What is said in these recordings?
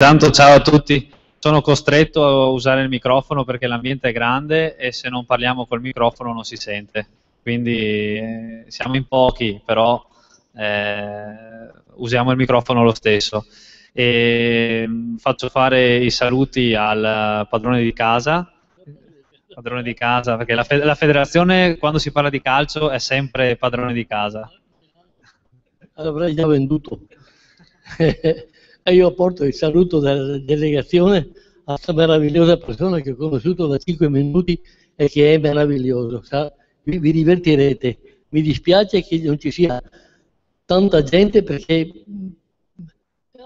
Intanto ciao a tutti, sono costretto a usare il microfono perché l'ambiente è grande e se non parliamo col microfono non si sente, quindi eh, siamo in pochi, però eh, usiamo il microfono lo stesso. E, mm, faccio fare i saluti al padrone di casa, padrone di casa, perché la, la federazione quando si parla di calcio è sempre padrone di casa. L'avrei già venduto. e io porto il saluto della delegazione a questa meravigliosa persona che ho conosciuto da 5 minuti e che è meraviglioso. Vi, vi divertirete. Mi dispiace che non ci sia tanta gente perché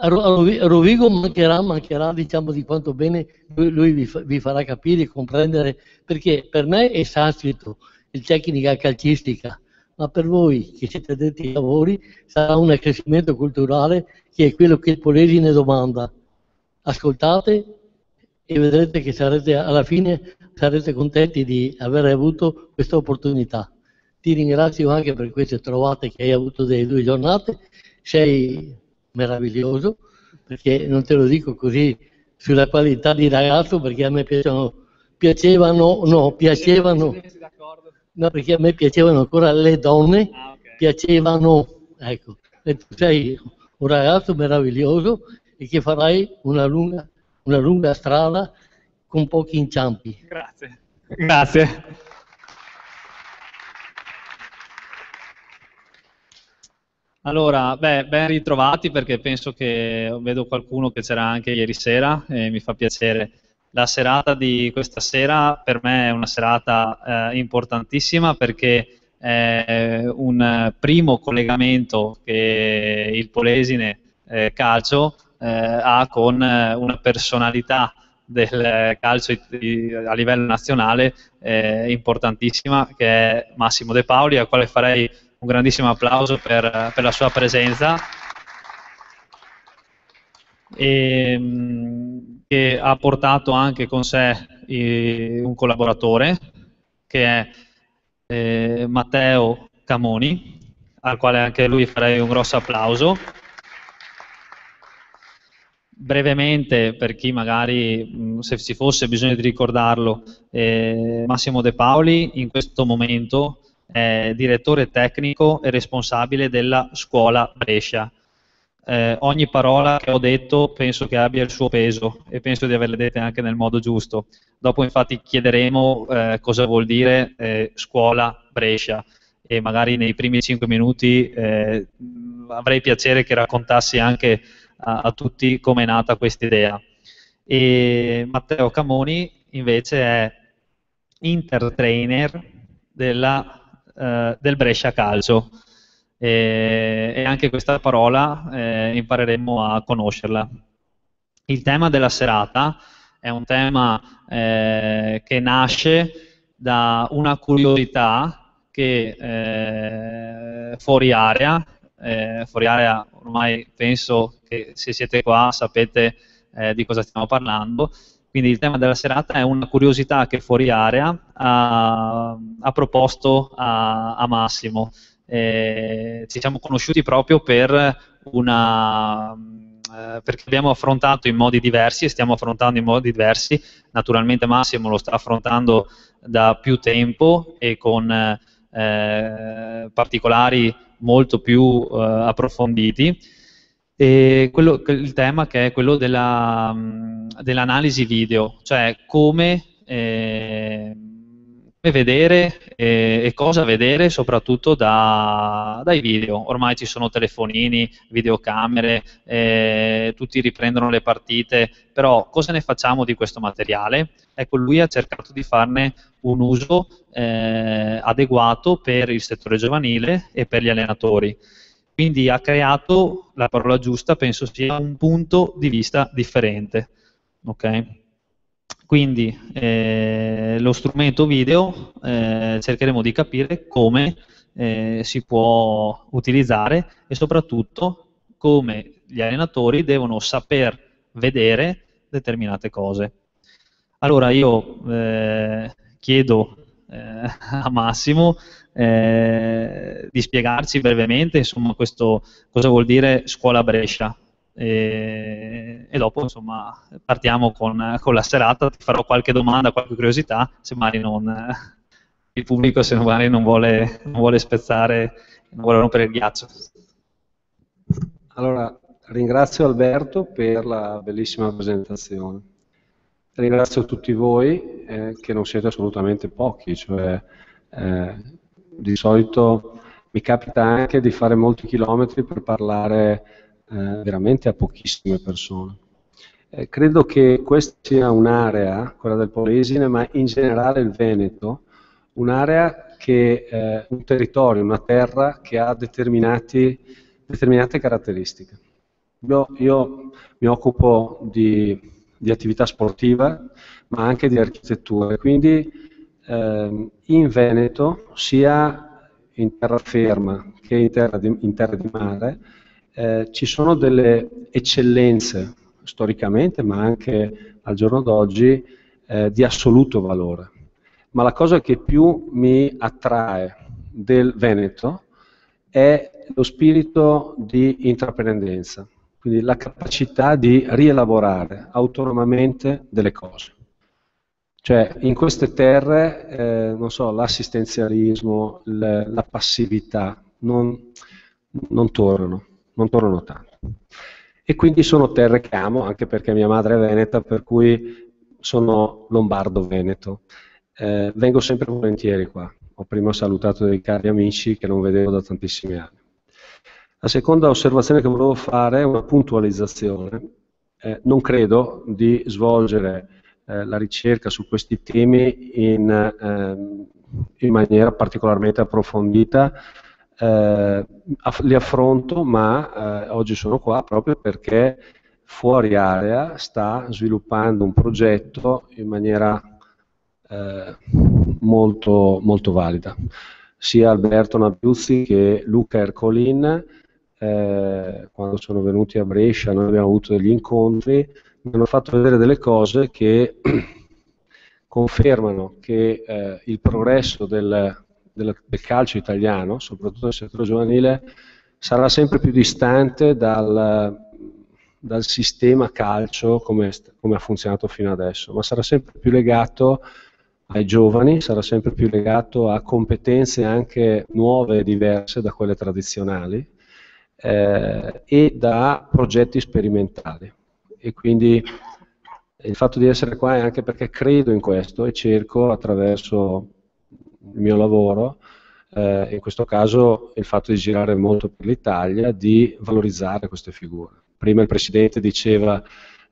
a Rovigo mancherà, mancherà diciamo, di quanto bene lui, lui vi, fa, vi, farà capire e comprendere, perché per me è sanscrito, il tecnica calcistica, ma per voi che siete addetti ai lavori sarà un accrescimento culturale che è quello che il Polesi ne domanda. Ascoltate e vedrete che sarete, alla fine sarete contenti di aver avuto questa opportunità. Ti ringrazio anche per queste trovate che hai avuto delle due giornate, sei meraviglioso, perché non te lo dico così sulla qualità di ragazzo, perché a me piacciono, piacevano, no, piacevano, no, perché a me piacevano ancora le donne, ah, okay. piacevano, ecco, e tu sei un ragazzo meraviglioso e che farai una lunga, una lunga strada con pochi inciampi. Grazie. Grazie. Allora, beh, ben ritrovati perché penso che vedo qualcuno che c'era anche ieri sera e mi fa piacere. La serata di questa sera per me è una serata eh, importantissima perché è un primo collegamento che il Polesine eh, Calcio eh, ha con eh, una personalità del calcio a livello nazionale eh, importantissima che è Massimo De Paoli, al quale farei un grandissimo applauso per, per la sua presenza. E, ehm, che ha portato anche con sé un collaboratore che è eh, Matteo Camoni, al quale anche lui farei un grosso applauso. Brevemente, per chi magari, se ci fosse bisogno di ricordarlo, eh, Massimo De Paoli in questo momento è direttore tecnico e responsabile della scuola Brescia. Eh, ogni parola che ho detto penso che abbia il suo peso e penso di averle dette anche nel modo giusto. Dopo infatti chiederemo eh, cosa vuol dire eh, scuola Brescia e magari nei primi cinque minuti eh, avrei piacere che raccontassi anche a, a tutti come è nata questa idea. E Matteo Camoni invece è intertrainer della eh, del Brescia Calcio e, e, anche questa parola eh, impareremo a conoscerla. Il tema della serata è un tema eh, che nasce da una curiosità che eh, fuori area, eh, fuori area ormai penso che se siete qua sapete eh, di cosa stiamo parlando, quindi il tema della serata è una curiosità che fuori area ha, ha proposto a, a Massimo. Eh, ci siamo conosciuti proprio per una, eh, perché abbiamo affrontato in modi diversi e stiamo affrontando in modi diversi. Naturalmente Massimo lo sta affrontando da più tempo e con eh, particolari molto più eh, approfonditi quello, il tema che è quello della, dell'analisi video, cioè come, eh, vedere eh, e cosa vedere soprattutto da, dai video. Ormai ci sono telefonini, videocamere, eh, tutti riprendono le partite, però cosa ne facciamo di questo materiale? Ecco, lui ha cercato di farne un uso eh, adeguato per il settore giovanile e per gli allenatori. Quindi ha creato, la parola giusta penso sia un punto di vista differente. Okay? Quindi eh, lo strumento video eh, cercheremo di capire come eh, si può utilizzare e soprattutto come gli allenatori devono saper vedere determinate cose. Allora io eh, chiedo eh, a Massimo eh, di spiegarci brevemente insomma, questo, cosa vuol dire scuola Brescia. E, e dopo insomma partiamo con, con, la serata, ti farò qualche domanda, qualche curiosità, se magari non, il pubblico se magari non vuole, non vuole spezzare, non vuole rompere il ghiaccio. Allora, ringrazio Alberto per la bellissima presentazione. Ringrazio tutti voi, eh, che non siete assolutamente pochi, cioè eh, di solito mi capita anche di fare molti chilometri per parlare eh, veramente a pochissime persone. Eh, credo che questa sia un'area, quella del Polesine, ma in generale il Veneto, un'area che, eh, un territorio, una terra che ha determinate caratteristiche. Io, io mi occupo di, di, attività sportiva, ma anche di architettura, quindi eh, in Veneto, sia in terraferma che in terra di, in terra di mare, eh, ci sono delle eccellenze storicamente, ma anche al giorno d'oggi, eh, di assoluto valore. Ma la cosa che più mi attrae del Veneto è lo spirito di intraprendenza, quindi la capacità di rielaborare autonomamente delle cose. Cioè, in queste terre, eh, non so, l'assistenzialismo, la passività non, non tornano non tornano tanto. E quindi sono terre che amo, anche perché mia madre è veneta, per cui sono lombardo-veneto. Eh, vengo sempre volentieri qua. Ho prima salutato dei cari amici che non vedevo da tantissimi anni. La seconda osservazione che volevo fare è una puntualizzazione. Eh, non credo di svolgere eh, la ricerca su questi temi in, ehm, in maniera particolarmente approfondita, eh, li affronto, ma eh, oggi sono qua proprio perché fuori area sta sviluppando un progetto in maniera eh, molto, molto valida. Sia Alberto Nabiuzzi che Luca Ercolin, eh, quando sono venuti a Brescia, noi abbiamo avuto degli incontri, mi hanno fatto vedere delle cose che confermano che eh, il progresso del, del, del calcio italiano, soprattutto nel settore giovanile, sarà sempre più distante dal, dal sistema calcio come, come, ha funzionato fino adesso, ma sarà sempre più legato ai giovani, sarà sempre più legato a competenze anche nuove e diverse da quelle tradizionali eh, e da progetti sperimentali. E quindi il fatto di essere qua è anche perché credo in questo e cerco attraverso il mio lavoro, eh, in questo caso il fatto di girare molto per l'Italia, di valorizzare queste figure. Prima il Presidente diceva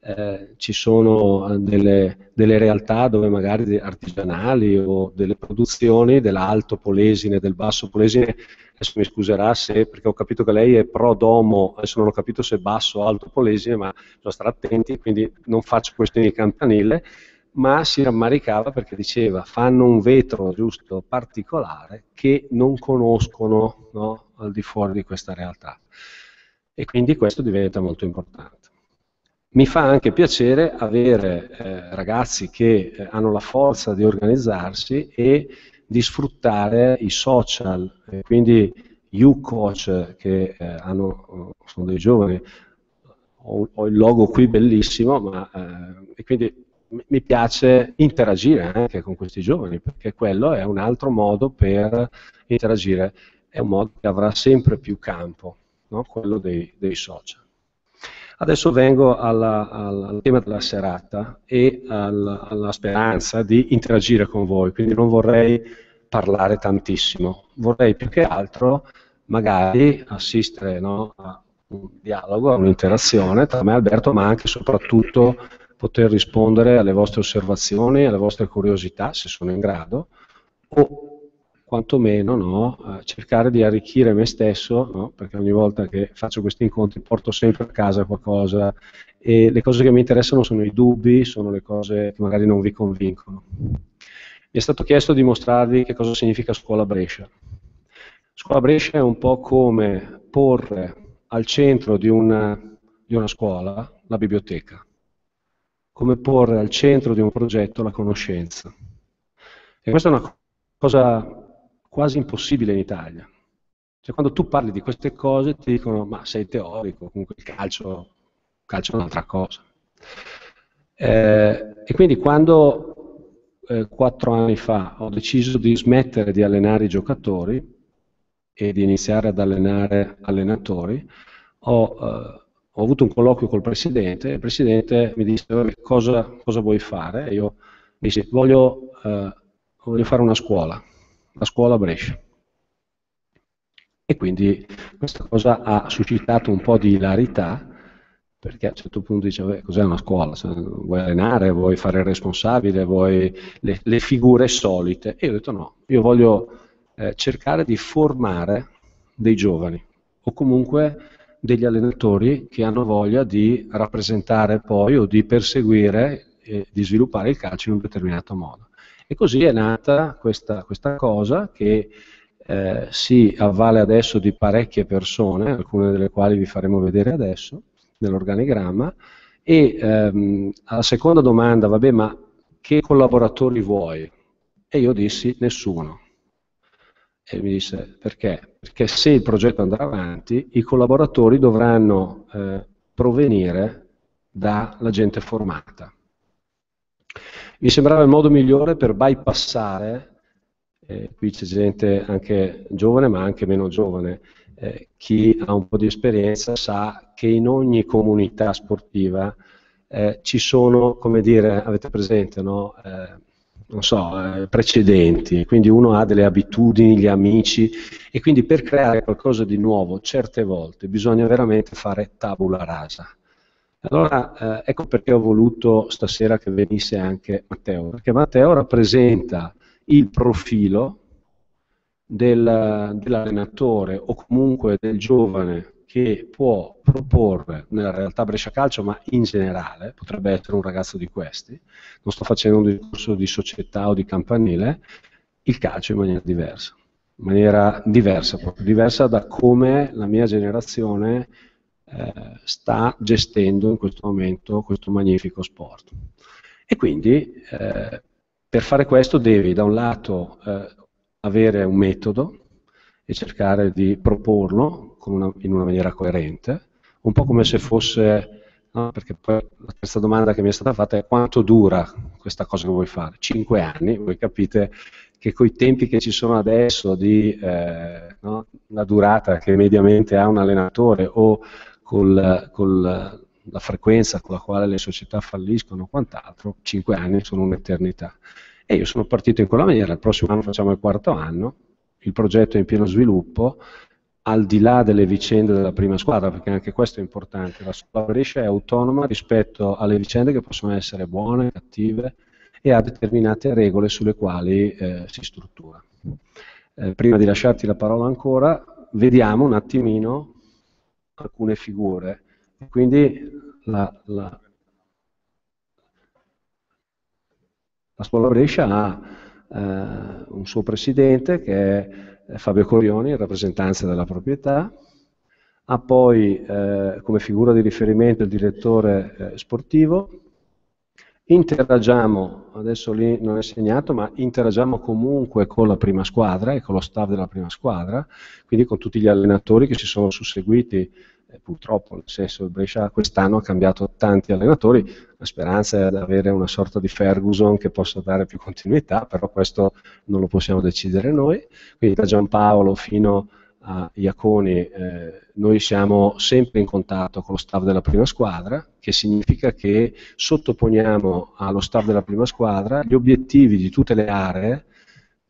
eh, ci sono delle, delle, realtà dove magari artigianali o delle produzioni dell'alto polesine, del basso polesine, adesso mi scuserà se, perché ho capito che lei è pro domo, adesso non ho capito se basso o alto polesine, ma bisogna stare attenti, quindi non faccio questioni di campanile, ma si rammaricava perché diceva fanno un vetro giusto particolare che non conoscono no, al di fuori di questa realtà e quindi questo diventa molto importante. Mi fa anche piacere avere eh, ragazzi che eh, hanno la forza di organizzarsi e di sfruttare i social, eh, quindi U-Coach che eh, hanno, sono dei giovani, ho, ho, il logo qui bellissimo, ma, eh, e quindi mi piace interagire anche con questi giovani, perché quello è un altro modo per interagire, è un modo che avrà sempre più campo, no? quello dei, dei, social. Adesso vengo alla, alla, al tema della serata e alla, alla speranza di interagire con voi, quindi non vorrei parlare tantissimo, vorrei più che altro magari assistere no, a un dialogo, a un'interazione tra me e Alberto, ma anche e soprattutto poter rispondere alle vostre osservazioni, alle vostre curiosità, se sono in grado, o quantomeno no, eh, cercare di arricchire me stesso, no, perché ogni volta che faccio questi incontri porto sempre a casa qualcosa e le cose che mi interessano sono i dubbi, sono le cose che magari non vi convincono. Mi è stato chiesto di mostrarvi che cosa significa scuola Brescia. Scuola Brescia è un po' come porre al centro di una, di una scuola la biblioteca come porre al centro di un progetto la conoscenza. E questa è una cosa quasi impossibile in Italia. Cioè, quando tu parli di queste cose ti dicono ma sei teorico, comunque il calcio calcio è un'altra cosa. Eh, e quindi quando eh, quattro anni fa ho deciso di smettere di allenare i giocatori e di iniziare ad allenare allenatori, ho, eh, ho avuto un colloquio col presidente e il presidente mi disse cosa, cosa vuoi fare? E io dissi voglio, eh, voglio fare una scuola, la scuola Brescia. E quindi questa cosa ha suscitato un po' di ilarità, perché a un certo punto dice, cos'è una scuola? Vuoi allenare, vuoi fare il responsabile, vuoi le, le figure solite? E io ho detto no, io voglio eh, cercare di formare dei giovani, o comunque degli allenatori che hanno voglia di rappresentare poi o di perseguire e di sviluppare il calcio in un determinato modo. E così è nata questa, questa cosa che eh, si avvale adesso di parecchie persone, alcune delle quali vi faremo vedere adesso nell'organigramma, e ehm, alla seconda domanda, vabbè, ma che collaboratori vuoi? E io dissi nessuno. E mi disse perché? Perché se il progetto andrà avanti, i collaboratori dovranno eh, provenire dalla gente formata. Mi sembrava il modo migliore per bypassare, eh, qui c'è gente anche giovane ma anche meno giovane, eh, chi ha un po' di esperienza sa che in ogni comunità sportiva eh, ci sono, come dire, avete presente, no? Non so, eh, precedenti, quindi uno ha delle abitudini, gli amici e quindi per creare qualcosa di nuovo certe volte bisogna veramente fare tabula rasa. Allora eh, ecco perché ho voluto stasera che venisse anche Matteo, perché Matteo rappresenta il profilo del, dell'allenatore o comunque del giovane che può proporre nella realtà Brescia Calcio, ma in generale, potrebbe essere un ragazzo di questi, non sto facendo un discorso di società o di campanile, il calcio in maniera diversa, in maniera diversa, proprio, diversa da come la mia generazione eh, sta gestendo in questo momento questo magnifico sport. E quindi eh, per fare questo devi da un lato eh, avere un metodo e cercare di proporlo una, in una maniera coerente, un po' come se fosse, no, perché poi la terza domanda che mi è stata fatta è quanto dura questa cosa che vuoi fare? Cinque anni, voi capite che con i tempi che ci sono adesso di eh, no, la durata che mediamente ha un allenatore o col, col, la frequenza con la quale le società falliscono quant'altro, cinque anni sono un'eternità. E io sono partito in quella maniera, il prossimo anno facciamo il quarto anno, il progetto è in pieno sviluppo, al di là delle vicende della prima squadra, perché anche questo è importante, la squadra Brescia è autonoma rispetto alle vicende che possono essere buone, cattive e ha determinate regole sulle quali eh, si struttura. Eh, prima di lasciarti la parola ancora, vediamo un attimino alcune figure. Quindi la, la, la scuola Brescia ha eh, un suo presidente che è Fabio Corioni in rappresentanza della proprietà, ha poi eh, come figura di riferimento il direttore eh, sportivo, interagiamo, adesso lì non è segnato, ma interagiamo comunque con la prima squadra e con lo staff della prima squadra, quindi con tutti gli allenatori che si sono susseguiti eh, purtroppo, nel senso il Brescia quest'anno ha cambiato tanti allenatori, la speranza è di avere una sorta di Ferguson che possa dare più continuità, però questo non lo possiamo decidere noi, quindi da Giampaolo fino a Iaconi eh, noi siamo sempre in contatto con lo staff della prima squadra, che significa che sottoponiamo allo staff della prima squadra gli obiettivi di tutte le aree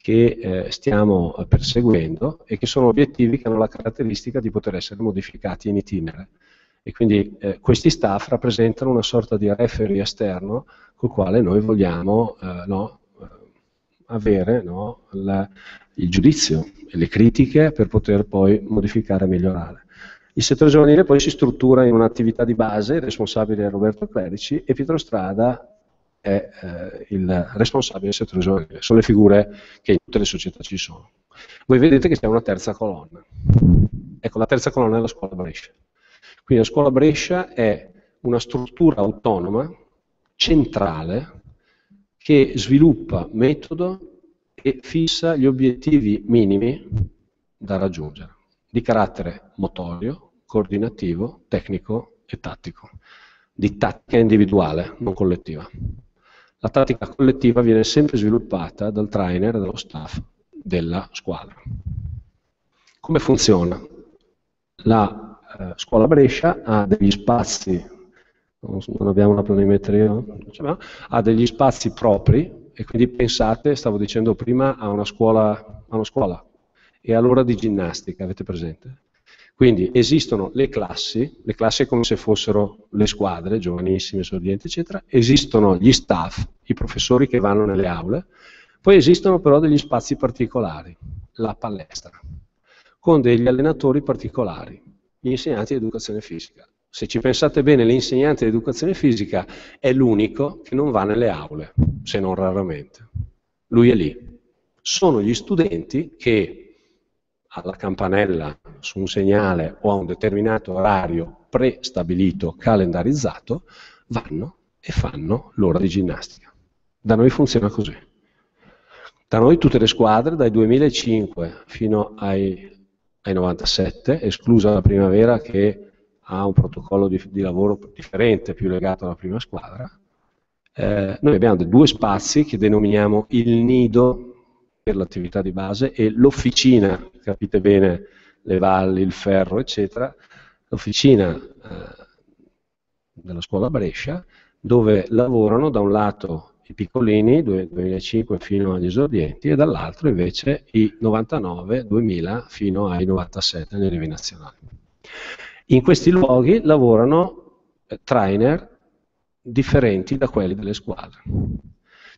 che eh, stiamo perseguendo e che sono obiettivi che hanno la caratteristica di poter essere modificati in itinere. E quindi eh, questi staff rappresentano una sorta di referee esterno col quale noi vogliamo eh, no, eh, avere no, la, il giudizio e le critiche per poter poi modificare e migliorare. Il settore giovanile poi si struttura in un'attività di base, il responsabile è Roberto Clerici e Pietro Strada è eh, il responsabile del settore giovanile, sono le figure che in tutte le società ci sono. Voi vedete che c'è una terza colonna. Ecco, la terza colonna è la scuola Brescia. Quindi la scuola Brescia è una struttura autonoma, centrale, che sviluppa metodo e fissa gli obiettivi minimi da raggiungere, di carattere motorio, coordinativo, tecnico e tattico. di tattica individuale, non collettiva. La tattica collettiva viene sempre sviluppata dal trainer dallo staff della squadra. Come funziona? La eh, scuola Brescia ha degli spazi, non abbiamo una planimetria, ha degli spazi propri e quindi pensate, stavo dicendo prima, a una scuola, a una scuola e all'ora di ginnastica, avete presente? Quindi esistono le classi, le classi come se fossero le squadre, giovanissime, sordienti, eccetera, esistono gli staff, i professori che vanno nelle aule, poi esistono però degli spazi particolari, la palestra, con degli allenatori particolari, gli insegnanti di educazione fisica. Se ci pensate bene, l'insegnante di educazione fisica è l'unico che non va nelle aule, se non raramente. Lui è lì. Sono gli studenti che alla campanella su un segnale o a un determinato orario prestabilito, calendarizzato, vanno e fanno l'ora di ginnastica. Da noi funziona così. Da noi tutte le squadre, dai 2005 fino ai, ai 97, esclusa la primavera che ha un protocollo di, di lavoro differente, più legato alla prima squadra, eh, noi abbiamo due spazi che denominiamo il nido per l'attività di base e l'officina, capite bene le valli, il ferro, eccetera, l'officina eh, della scuola Brescia, dove lavorano da un lato i piccolini, 2005 fino agli esordienti, e dall'altro invece i 99-2000 fino ai 97 agli arrivi nazionali. In questi luoghi lavorano eh, trainer differenti da quelli delle squadre.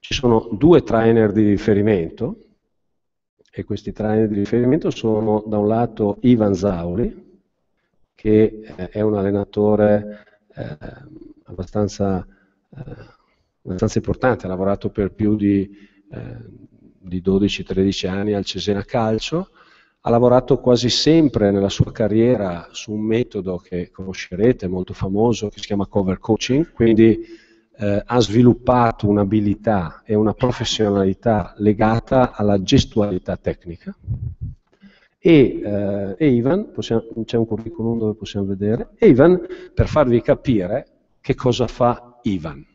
Ci sono due trainer di riferimento, e questi trainer di riferimento sono da un lato Ivan Zauri, che eh, è un allenatore eh, abbastanza, eh, abbastanza, importante, ha lavorato per più di, eh, di 12-13 anni al Cesena Calcio, ha lavorato quasi sempre nella sua carriera su un metodo che conoscerete, molto famoso, che si chiama cover coaching, quindi eh, ha sviluppato un'abilità e una professionalità legata alla gestualità tecnica. E, eh, e Ivan, c'è un curriculum dove possiamo vedere, e Ivan, per farvi capire che cosa fa Ivan.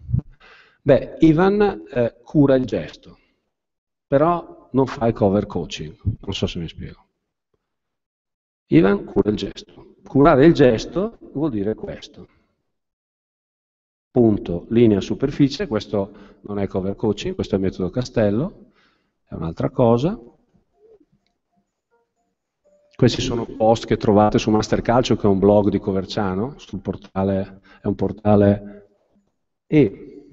Beh, Ivan eh, cura il gesto, però non fa il cover coaching, non so se mi spiego. Ivan cura il gesto. Curare il gesto vuol dire questo punto, linea, superficie, questo non è cover coaching, questo è il metodo Castello, è un'altra cosa. Questi sono post che trovate su Master Calcio, che è un blog di Coverciano, sul portale, è un portale e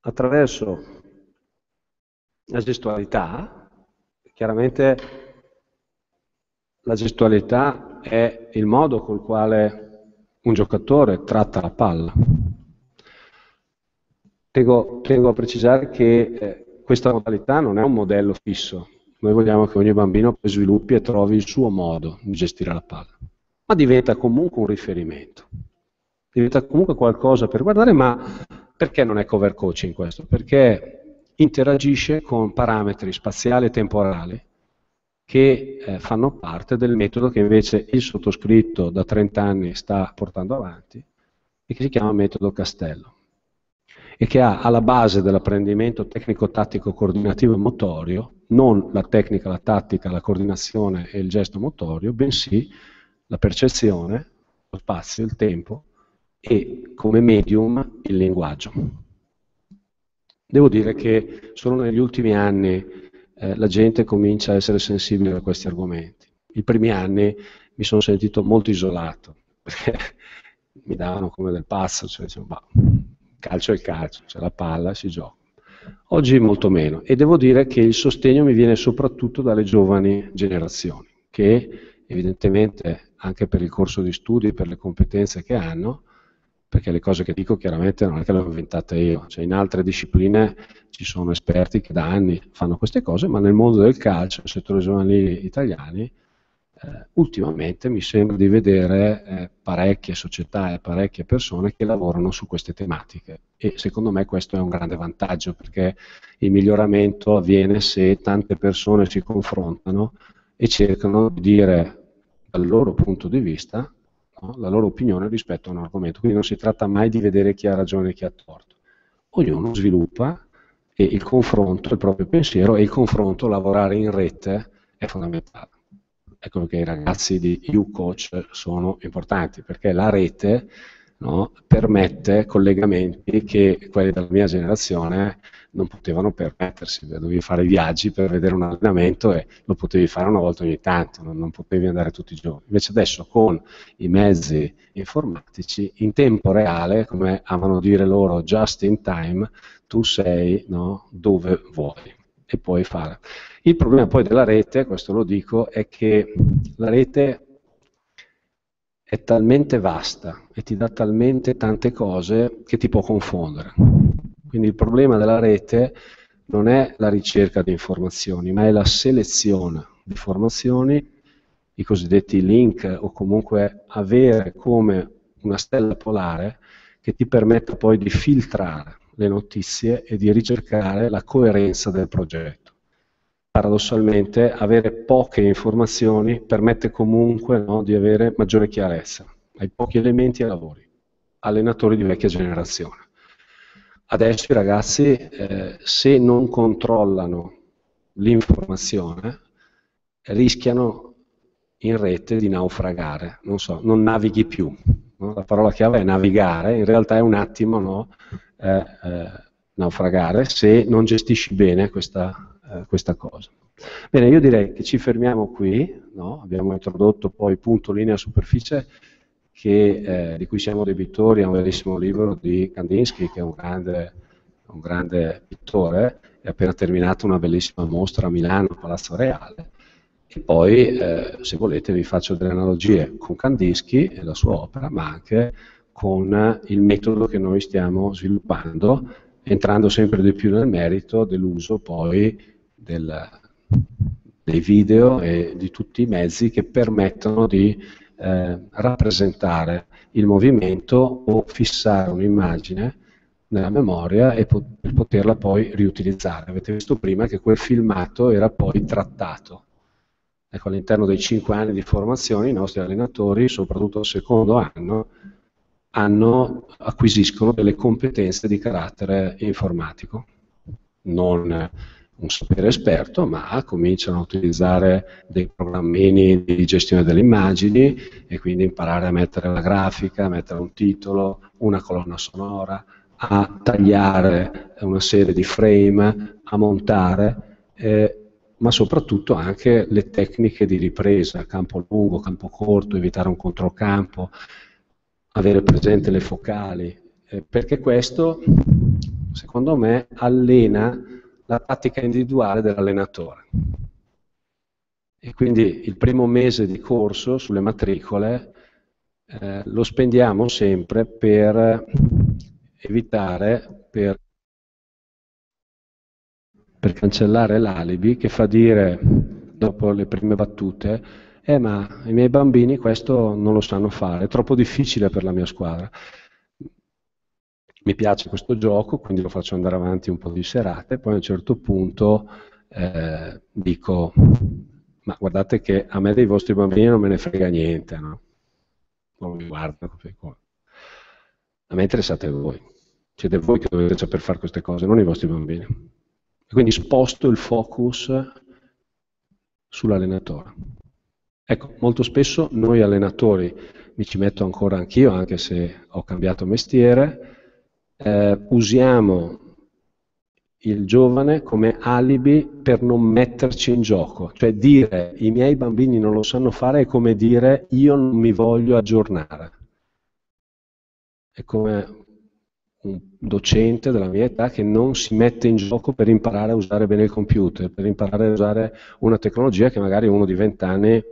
attraverso la gestualità, chiaramente la gestualità è il modo col quale un giocatore tratta la palla. Tengo, tengo a precisare che eh, questa modalità non è un modello fisso. Noi vogliamo che ogni bambino sviluppi e trovi il suo modo di gestire la palla. Ma diventa comunque un riferimento. Diventa comunque qualcosa per guardare, ma perché non è cover coaching questo? Perché interagisce con parametri spaziali e temporali che eh, fanno parte del metodo che invece il sottoscritto da 30 anni sta portando avanti e che si chiama metodo Castello e che ha alla base dell'apprendimento tecnico-tattico coordinativo e motorio non la tecnica, la tattica, la coordinazione e il gesto motorio, bensì la percezione, lo spazio, il tempo e come medium il linguaggio. Devo dire che solo negli ultimi anni eh, la gente comincia a essere sensibile a questi argomenti. I primi anni mi sono sentito molto isolato, perché mi davano come del pazzo, cioè dicevo, ma calcio è il calcio, c'è la palla, si gioca. Oggi molto meno e devo dire che il sostegno mi viene soprattutto dalle giovani generazioni, che evidentemente anche per il corso di studi, per le competenze che hanno, perché le cose che dico chiaramente non è che le ho inventate io, cioè in altre discipline ci sono esperti che da anni fanno queste cose, ma nel mondo del calcio, nel settore giovanile italiani, eh, ultimamente mi sembra di vedere eh, parecchie società e parecchie persone che lavorano su queste tematiche. E secondo me questo è un grande vantaggio perché il miglioramento avviene se tante persone si confrontano e cercano di dire dal loro punto di vista no, la loro opinione rispetto a un argomento. Quindi non si tratta mai di vedere chi ha ragione e chi ha torto. Ognuno sviluppa e il confronto, il proprio pensiero e il confronto, lavorare in rete è fondamentale. Ecco che i ragazzi di U-Coach sono importanti, perché la rete no, permette collegamenti che quelli della mia generazione non potevano permettersi, dovevi fare viaggi per vedere un allenamento e lo potevi fare una volta ogni tanto, non, non potevi andare tutti i giorni. Invece adesso con i mezzi informatici, in tempo reale, come amano dire loro, just in time, tu sei no, dove vuoi e puoi fare. Il problema poi della rete, questo lo dico, è che la rete è talmente vasta e ti dà talmente tante cose che ti può confondere. Quindi il problema della rete non è la ricerca di informazioni, ma è la selezione di informazioni, i cosiddetti link o comunque avere come una stella polare che ti permetta poi di filtrare le notizie e di ricercare la coerenza del progetto. Paradossalmente avere poche informazioni permette comunque no, di avere maggiore chiarezza. Hai pochi elementi e lavori. Allenatori di vecchia generazione. Adesso i ragazzi, eh, se non controllano l'informazione, rischiano in rete di naufragare, non so, non navighi più. No? La parola chiave è navigare, in realtà è un attimo no, eh, eh, naufragare se non gestisci bene questa, eh, questa, cosa. Bene, io direi che ci fermiamo qui, no? abbiamo introdotto poi punto, linea, superficie, che, eh, di cui siamo debitori a un bellissimo libro di Kandinsky, che è un grande, un grande pittore, è appena terminato una bellissima mostra a Milano, Palazzo Reale, e poi, eh, se volete, vi faccio delle analogie con Kandinsky e la sua opera, ma anche con il metodo che noi stiamo sviluppando, entrando sempre di più nel merito dell'uso poi del, dei video e di tutti i mezzi che permettono di eh, rappresentare il movimento o fissare un'immagine nella memoria e per poterla poi riutilizzare. Avete visto prima che quel filmato era poi trattato. Ecco, all'interno dei cinque anni di formazione i nostri allenatori, soprattutto al secondo anno, hanno, acquisiscono delle competenze di carattere informatico. Non un sapere esperto, ma cominciano a utilizzare dei programmini di gestione delle immagini e quindi imparare a mettere la grafica, a mettere un titolo, una colonna sonora, a tagliare una serie di frame, a montare, eh, ma soprattutto anche le tecniche di ripresa, campo lungo, campo corto, evitare un controcampo, avere presente le focali, eh, perché questo, secondo me, allena la tattica individuale dell'allenatore. E quindi il primo mese di corso sulle matricole eh, lo spendiamo sempre per evitare, per, per cancellare l'alibi che fa dire, dopo le prime battute, eh ma i miei bambini questo non lo sanno fare, è troppo difficile per la mia squadra mi piace questo gioco, quindi lo faccio andare avanti un po' di serate, poi a un certo punto eh, dico, ma guardate che a me dei vostri bambini non me ne frega niente, no? Non mi guardano, a me interessate voi, siete voi che dovete saper fare queste cose, non i vostri bambini. E quindi sposto il focus sull'allenatore. Ecco, molto spesso noi allenatori, mi ci metto ancora anch'io, anche se ho cambiato mestiere, eh, usiamo il giovane come alibi per non metterci in gioco, cioè dire i miei bambini non lo sanno fare è come dire io non mi voglio aggiornare. È come un docente della mia età che non si mette in gioco per imparare a usare bene il computer, per imparare a usare una tecnologia che magari uno di vent'anni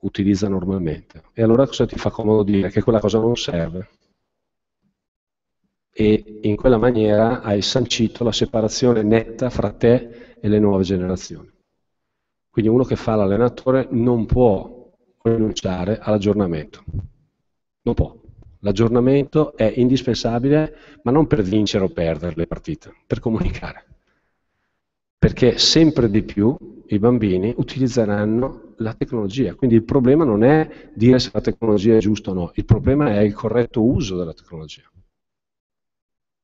utilizza normalmente. E allora cosa ti fa comodo dire? Che quella cosa non serve e in quella maniera hai sancito la separazione netta fra te e le nuove generazioni. Quindi uno che fa l'allenatore non può rinunciare all'aggiornamento. Non può. L'aggiornamento è indispensabile, ma non per vincere o perdere le partite, per comunicare. Perché sempre di più i bambini utilizzeranno la tecnologia. Quindi il problema non è dire se la tecnologia è giusta o no, il problema è il corretto uso della tecnologia.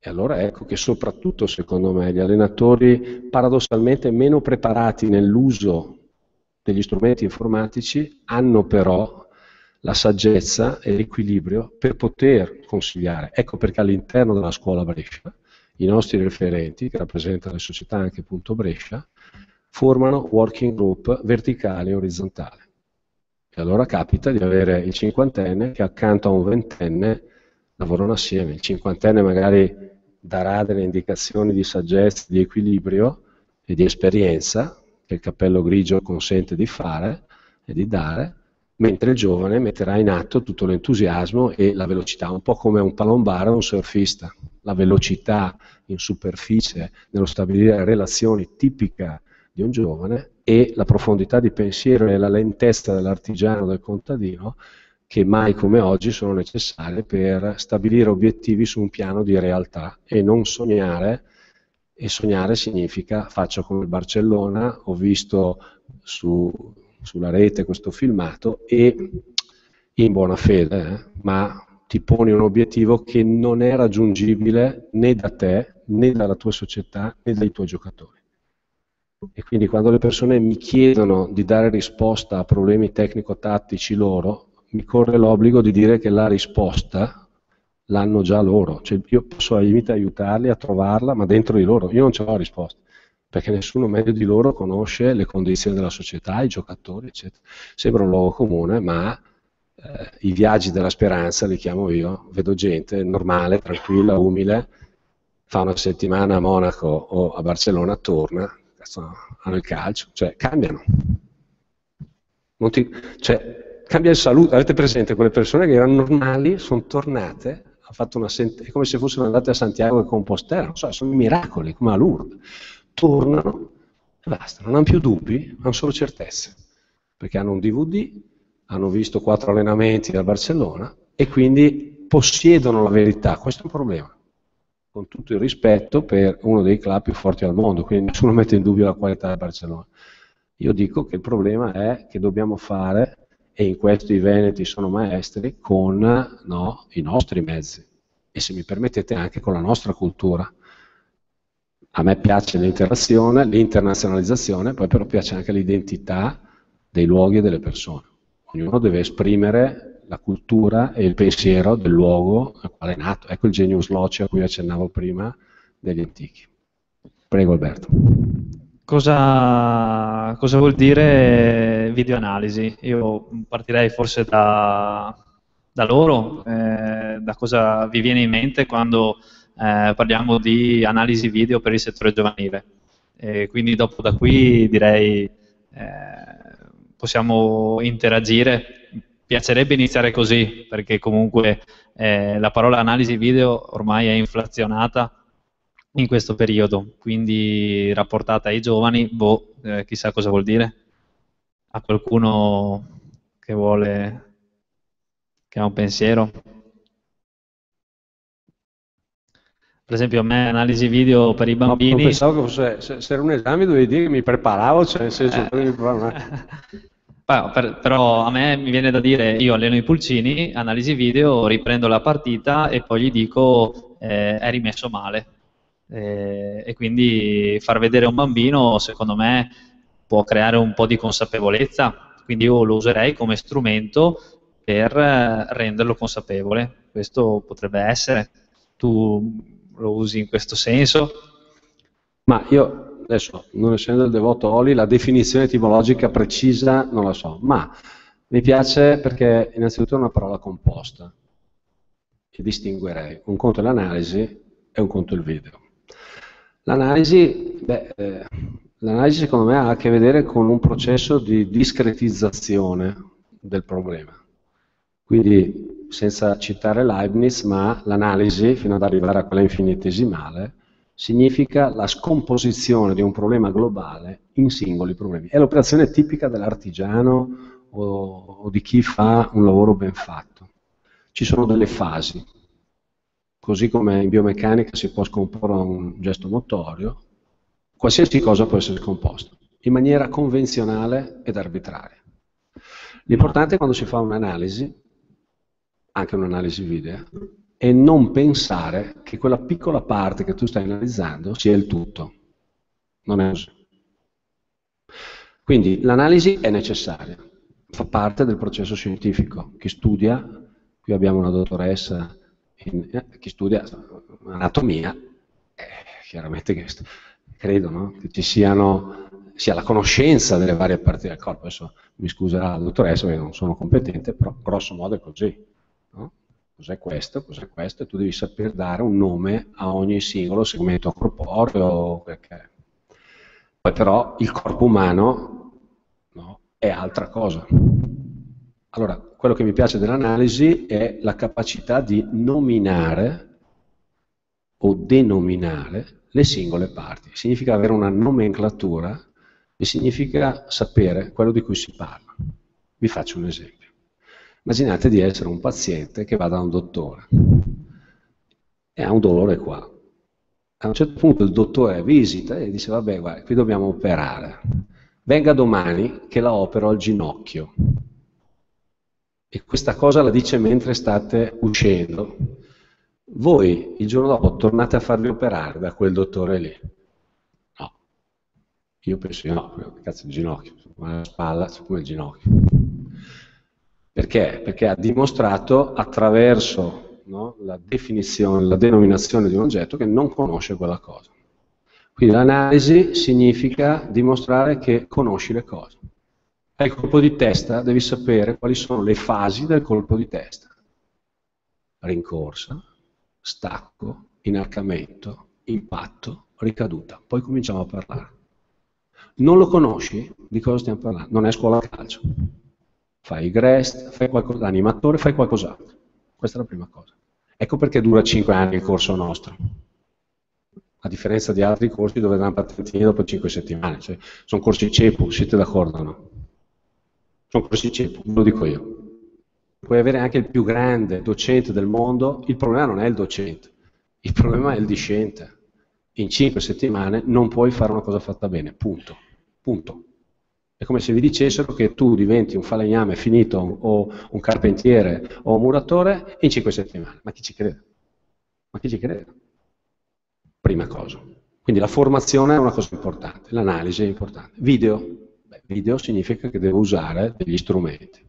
E allora ecco che soprattutto secondo me gli allenatori paradossalmente meno preparati nell'uso degli strumenti informatici hanno però la saggezza e l'equilibrio per poter consigliare. Ecco perché all'interno della scuola Brescia i nostri referenti, che rappresentano le società anche Punto Brescia, formano working group verticali e orizzontali. E allora capita di avere il cinquantenne che accanto a un ventenne lavorano assieme. Il cinquantenne magari darà delle indicazioni di saggezza, di equilibrio e di esperienza che il cappello grigio consente di fare e di dare, mentre il giovane metterà in atto tutto l'entusiasmo e la velocità, un po' come un palombaro o un surfista. La velocità in superficie nello stabilire relazioni tipica di un giovane e la profondità di pensiero e la lentezza dell'artigiano, del contadino, che mai come oggi sono necessarie per stabilire obiettivi su un piano di realtà e non sognare. E sognare significa faccio come il Barcellona, ho visto su, sulla rete questo filmato e in buona fede, eh, ma ti poni un obiettivo che non è raggiungibile né da te, né dalla tua società, né dai tuoi giocatori. E quindi quando le persone mi chiedono di dare risposta a problemi tecnico-tattici loro, mi corre l'obbligo di dire che la risposta l'hanno già loro. Cioè io posso aiutarli a trovarla, ma dentro di loro. Io non ce l'ho risposta, perché nessuno meglio di loro conosce le condizioni della società, i giocatori, eccetera. Sembra un luogo comune, ma eh, i viaggi della speranza li chiamo io. Vedo gente normale, tranquilla, umile, fa una settimana a Monaco o a Barcellona, torna, hanno il calcio, cioè cambiano. Ti, cioè, cambia il saluto, avete presente quelle persone che erano normali, sono tornate, sent- è come se fossero andate a Santiago e Compostela, non so, sono miracoli, come a Lourdes, tornano e basta, non hanno più dubbi, hanno solo certezze, perché hanno un DVD, hanno visto quattro allenamenti da Barcellona e quindi possiedono la verità, questo è un problema. Con tutto il rispetto per uno dei club più forti al mondo, quindi nessuno mette in dubbio la qualità del Barcellona. Io dico che il problema è che dobbiamo fare, e in questo i Veneti sono maestri, con no, i nostri mezzi e se mi permettete anche con la nostra cultura. A me piace l'interazione, l'internazionalizzazione, poi però piace anche l'identità dei luoghi e delle persone. Ognuno deve esprimere la cultura e il pensiero del luogo al quale è nato. Ecco il genius loci a cui accennavo prima degli antichi. Prego Alberto. Cosa, cosa vuol dire videoanalisi? Io partirei forse da, da loro, eh, da cosa vi viene in mente quando eh, parliamo di analisi video per il settore giovanile. E quindi dopo da qui direi eh, possiamo interagire piacerebbe iniziare così, perché comunque eh, la parola analisi video ormai è inflazionata in questo periodo, quindi rapportata ai giovani, boh, eh, chissà cosa vuol dire. A qualcuno che vuole, che ha un pensiero? Per esempio a me analisi video per i bambini... No, pensavo che fosse, se, se, era un esame dovevi dire che mi preparavo, cioè nel senso... Eh. Per, però a me mi viene da dire, io alleno i pulcini, analisi video, riprendo la partita e poi gli dico eh, è rimesso male. Eh, e quindi far vedere un bambino, secondo me, può creare un po' di consapevolezza, quindi io lo userei come strumento per eh, renderlo consapevole. Questo potrebbe essere. Tu lo usi in questo senso? Ma io adesso non essendo il devoto Oli, la definizione etimologica precisa non la so, ma mi piace perché innanzitutto è una parola composta che distinguerei. Un conto è l'analisi e un conto è il video. L'analisi, beh, eh, l'analisi secondo me ha a che vedere con un processo di discretizzazione del problema. Quindi, senza citare Leibniz, ma l'analisi, fino ad arrivare a quella infinitesimale, significa la scomposizione di un problema globale in singoli problemi. È l'operazione tipica dell'artigiano o, o, di chi fa un lavoro ben fatto. Ci sono delle fasi, così come in biomeccanica si può scomporre un gesto motorio, qualsiasi cosa può essere scomposta. in maniera convenzionale ed arbitraria. L'importante quando si fa un'analisi, anche un'analisi video, è non pensare che quella piccola parte che tu stai analizzando sia il tutto. Non è così. Quindi l'analisi è necessaria, fa parte del processo scientifico. Chi studia, qui abbiamo una dottoressa, in, eh, chi studia anatomia, eh, chiaramente che, credo no? che ci siano, sia la conoscenza delle varie parti del corpo. Adesso mi scuserà la dottoressa perché non sono competente, però grosso modo è così. No? Cos'è questo? Cos'è questo? E tu devi saper dare un nome a ogni singolo segmento corporeo. Perché... Poi però il corpo umano è altra cosa. Allora, quello che mi piace dell'analisi è la capacità di nominare o denominare le singole parti. Significa avere una nomenclatura e significa sapere quello di cui si parla. Vi faccio un esempio. Immaginate di essere un paziente che va da un dottore e ha un dolore qua. A un certo punto il dottore visita e dice, vabbè, guarda, qui dobbiamo operare venga domani che la opero al ginocchio. E questa cosa la dice mentre state uscendo. Voi il giorno dopo tornate a farvi operare da quel dottore lì. No. Io penso di no, cazzo il ginocchio, la spalla, pure il ginocchio. Perché? Perché ha dimostrato attraverso no, la definizione, la denominazione di un oggetto che non conosce quella cosa. Quindi l'analisi significa dimostrare che conosci le cose. Il colpo di testa, devi sapere quali sono le fasi del colpo di testa. Rincorsa, stacco, inarcamento, impatto, ricaduta. Poi cominciamo a parlare. Non lo conosci? Di cosa stiamo parlando? Non è scuola calcio. Fai il grest, fai qualcosa, l'animatore, fai qualcos'altro. Questa è la prima cosa. Ecco perché dura 5 anni il corso nostro a differenza di altri corsi dove danno patentini dopo 5 settimane. Cioè, sono corsi CEPU, siete d'accordo o no? CEPU, ve lo dico io. Puoi avere anche il più grande docente del mondo, il problema non è il docente, il problema è il discente. In 5 settimane non puoi fare una cosa fatta bene, punto. punto. È come se vi dicessero che tu diventi un falegname finito o un carpentiere o un muratore in 5 settimane. Ma chi ci crede? Ma chi ci crede? prima cosa. Quindi la formazione è una cosa importante, l'analisi è importante. Video, video significa che devo usare degli strumenti.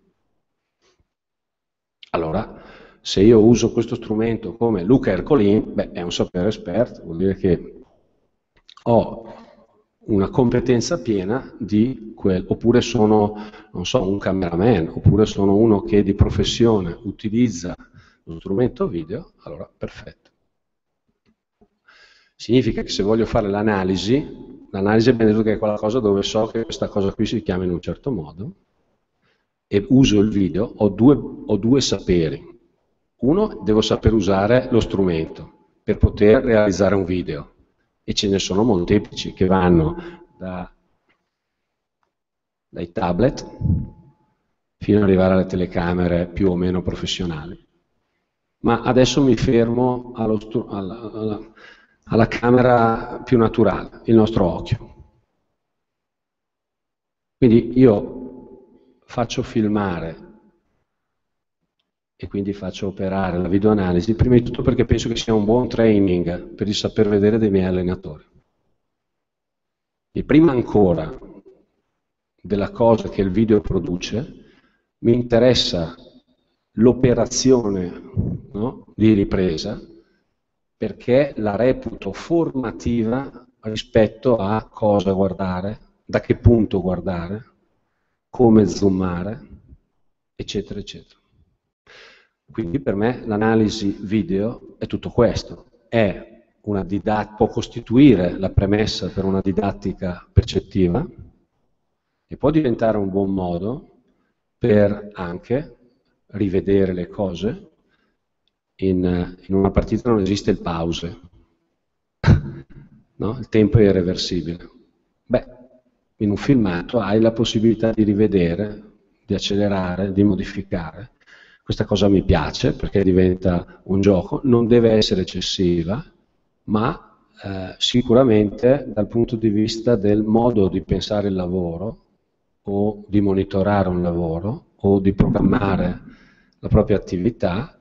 Allora, se io uso questo strumento come Luca Ercolin, beh, è un sapere esperto, vuol dire che ho una competenza piena di quel, oppure sono, non so, un cameraman, oppure sono uno che di professione utilizza lo strumento video, allora perfetto. Significa che se voglio fare l'analisi, l'analisi è ben detto che è quella cosa dove so che questa cosa qui si chiama in un certo modo, e uso il video, ho due, ho due saperi. Uno, devo saper usare lo strumento per poter realizzare un video, e ce ne sono molteplici che vanno da, dai tablet fino ad arrivare alle telecamere più o meno professionali. Ma adesso mi fermo allo, alla, alla camera più naturale, il nostro occhio. Quindi io faccio filmare e quindi faccio operare la videoanalisi, prima di tutto perché penso che sia un buon training per il saper vedere dei miei allenatori. E prima ancora della cosa che il video produce, mi interessa l'operazione no, di ripresa perché la reputo formativa rispetto a cosa guardare, da che punto guardare, come zoomare, eccetera, eccetera. Quindi per me l'analisi video è tutto questo, è una può costituire la premessa per una didattica percettiva e può diventare un buon modo per anche rivedere le cose in, in una partita non esiste il pause, no? il tempo è irreversibile. Beh, in un filmato hai la possibilità di rivedere, di accelerare, di modificare. Questa cosa mi piace perché diventa un gioco, non deve essere eccessiva, ma eh, sicuramente dal punto di vista del modo di pensare il lavoro o di monitorare un lavoro o di programmare la propria attività,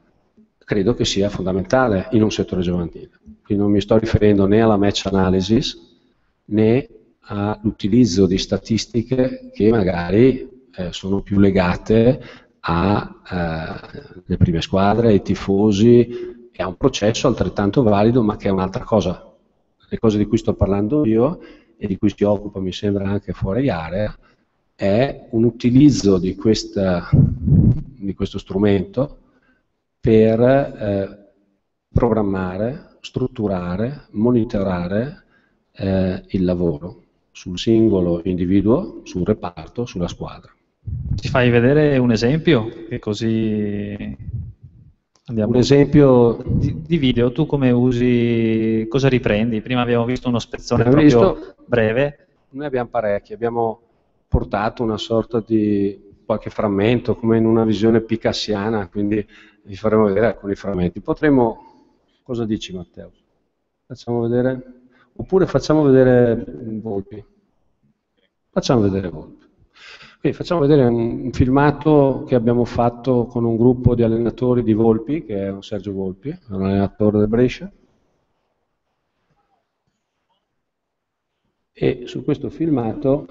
credo che sia fondamentale in un settore giovanile. Quindi non mi sto riferendo né alla match analysis né all'utilizzo di statistiche che magari eh, sono più legate alle eh, prime squadre, ai tifosi, e a un processo altrettanto valido, ma che è un'altra cosa. Le cose di cui sto parlando io e di cui si occupa, mi sembra, anche fuori area, è un utilizzo di, questa, di questo strumento per eh, programmare, strutturare, monitorare eh, il lavoro sul singolo individuo, sul reparto, sulla squadra. Ci fai vedere un esempio? Che così andiamo. Un esempio di, di, video, tu come usi, cosa riprendi? Prima abbiamo visto uno spezzone abbiamo proprio visto, breve. Noi abbiamo parecchi, abbiamo portato una sorta di qualche frammento, come in una visione picassiana, quindi vi faremo vedere alcuni frammenti. Potremmo, cosa dici Matteo? Facciamo vedere? Oppure facciamo vedere Volpi? Facciamo vedere Volpi. Quindi facciamo vedere un filmato che abbiamo fatto con un gruppo di allenatori di Volpi, che è un Sergio Volpi, un allenatore del Brescia. E su questo filmato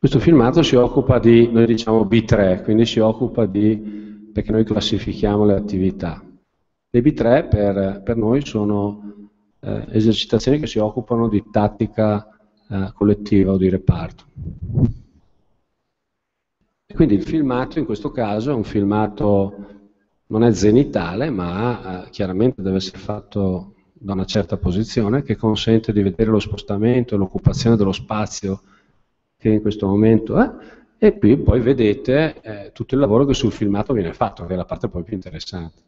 Questo filmato si occupa di, noi diciamo B3, quindi si occupa di, perché noi classifichiamo le attività. Le B3 per, per noi sono eh, esercitazioni che si occupano di tattica eh, collettiva o di reparto. quindi il filmato in questo caso è un filmato, non è zenitale, ma eh, chiaramente deve essere fatto da una certa posizione che consente di vedere lo spostamento e l'occupazione dello spazio che in questo momento è, e qui poi vedete eh, tutto il lavoro che sul filmato viene fatto, che è la parte poi più interessante.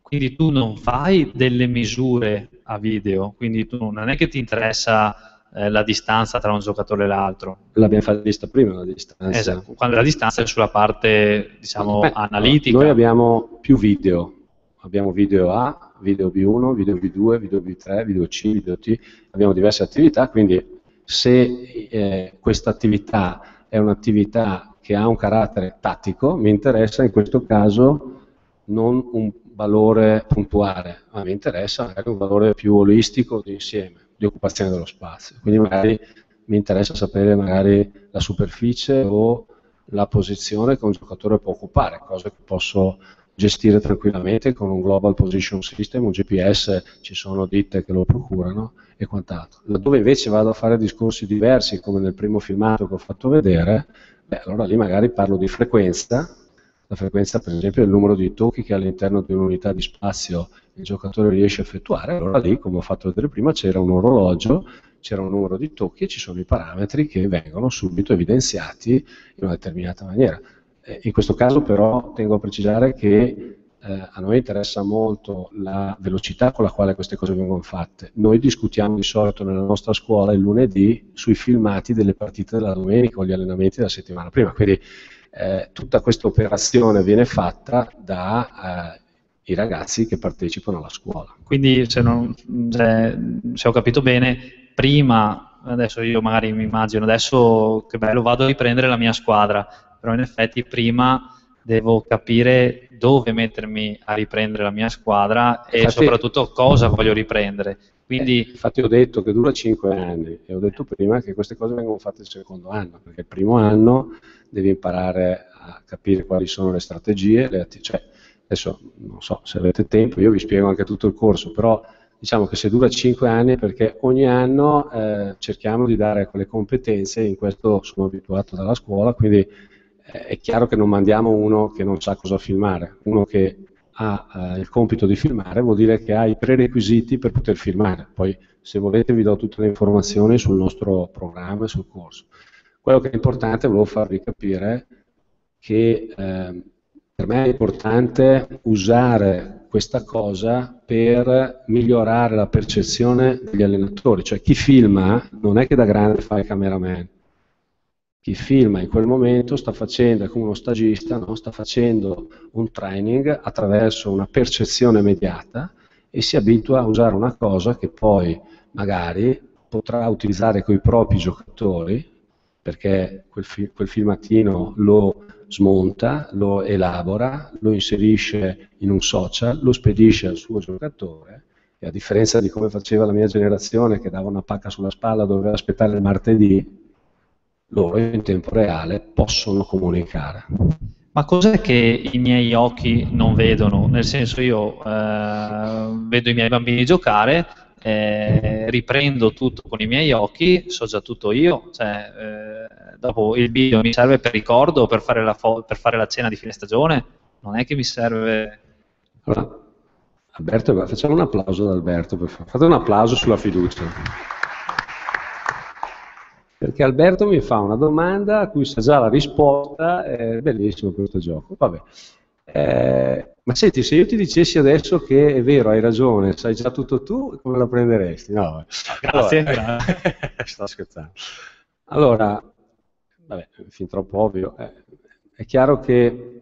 Quindi tu non fai delle misure a video, quindi tu non è che ti interessa eh, la distanza tra un giocatore e l'altro. L'abbiamo fatta vista prima la distanza. Esatto, quando la distanza è sulla parte diciamo Beh, analitica. Noi abbiamo più video, abbiamo video A, video B1, video B2, video B3, video C, video T, abbiamo diverse attività, quindi se eh, questa attività è un'attività che ha un carattere tattico, mi interessa in questo caso non un valore puntuale, ma mi interessa magari un valore più olistico di insieme, di occupazione dello spazio. Quindi magari mi interessa sapere magari la superficie o la posizione che un giocatore può occupare, cose che posso gestire tranquillamente con un Global Position System, un GPS, ci sono ditte che lo procurano e quant'altro. Laddove invece vado a fare discorsi diversi, come nel primo filmato che ho fatto vedere, beh, allora lì magari parlo di frequenza, la frequenza per esempio è il numero di tocchi che all'interno di un'unità di spazio il giocatore riesce a effettuare, allora lì, come ho fatto vedere prima, c'era un orologio, c'era un numero di tocchi e ci sono i parametri che vengono subito evidenziati in una determinata maniera. Eh, in questo caso però tengo a precisare che eh, a noi interessa molto la velocità con la quale queste cose vengono fatte. Noi discutiamo di solito nella nostra scuola il lunedì sui filmati delle partite della domenica o gli allenamenti della settimana prima, quindi eh, tutta questa operazione viene fatta dai eh, ragazzi che partecipano alla scuola. Quindi se, non, se, se ho capito bene, prima, adesso io magari mi immagino, adesso che bello vado a riprendere la mia squadra, però in effetti prima devo capire dove mettermi a riprendere la mia squadra e infatti, soprattutto cosa voglio riprendere. Quindi, eh, infatti ho detto che dura 5 anni e ho detto prima che queste cose vengono fatte il secondo anno, perché il primo anno devi imparare a capire quali sono le strategie, le cioè, adesso non so se avete tempo, io vi spiego anche tutto il corso, però diciamo che se dura 5 anni perché ogni anno eh, cerchiamo di dare quelle competenze, in questo sono abituato dalla scuola, quindi è chiaro che non mandiamo uno che non sa cosa filmare, uno che ha eh, il compito di filmare vuol dire che ha i prerequisiti per poter filmare. Poi se volete vi do tutte le informazioni sul nostro programma e sul corso. Quello che è importante, volevo farvi capire che eh, per me è importante usare questa cosa per migliorare la percezione degli allenatori, cioè chi filma non è che da grande fa il cameraman, Chi filma in quel momento sta facendo, è come uno stagista, no? sta facendo un training attraverso una percezione immediata e si abitua a usare una cosa che poi magari potrà utilizzare con i propri giocatori, perché quel, fi quel filmatino lo smonta, lo elabora, lo inserisce in un social, lo spedisce al suo giocatore e a differenza di come faceva la mia generazione che dava una pacca sulla spalla, doveva aspettare il martedì, loro in tempo reale possono comunicare. Ma cos'è che i miei occhi non vedono? Nel senso io eh, vedo i miei bambini giocare, eh, riprendo tutto con i miei occhi, so già tutto io, cioè, eh, dopo il video mi serve per ricordo, per fare, la per fare la cena di fine stagione, non è che mi serve... Allora, Alberto, facciamo un applauso ad Alberto, fate un applauso sulla fiducia. Perché Alberto mi fa una domanda a cui sa già la risposta, è bellissimo questo gioco. Vabbè. Eh, ma senti, se io ti dicessi adesso che è vero, hai ragione, sai già tutto tu, come la prenderesti? No, grazie. Allora, sto scherzando. Allora, vabbè, fin troppo ovvio, eh, è chiaro che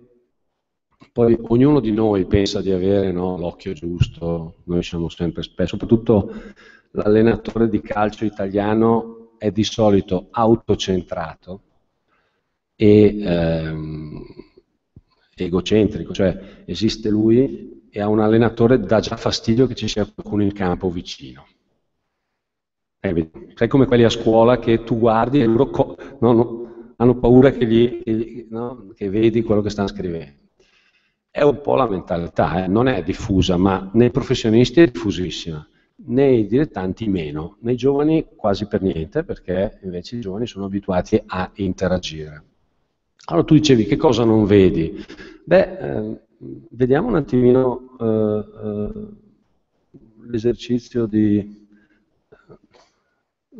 poi ognuno di noi pensa di avere no, l'occhio giusto, noi siamo sempre spesso, soprattutto l'allenatore di calcio italiano è di solito autocentrato e ehm, egocentrico, cioè esiste lui e ha un allenatore dà già fastidio che ci sia qualcuno in campo vicino. Eh, sai come quelli a scuola che tu guardi e loro no, no, hanno paura che, gli, che, no, che, vedi quello che stanno scrivendo. È un po' la mentalità, eh? non è diffusa, ma nei professionisti è diffusissima nei dilettanti meno, nei giovani quasi per niente, perché invece i giovani sono abituati a interagire. Allora tu dicevi che cosa non vedi? Beh, eh, vediamo un attimino eh, eh, l'esercizio di,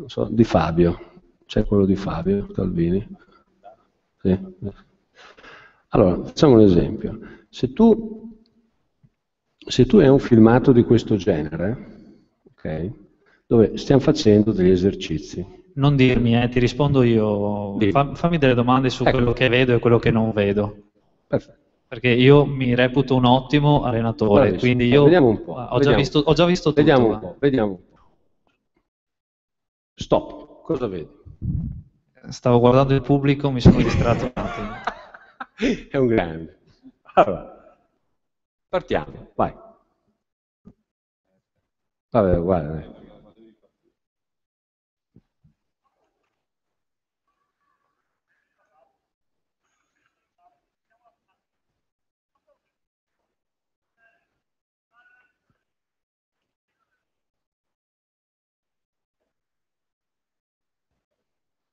so, di, Fabio. C'è quello di Fabio Calvini? Sì. Allora, facciamo un esempio. Se tu, se tu hai un filmato di questo genere, okay? dove stiamo facendo degli esercizi. Non dirmi, eh, ti rispondo io. Fa, fammi delle domande su ecco. quello che vedo e quello che non vedo. Perfetto. Perché io mi reputo un ottimo allenatore, Bravissimo. quindi io vediamo un po', ho, già visto, ho, già visto, tutto. Vediamo un po', vediamo un po'. Stop, cosa vedi? Stavo guardando il pubblico, mi sono distratto un attimo. È un grande. Allora, partiamo, vai. Vabbè, guarda.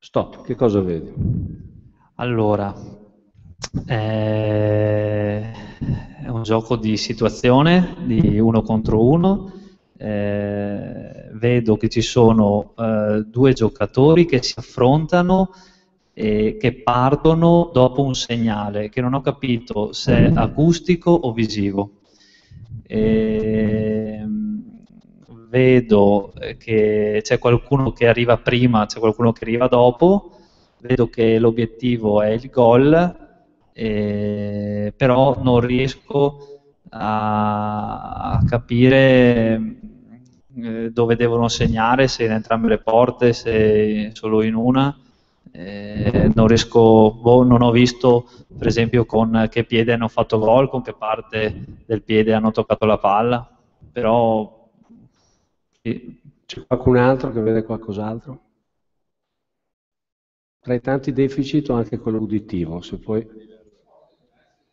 Stop, che cosa vedi? Allora, eh, è un gioco di situazione, di uno contro uno, eh, vedo che ci sono eh, due giocatori che si affrontano e che partono dopo un segnale che non ho capito se è acustico o visivo. E, vedo che c'è qualcuno che arriva prima, c'è qualcuno che arriva dopo, vedo che l'obiettivo è il gol, eh, però non riesco a, a capire eh, dove devono segnare, se in entrambe le porte, se solo in una. Eh, non riesco, boh, non ho visto per esempio con che piede hanno fatto gol, con che parte del piede hanno toccato la palla, però... Sì. C'è qualcun altro che vede qualcos'altro? Tra i tanti deficit ho anche quello uditivo, se poi...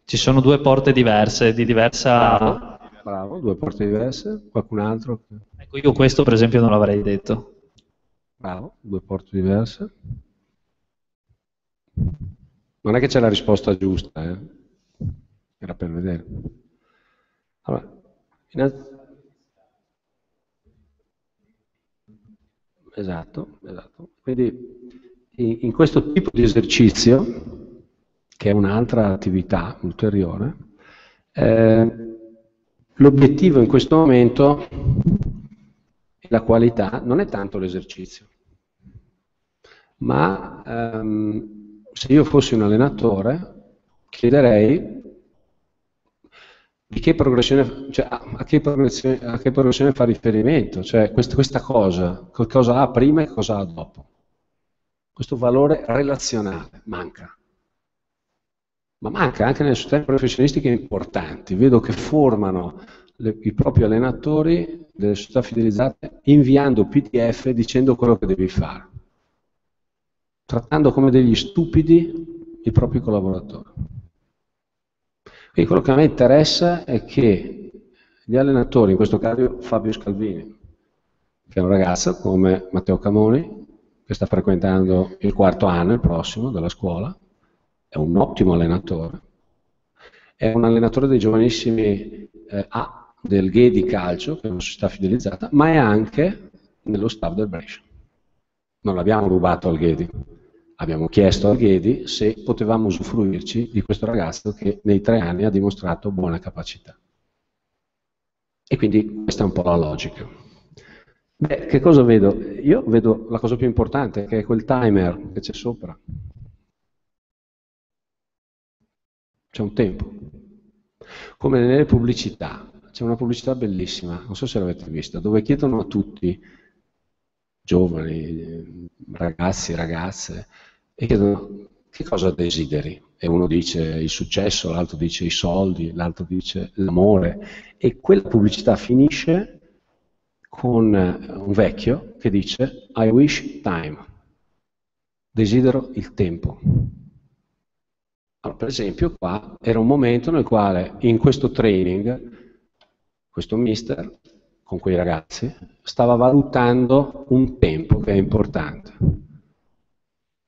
Ci sono due porte diverse, di diversa... Bravo Bravo, due porte diverse, qualcun altro? Ecco, io questo per esempio non l'avrei detto. Bravo, due porte diverse. Non è che c'è la risposta giusta, eh? era per vedere. Allora, Esatto, esatto. Quindi in questo tipo di esercizio, che è un'altra attività ulteriore, eh, L'obiettivo in questo momento la qualità non è tanto l'esercizio, ma ehm, se io fossi un allenatore, chiederei che cioè, a, che a, che progressione, fa riferimento, cioè questa, questa cosa, cosa ha prima e cosa ha dopo. Questo valore relazionale manca. Ma manca anche nelle società professionistiche importanti. Vedo che formano le, i propri allenatori delle società fidelizzate inviando PDF dicendo quello che devi fare, trattando come degli stupidi i propri collaboratori. Quindi quello che a me interessa è che gli allenatori, in questo caso Fabio Scalvini, che è un ragazzo come Matteo Camoni, che sta frequentando il quarto anno, il prossimo, della scuola, è un ottimo allenatore, è un allenatore dei giovanissimi eh, A del GE di calcio, che è una società fidelizzata, ma è anche nello staff del Brescia. Non l'abbiamo rubato al Ghedi, abbiamo chiesto al Ghedi se potevamo usufruirci di questo ragazzo che nei tre anni ha dimostrato buone capacità. E quindi questa è un po' la logica. Beh, che cosa vedo? Io vedo la cosa più importante, che è quel timer che c'è sopra. C'è un tempo. Come nelle pubblicità, c'è una pubblicità bellissima, non so se l'avete vista, dove chiedono a tutti, giovani, ragazzi, ragazze, e chiedono che cosa desideri. E uno dice il successo, l'altro dice i soldi, l'altro dice l'amore. E quella pubblicità finisce con un vecchio che dice I wish time, desidero il tempo. Allora, per esempio qua era un momento nel quale in questo training questo mister con quei ragazzi stava valutando un tempo che è importante.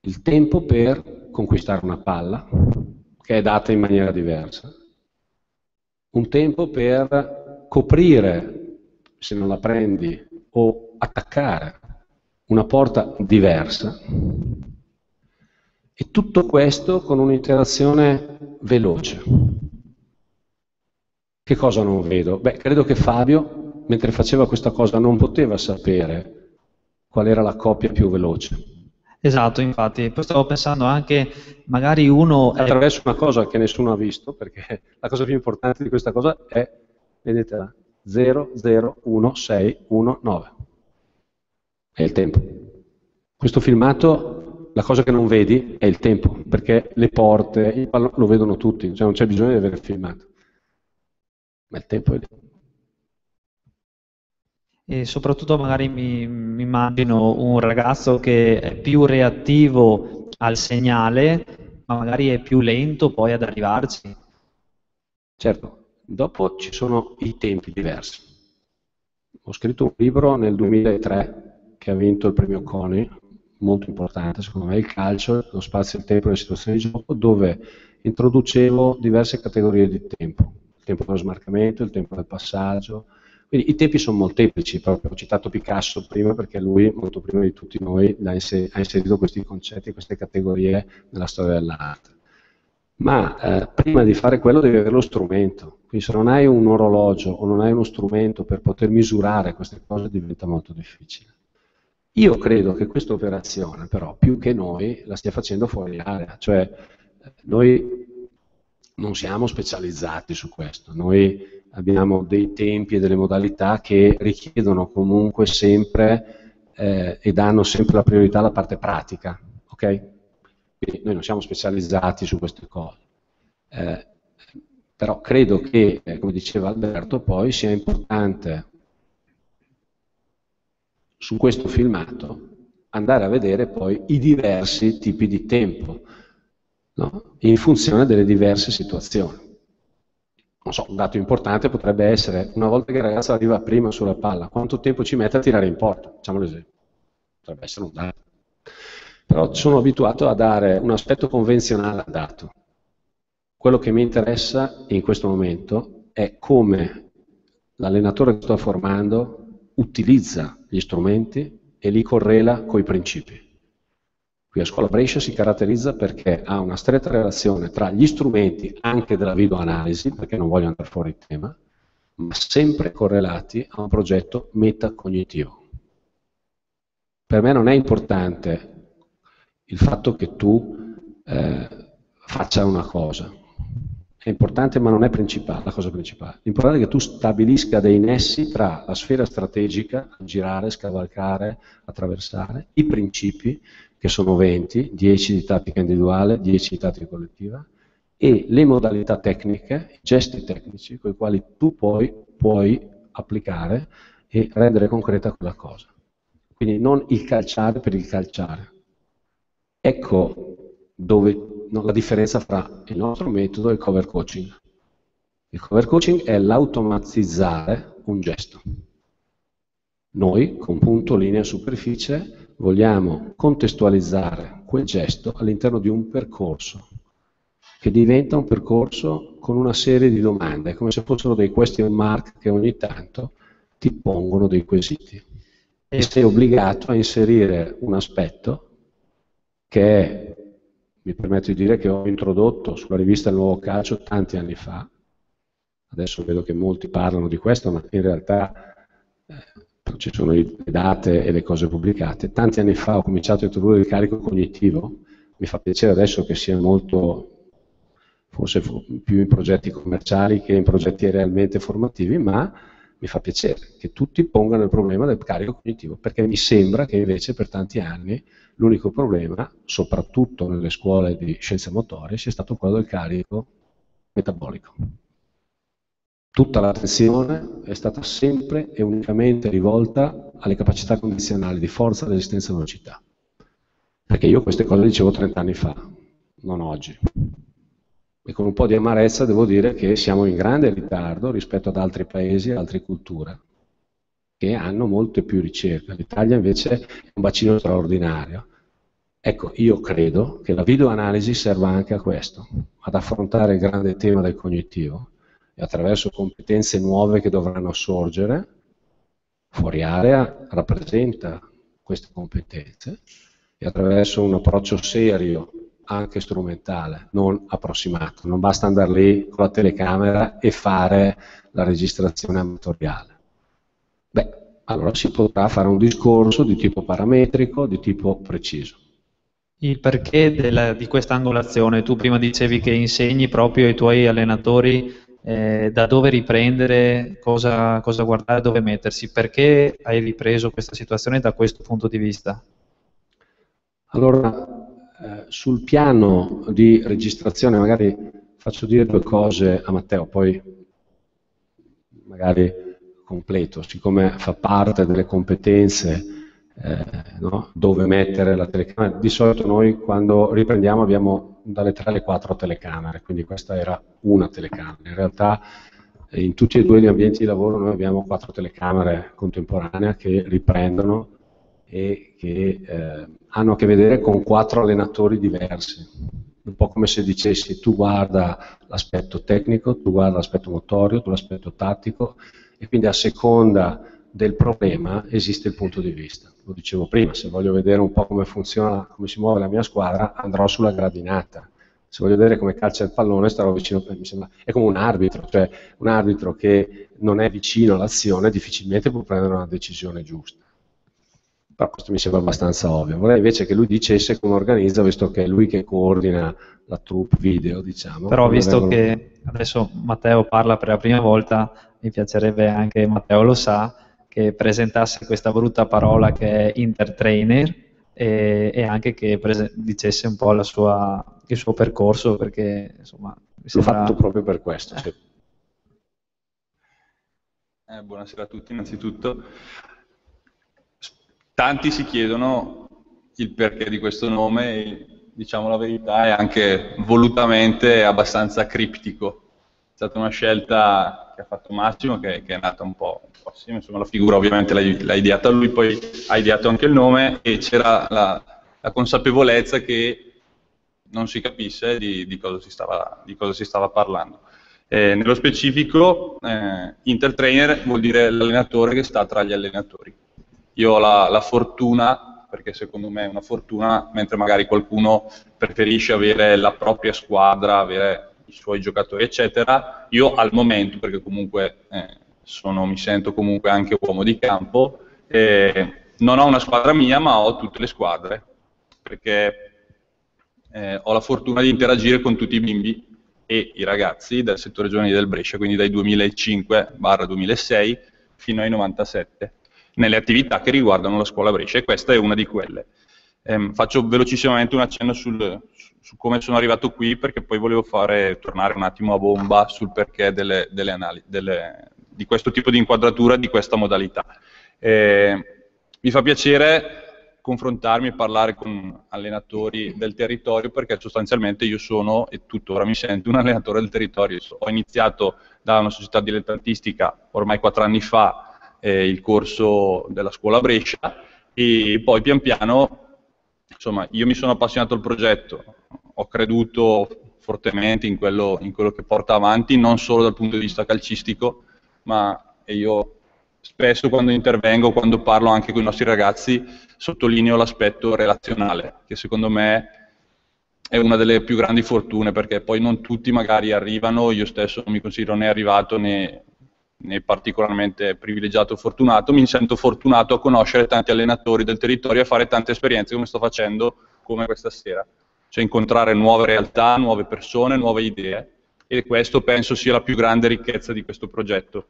Il tempo per conquistare una palla, che è data in maniera diversa. Un tempo per coprire, se non la prendi, o attaccare una porta diversa. E tutto questo con un'interazione veloce. Che cosa non vedo? Beh, credo che Fabio, mentre faceva questa cosa, non poteva sapere qual era la coppia più veloce. Esatto, infatti, poi stavo pensando anche, magari uno... È... Attraverso una cosa che nessuno ha visto, perché la cosa più importante di questa cosa è, vedete là, 001619. È il tempo. Questo filmato, la cosa che non vedi è il tempo, perché le porte, lo vedono tutti, cioè non c'è bisogno di avere il filmato ma il tempo è lì. E soprattutto magari mi, mi, immagino un ragazzo che è più reattivo al segnale, ma magari è più lento poi ad arrivarci. Certo, dopo ci sono i tempi diversi. Ho scritto un libro nel 2003 che ha vinto il premio CONI, molto importante secondo me, il calcio, lo spazio, il tempo e le situazioni di gioco, dove introducevo diverse categorie di tempo tempo dello smarcamento, il tempo del passaggio. Quindi i tempi sono molteplici, proprio ho citato Picasso prima perché lui, molto prima di tutti noi, ha inserito questi concetti, queste categorie nella storia dell'arte. Ma eh, prima di fare quello devi avere lo strumento, quindi se non hai un orologio o non hai uno strumento per poter misurare queste cose diventa molto difficile. Io credo che questa operazione però, più che noi, la stia facendo fuori area, cioè noi non siamo specializzati su questo, noi abbiamo dei tempi e delle modalità che richiedono comunque sempre eh, e danno sempre la priorità alla parte pratica, ok? Quindi noi non siamo specializzati su queste cose. Eh, però credo che, eh, come diceva Alberto, poi sia importante su questo filmato andare a vedere poi i diversi tipi di tempo no? in funzione delle diverse situazioni. Non so, un dato importante potrebbe essere, una volta che il ragazzo arriva prima sulla palla, quanto tempo ci mette a tirare in porta? Facciamo l'esempio. Potrebbe essere un dato. Però sono abituato a dare un aspetto convenzionale al dato. Quello che mi interessa in questo momento è come l'allenatore che sto formando utilizza gli strumenti e li correla coi principi. Qui a Scuola Brescia si caratterizza perché ha una stretta relazione tra gli strumenti anche della videoanalisi, perché non voglio andare fuori il tema, ma sempre correlati a un progetto metacognitivo. Per me non è importante il fatto che tu eh, faccia una cosa. È importante ma non è la cosa principale. L'importante è che tu stabilisca dei nessi tra la sfera strategica, girare, scavalcare, attraversare, i principi, che sono 20, 10 di tattica individuale, 10 di tattica collettiva, e le modalità tecniche, i gesti tecnici con i quali tu poi puoi applicare e rendere concreta quella cosa. Quindi non il calciare per il calciare. Ecco dove no, la differenza fra il nostro metodo e il cover coaching. Il cover coaching è l'automatizzare un gesto. Noi, con punto, linea, superficie, vogliamo contestualizzare quel gesto all'interno di un percorso che diventa un percorso con una serie di domande, come se fossero dei question mark che ogni tanto ti pongono dei quesiti. E sei obbligato a inserire un aspetto che è, mi permetto di dire che ho introdotto sulla rivista Il Nuovo Calcio tanti anni fa, adesso vedo che molti parlano di questo, ma in realtà eh, ci sono le date e le cose pubblicate. Tanti anni fa ho cominciato a introdurre il carico cognitivo, mi fa piacere adesso che sia molto forse più in progetti commerciali che in progetti realmente formativi, ma mi fa piacere che tutti pongano il problema del carico cognitivo, perché mi sembra che invece per tanti anni l'unico problema, soprattutto nelle scuole di scienze motorie, sia stato quello del carico metabolico. Tutta l'attenzione è stata sempre e unicamente rivolta alle capacità condizionali di forza, resistenza e velocità. Perché io queste cose le dicevo 30 anni fa, non oggi e con un po' di amarezza devo dire che siamo in grande ritardo rispetto ad altri paesi e altre culture che hanno molte più ricerche. L'Italia invece è un bacino straordinario. Ecco, io credo che la videoanalisi serva anche a questo, ad affrontare il grande tema del cognitivo e attraverso competenze nuove che dovranno sorgere, fuori area rappresenta queste competenze e attraverso un approccio serio anche strumentale, non approssimato. Non basta andare lì con la telecamera e fare la registrazione amatoriale. Beh, allora si potrà fare un discorso di tipo parametrico, di tipo preciso. Il perché della, di questa angolazione? Tu prima dicevi che insegni proprio ai tuoi allenatori eh, da dove riprendere, cosa, cosa guardare, dove mettersi. Perché hai ripreso questa situazione da questo punto di vista? Allora, eh, sul piano di registrazione, magari faccio dire due cose a Matteo, poi magari completo, siccome fa parte delle competenze eh, no? dove mettere la telecamera. Di solito noi quando riprendiamo abbiamo dalle 3 alle 4 telecamere, quindi questa era una telecamera. In realtà eh, in tutti e due gli ambienti di lavoro noi abbiamo quattro telecamere contemporanee che riprendono e che eh, hanno a che vedere con quattro allenatori diversi. Un po' come se dicessi tu guarda l'aspetto tecnico, tu guarda l'aspetto motorio, tu l'aspetto tattico e quindi a seconda del problema esiste il punto di vista. Lo dicevo prima, se voglio vedere un po' come funziona, come si muove la mia squadra, andrò sulla gradinata. Se voglio vedere come calcia il pallone, starò vicino, mi sembra, è come un arbitro, cioè un arbitro che non è vicino all'azione difficilmente può prendere una decisione giusta però questo mi sembra abbastanza ovvio. Vorrei invece che lui dicesse come organizza, visto che è lui che coordina la troupe video, diciamo. Però visto vengono... che adesso Matteo parla per la prima volta, mi piacerebbe anche, Matteo lo sa, che presentasse questa brutta parola che è intertrainer e, e anche che prese- dicesse un po' sua, il suo percorso, perché insomma... Mi sembra... L'ho fatto proprio per questo, eh. sì. Eh, buonasera a tutti innanzitutto tanti si chiedono il perché di questo nome e diciamo la verità è anche volutamente abbastanza criptico. È stata una scelta che ha fatto Massimo, che, che è nata un po', assieme, insomma la figura ovviamente l'ha ideata lui, poi ha ideato anche il nome e c'era la, la consapevolezza che non si capisse di, di, cosa, si stava, di cosa si stava parlando. Eh, nello specifico, eh, intertrainer vuol dire l'allenatore che sta tra gli allenatori. Io ho la, la fortuna, perché secondo me è una fortuna, mentre magari qualcuno preferisce avere la propria squadra, avere i suoi giocatori, eccetera, io al momento, perché comunque eh, sono, mi sento comunque anche uomo di campo, non ho una squadra mia, ma ho tutte le squadre, perché eh, ho la fortuna di interagire con tutti i bimbi e i ragazzi del settore giovanile del Brescia, quindi dai 2005-2006 fino ai 97, nelle attività che riguardano la scuola Brescia e questa è una di quelle. Eh, faccio velocissimamente un accenno sul, su come sono arrivato qui perché poi volevo fare, tornare un attimo a bomba sul perché delle, delle analisi, delle, di questo tipo di inquadratura, di questa modalità. Eh, mi fa piacere confrontarmi e parlare con allenatori del territorio perché sostanzialmente io sono e tuttora mi sento un allenatore del territorio. Ho iniziato da una società dilettantistica ormai quattro anni fa eh, il corso della scuola Brescia e poi pian piano insomma io mi sono appassionato al progetto, ho creduto fortemente in quello, in quello che porta avanti non solo dal punto di vista calcistico ma io spesso quando intervengo, quando parlo anche con i nostri ragazzi, sottolineo l'aspetto relazionale, che secondo me è una delle più grandi fortune, perché poi non tutti magari arrivano, io stesso non mi considero né arrivato né, né particolarmente privilegiato o fortunato, mi sento fortunato a conoscere tanti allenatori del territorio e a fare tante esperienze come sto facendo come questa sera, cioè incontrare nuove realtà, nuove persone, nuove idee. E questo penso sia la più grande ricchezza di questo progetto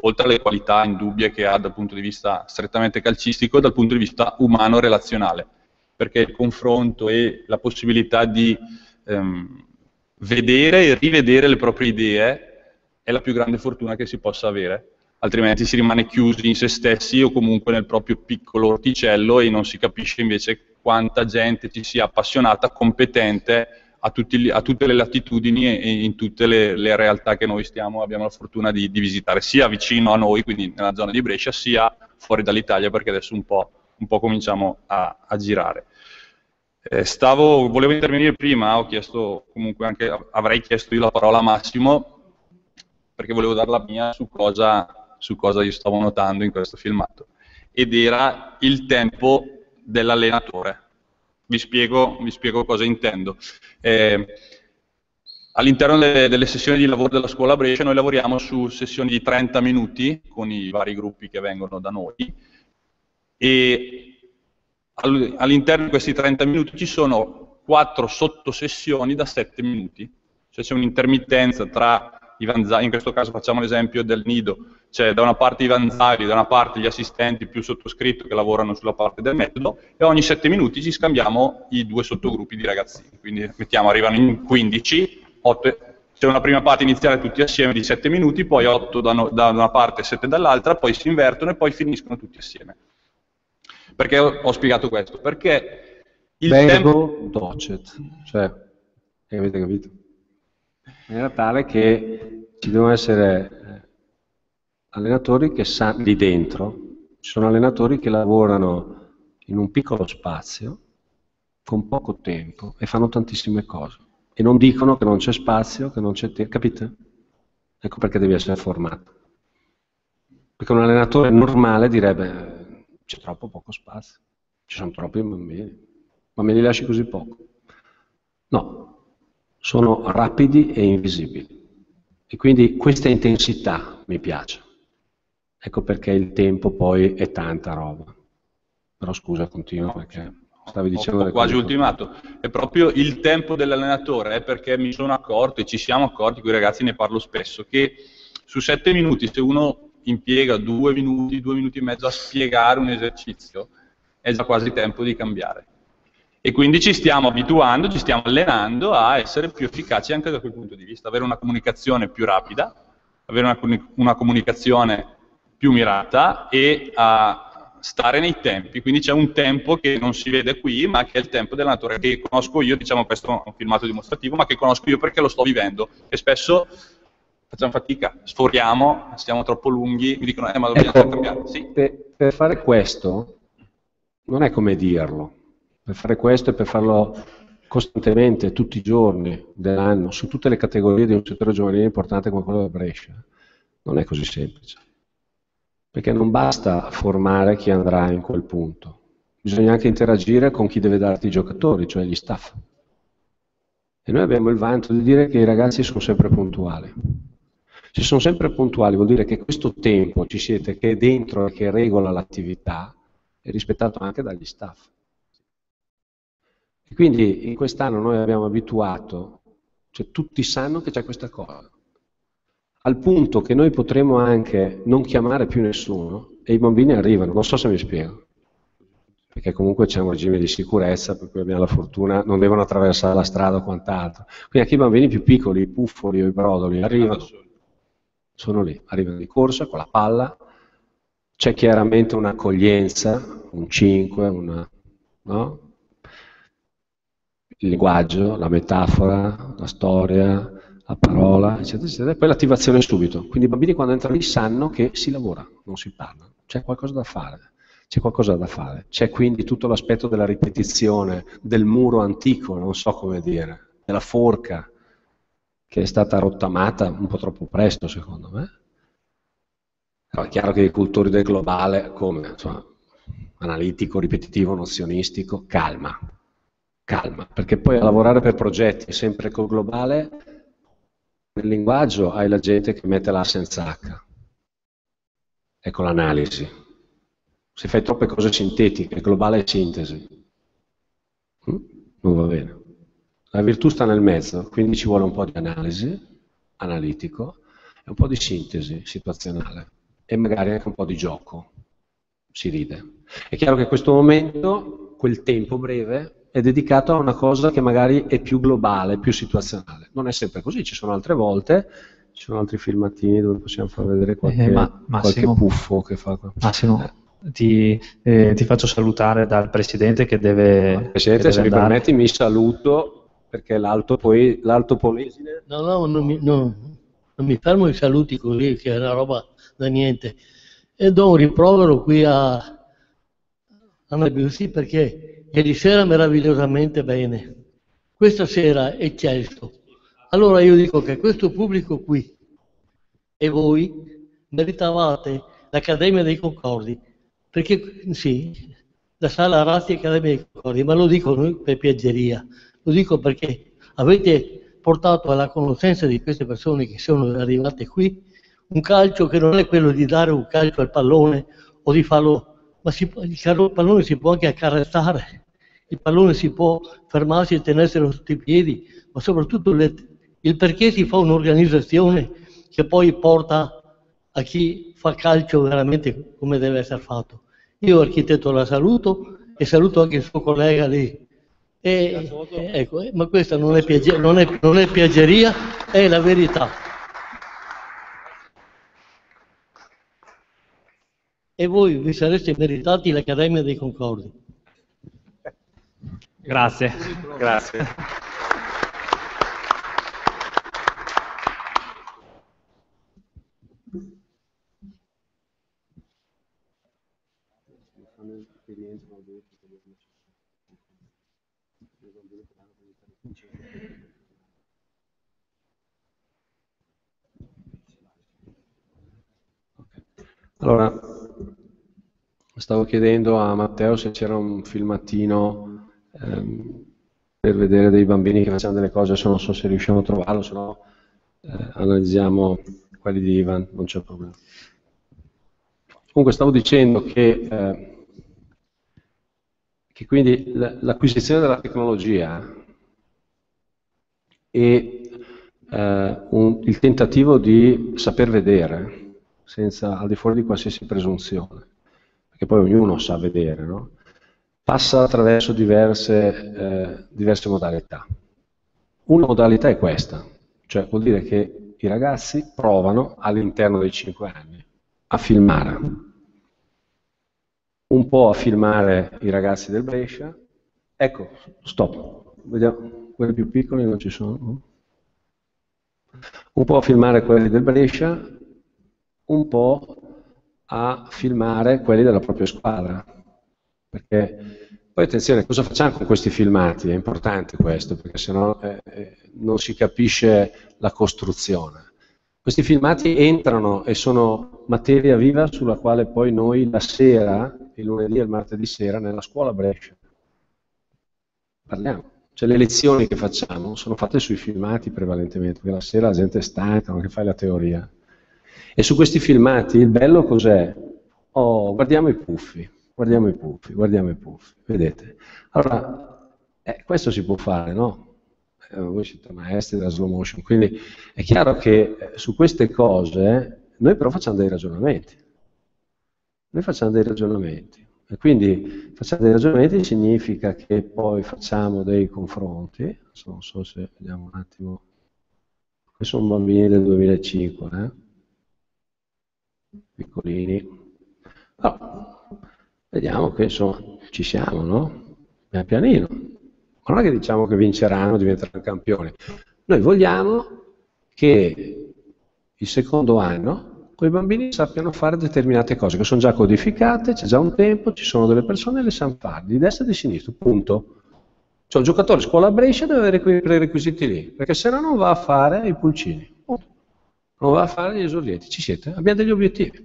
oltre alle qualità indubbie che ha dal punto di vista strettamente calcistico, dal punto di vista umano-relazionale, perché il confronto e la possibilità di ehm, vedere e rivedere le proprie idee è la più grande fortuna che si possa avere, altrimenti si rimane chiusi in se stessi o comunque nel proprio piccolo orticello e non si capisce invece quanta gente ci sia appassionata, competente, a, tutti, a, tutte le latitudini e in tutte le, le, realtà che noi stiamo, abbiamo la fortuna di, di, visitare, sia vicino a noi, quindi nella zona di Brescia, sia fuori dall'Italia, perché adesso un po', un po cominciamo a, a girare. Eh, stavo, volevo intervenire prima, ho chiesto comunque anche, avrei chiesto io la parola a Massimo, perché volevo dare la mia su cosa, su cosa io stavo notando in questo filmato, ed era il tempo dell'allenatore vi spiego, vi spiego cosa intendo. Eh, all'interno delle, delle, sessioni di lavoro della scuola Brescia noi lavoriamo su sessioni di 30 minuti con i vari gruppi che vengono da noi e all'interno di questi 30 minuti ci sono quattro sottosessioni da 7 minuti, cioè c'è un'intermittenza tra i vanzali, in questo caso facciamo l'esempio del nido, cioè da una parte i vanzali, da una parte gli assistenti più sottoscritto che lavorano sulla parte del metodo e ogni 7 minuti ci scambiamo i due sottogruppi di ragazzini, quindi mettiamo, arrivano in 15, 8, c'è una prima parte iniziale tutti assieme di 7 minuti, poi 8 da, no, da una parte e 7 dall'altra, poi si invertono e poi finiscono tutti assieme. Perché ho, ho spiegato questo? Perché il Verbo tempo... docet, cioè, avete capito? In maniera tale che ci devono essere eh, allenatori che sanno lì dentro, ci sono allenatori che lavorano in un piccolo spazio, con poco tempo, e fanno tantissime cose. E non dicono che non c'è spazio, che non c'è tempo, capite? Ecco perché devi essere formato. Perché un allenatore normale direbbe c'è troppo poco spazio, ci sono troppi bambini, ma me li lasci così poco. No, sono rapidi e invisibili. E quindi questa intensità mi piace. Ecco perché il tempo poi è tanta roba. Però scusa, continuo perché stavi dicendo... Ho quasi ultimato. È proprio il tempo dell'allenatore, eh, perché mi sono accorto, e ci siamo accorti, con i ragazzi ne parlo spesso, che su sette minuti, se uno impiega due minuti, due minuti e mezzo a spiegare un esercizio, è già quasi tempo di cambiare. E quindi ci stiamo abituando, ci stiamo allenando a essere più efficaci anche da quel punto di vista, avere una comunicazione più rapida, avere una, una comunicazione più mirata e a stare nei tempi. Quindi c'è un tempo che non si vede qui, ma che è il tempo della natura, che conosco io, diciamo questo è un filmato dimostrativo, ma che conosco io perché lo sto vivendo. E spesso facciamo fatica, sforiamo, stiamo troppo lunghi, mi dicono, eh ma dobbiamo ecco, cambiare. Sì. Per, per fare questo, non è come dirlo, per fare questo e per farlo costantemente, tutti i giorni dell'anno, su tutte le categorie di un settore giovanile importante come quello della Brescia, non è così semplice. Perché non basta formare chi andrà in quel punto, bisogna anche interagire con chi deve darti i giocatori, cioè gli staff. E noi abbiamo il vanto di dire che i ragazzi sono sempre puntuali. Se sono sempre puntuali vuol dire che questo tempo ci siete che è dentro e che regola l'attività è rispettato anche dagli staff. E quindi in quest'anno noi abbiamo abituato, cioè tutti sanno che c'è questa cosa, al punto che noi potremo anche non chiamare più nessuno e i bambini arrivano, non so se mi spiego perché comunque c'è un regime di sicurezza, per cui abbiamo la fortuna, non devono attraversare la strada o quant'altro. Quindi anche i bambini più piccoli, i puffoli o i brodoli, arrivano, sono lì, arrivano di corsa con la palla, c'è chiaramente un'accoglienza, un 5, una, no? Il linguaggio, la metafora, la storia, la parola, eccetera, eccetera, e poi l'attivazione subito. Quindi i bambini quando entrano lì sanno che si lavora, non si parla, c'è qualcosa da fare c'è qualcosa da fare. C'è quindi tutto l'aspetto della ripetizione, del muro antico, non so come dire, della forca, che è stata rottamata un po' troppo presto, secondo me. Però è chiaro che i cultori del globale, come insomma, analitico, ripetitivo, nozionistico, calma, calma, perché poi a lavorare per progetti sempre col globale, nel linguaggio hai la gente che mette la senza H, ecco l'analisi, se fai troppe cose sintetiche, globale è sintesi, hm? non va bene. La virtù sta nel mezzo, quindi ci vuole un po' di analisi, analitico, e un po' di sintesi situazionale, e magari anche un po' di gioco, si ride. È chiaro che in questo momento, quel tempo breve, è dedicato a una cosa che magari è più globale, più situazionale. Non è sempre così, ci sono altre volte, ci sono altri filmatini dove possiamo far vedere qualche, eh, ma, qualche puffo che fa. Massimo, eh ti, eh, ti, faccio salutare dal Presidente che deve... Presidente, che deve se andare. mi permetti mi saluto perché l'alto, poi, l'alto polesine... No, no non, mi, no, non mi fermo i saluti così, che è una roba da niente. E do un rimprovero qui a, a Nabiusi perché ieri sera meravigliosamente bene. Questa sera eccelso. Allora io dico che questo pubblico qui e voi meritavate l'Accademia dei Concordi perché sì, la sala Ratti Accademia dei Concordi, ma lo dico non per piaggeria, lo dico perché avete portato alla conoscenza di queste persone che sono arrivate qui un calcio che non è quello di dare un calcio al pallone o di farlo, ma si, il pallone si può anche accarezzare, il pallone si può fermarsi e tenerselo sotto i piedi, ma soprattutto le, il perché si fa un'organizzazione che poi porta a chi fa calcio veramente come deve essere fatto. Io architetto la saluto e saluto anche il suo collega lì. E, ecco, eh, ma questa non è, piagge, non, è, non è piaggeria, è la verità. E voi vi sareste meritati l'Accademia dei Concordi. Grazie. Grazie. Allora, stavo chiedendo a Matteo se c'era un filmatino ehm, per vedere dei bambini che facevano delle cose, se non so se riusciamo a trovarlo, se no eh, analizziamo quelli di Ivan, non c'è problema. Comunque stavo dicendo che, eh, che quindi l'acquisizione della tecnologia e eh, un, il tentativo di saper vedere senza, al di fuori di qualsiasi presunzione, perché poi ognuno sa vedere, no? Passa attraverso diverse, eh, diverse modalità. Una modalità è questa, cioè vuol dire che i ragazzi provano all'interno dei 5 anni a filmare, un po' a filmare i ragazzi del Brescia, ecco, stop, vediamo, quelli più piccoli non ci sono, un po' a filmare quelli del Brescia un po' a filmare quelli della propria squadra. Perché poi attenzione, cosa facciamo con questi filmati? È importante questo, perché sennò eh, eh, non si capisce la costruzione. Questi filmati entrano e sono materia viva sulla quale poi noi la sera, il lunedì e il martedì sera, nella scuola Brescia, parliamo. Cioè le lezioni che facciamo sono fatte sui filmati prevalentemente, perché la sera la gente è stanca, non che fai la teoria. E su questi filmati il bello cos'è? Oh, guardiamo i puffi, guardiamo i puffi, guardiamo i puffi, vedete? Allora, Eh, questo si può fare, no? Eh, voi siete maestri della slow motion, quindi è chiaro che eh, su queste cose noi però facciamo dei ragionamenti. Noi facciamo dei ragionamenti. E quindi facciamo dei ragionamenti significa che poi facciamo dei confronti. Adesso non so se vediamo un attimo. Questi sono bambini del 2005, eh? piccolini. Però, vediamo che insomma ci siamo, no? Pian pianino. Non è che diciamo che vinceranno, diventeranno campioni. Noi vogliamo che il secondo anno quei bambini sappiano fare determinate cose che sono già codificate, c'è già un tempo, ci sono delle persone e le sanno fare, di destra e di sinistra, punto. Cioè il giocatore scuola Brescia deve avere quei prerequisiti lì, perché se no non va a fare i pulcini, non va a fare gli esordienti. Ci siete? Abbiamo degli obiettivi.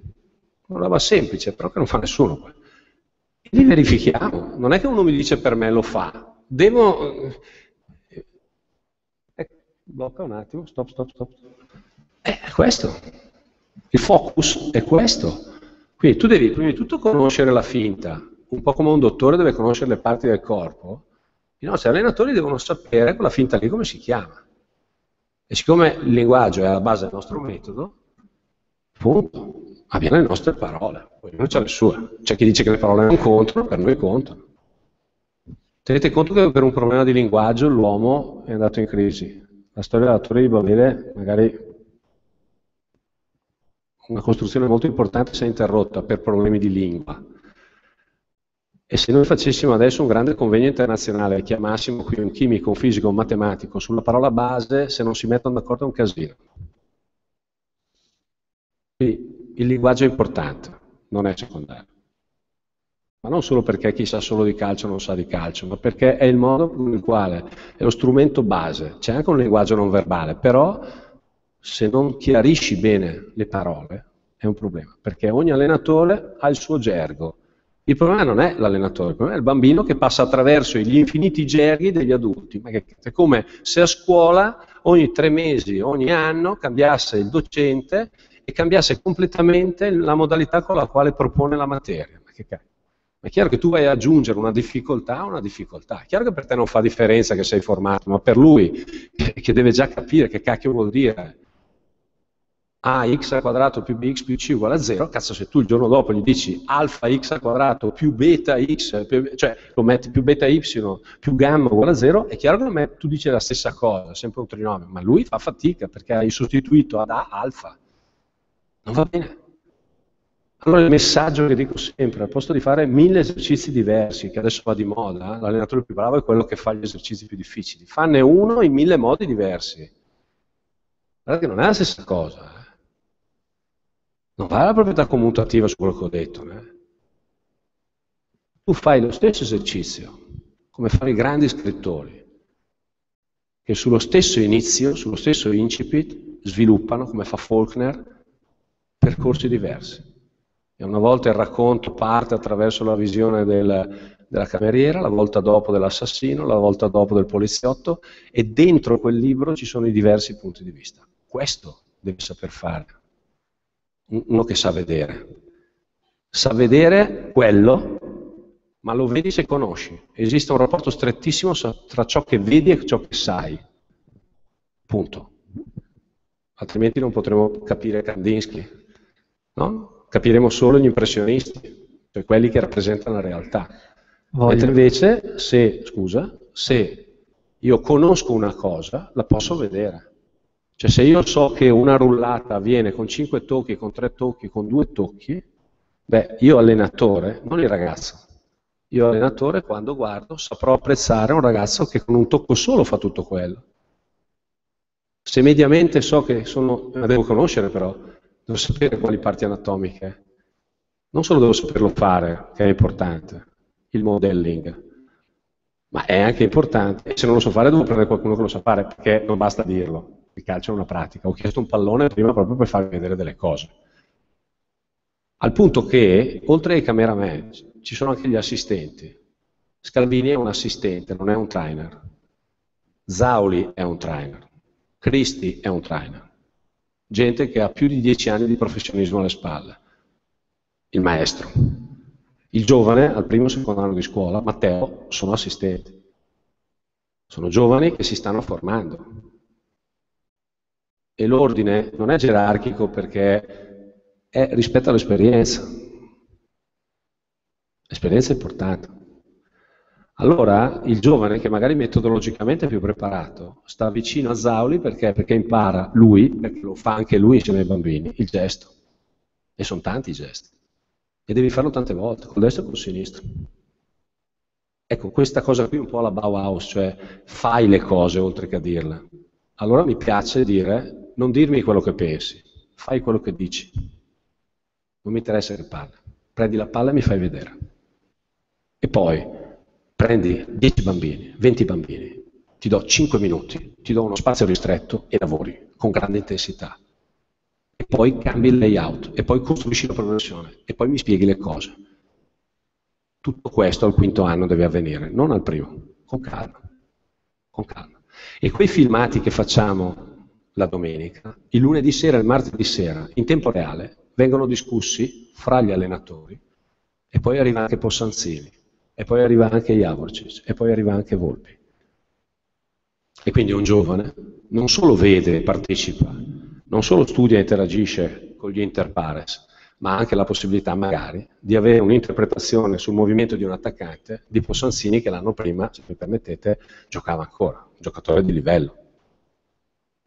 Una roba semplice, però che non fa nessuno. Poi. Li verifichiamo. Non è che uno mi dice per me lo fa. Devo... Eh, blocca un attimo, stop, stop, stop. Eh, è questo. Il focus è questo. Quindi tu devi prima di tutto conoscere la finta, un po' come un dottore deve conoscere le parti del corpo, i nostri allenatori devono sapere quella finta lì come si chiama. E siccome il linguaggio è alla base del nostro metodo, punto, abbiamo le nostre parole, ognuno ha le sue. C'è chi dice che le parole non contano, per noi contano. Tenete conto che per un problema di linguaggio l'uomo è andato in crisi. La storia della torre di Babele magari una costruzione molto importante si è interrotta per problemi di lingua. E se noi facessimo adesso un grande convegno internazionale chiamassimo qui un chimico, un fisico, un matematico sulla parola base, se non si mettono d'accordo è un casino. Quindi il linguaggio è importante, non è secondario. Ma non solo perché chi sa solo di calcio non sa di calcio, ma perché è il modo con il quale è lo strumento base. C'è anche un linguaggio non verbale, però se non chiarisci bene le parole è un problema, perché ogni allenatore ha il suo gergo. Il problema non è l'allenatore, il problema è il bambino che passa attraverso gli infiniti gerghi degli adulti. Ma è come se a scuola ogni tre mesi, ogni anno cambiasse il docente cambiasse completamente la modalità con la quale propone la materia. Ma che cazzo? Ma è chiaro che tu vai ad aggiungere una difficoltà a una difficoltà. È chiaro che per te non fa differenza che sei formato, ma per lui, che deve già capire che cacchio vuol dire ax al quadrato più bx più c uguale a 0, cazzo se tu il giorno dopo gli dici alfa x al quadrato più beta x, più, cioè lo metti più beta y più gamma uguale a 0, è chiaro che tu dici la stessa cosa, sempre un trinomio, ma lui fa fatica perché hai sostituito ad a alfa. Non va bene. Allora il messaggio che dico sempre, al posto di fare mille esercizi diversi, che adesso va di moda, l'allenatore più bravo è quello che fa gli esercizi più difficili, fanne uno in mille modi diversi. Guarda che non è la stessa cosa. Eh. Non vale la proprietà commutativa su quello che ho detto. Eh? Tu fai lo stesso esercizio, come fanno i grandi scrittori, che sullo stesso inizio, sullo stesso incipit, sviluppano, come fa Faulkner, percorsi diversi. E una volta il racconto parte attraverso la visione del, della cameriera, la volta dopo dell'assassino, la volta dopo del poliziotto, e dentro quel libro ci sono i diversi punti di vista. Questo devi saper fare uno che sa vedere. Sa vedere quello, ma lo vedi se conosci. Esiste un rapporto strettissimo tra ciò che vedi e ciò che sai. Punto. Altrimenti non potremo capire Kandinsky. No? Capiremo solo gli impressionisti, cioè quelli che rappresentano la realtà. Voglio. Mentre invece, se, scusa, se io conosco una cosa, la posso vedere. Cioè se io so che una rullata avviene con 5 tocchi, con 3 tocchi, con 2 tocchi, beh, io allenatore, non il ragazzo, io allenatore quando guardo saprò apprezzare un ragazzo che con un tocco solo fa tutto quello. Se mediamente so che sono, la devo conoscere però, devo sapere quali parti anatomiche, non solo devo saperlo fare, che è importante, il modelling, ma è anche importante, se non lo so fare devo prendere qualcuno che lo sa fare, perché non basta dirlo il calcio è una pratica. Ho chiesto un pallone prima proprio per farvi vedere delle cose. Al punto che, oltre ai cameraman, ci sono anche gli assistenti. Scalvini è un assistente, non è un trainer. Zauli è un trainer. Cristi è un trainer. Gente che ha più di dieci anni di professionismo alle spalle. Il maestro. Il giovane, al primo e secondo anno di scuola, Matteo, sono assistenti. sono giovani che si stanno formando. E l'ordine non è gerarchico perché è rispetto all'esperienza. L'esperienza è importante. Allora il giovane che magari metodologicamente è più preparato sta vicino a Zauli perché? perché impara lui, perché lo fa anche lui insieme ai bambini, il gesto. E sono tanti i gesti. E devi farlo tante volte, col destro e col sinistro. Ecco, questa cosa qui è un po' la Bauhaus, cioè fai le cose oltre che a dirle. Allora mi piace dire, non dirmi quello che pensi, fai quello che dici. Non mi interessa che parli. Prendi la palla e mi fai vedere. E poi prendi 10 bambini, 20 bambini, ti do 5 minuti, ti do uno spazio ristretto e lavori con grande intensità. E poi cambi il layout, e poi costruisci la progressione, e poi mi spieghi le cose. Tutto questo al quinto anno deve avvenire, non al primo, con calma. Con calma. E quei filmati che facciamo la domenica, il lunedì sera e il martedì sera, in tempo reale, vengono discussi fra gli allenatori e poi arriva anche Possanzini e poi arriva anche Javorcic, e poi arriva anche Volpi. E quindi un giovane non solo vede e partecipa, non solo studia e interagisce con gli interpares, ma ha anche la possibilità magari di avere un'interpretazione sul movimento di un attaccante di Possanzini che l'anno prima, se mi permettete, giocava ancora, un giocatore di livello.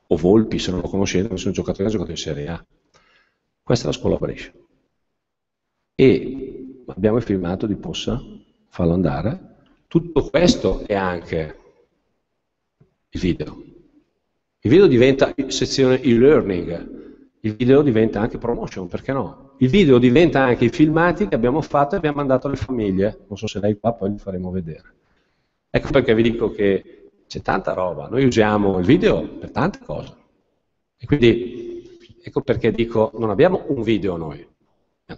O Volpi, se non lo conoscete, è un giocatore che ha giocato in Serie A. Questa è la scuola Brescia. E abbiamo il filmato di Possa fallo andare. Tutto questo è anche il video. Il video diventa sezione e-learning, il video diventa anche promotion, perché no? Il video diventa anche i filmati che abbiamo fatto e abbiamo mandato alle famiglie. Non so se lei qua, poi li faremo vedere. Ecco perché vi dico che c'è tanta roba. Noi usiamo il video per tante cose. E quindi ecco perché dico, non abbiamo un video noi,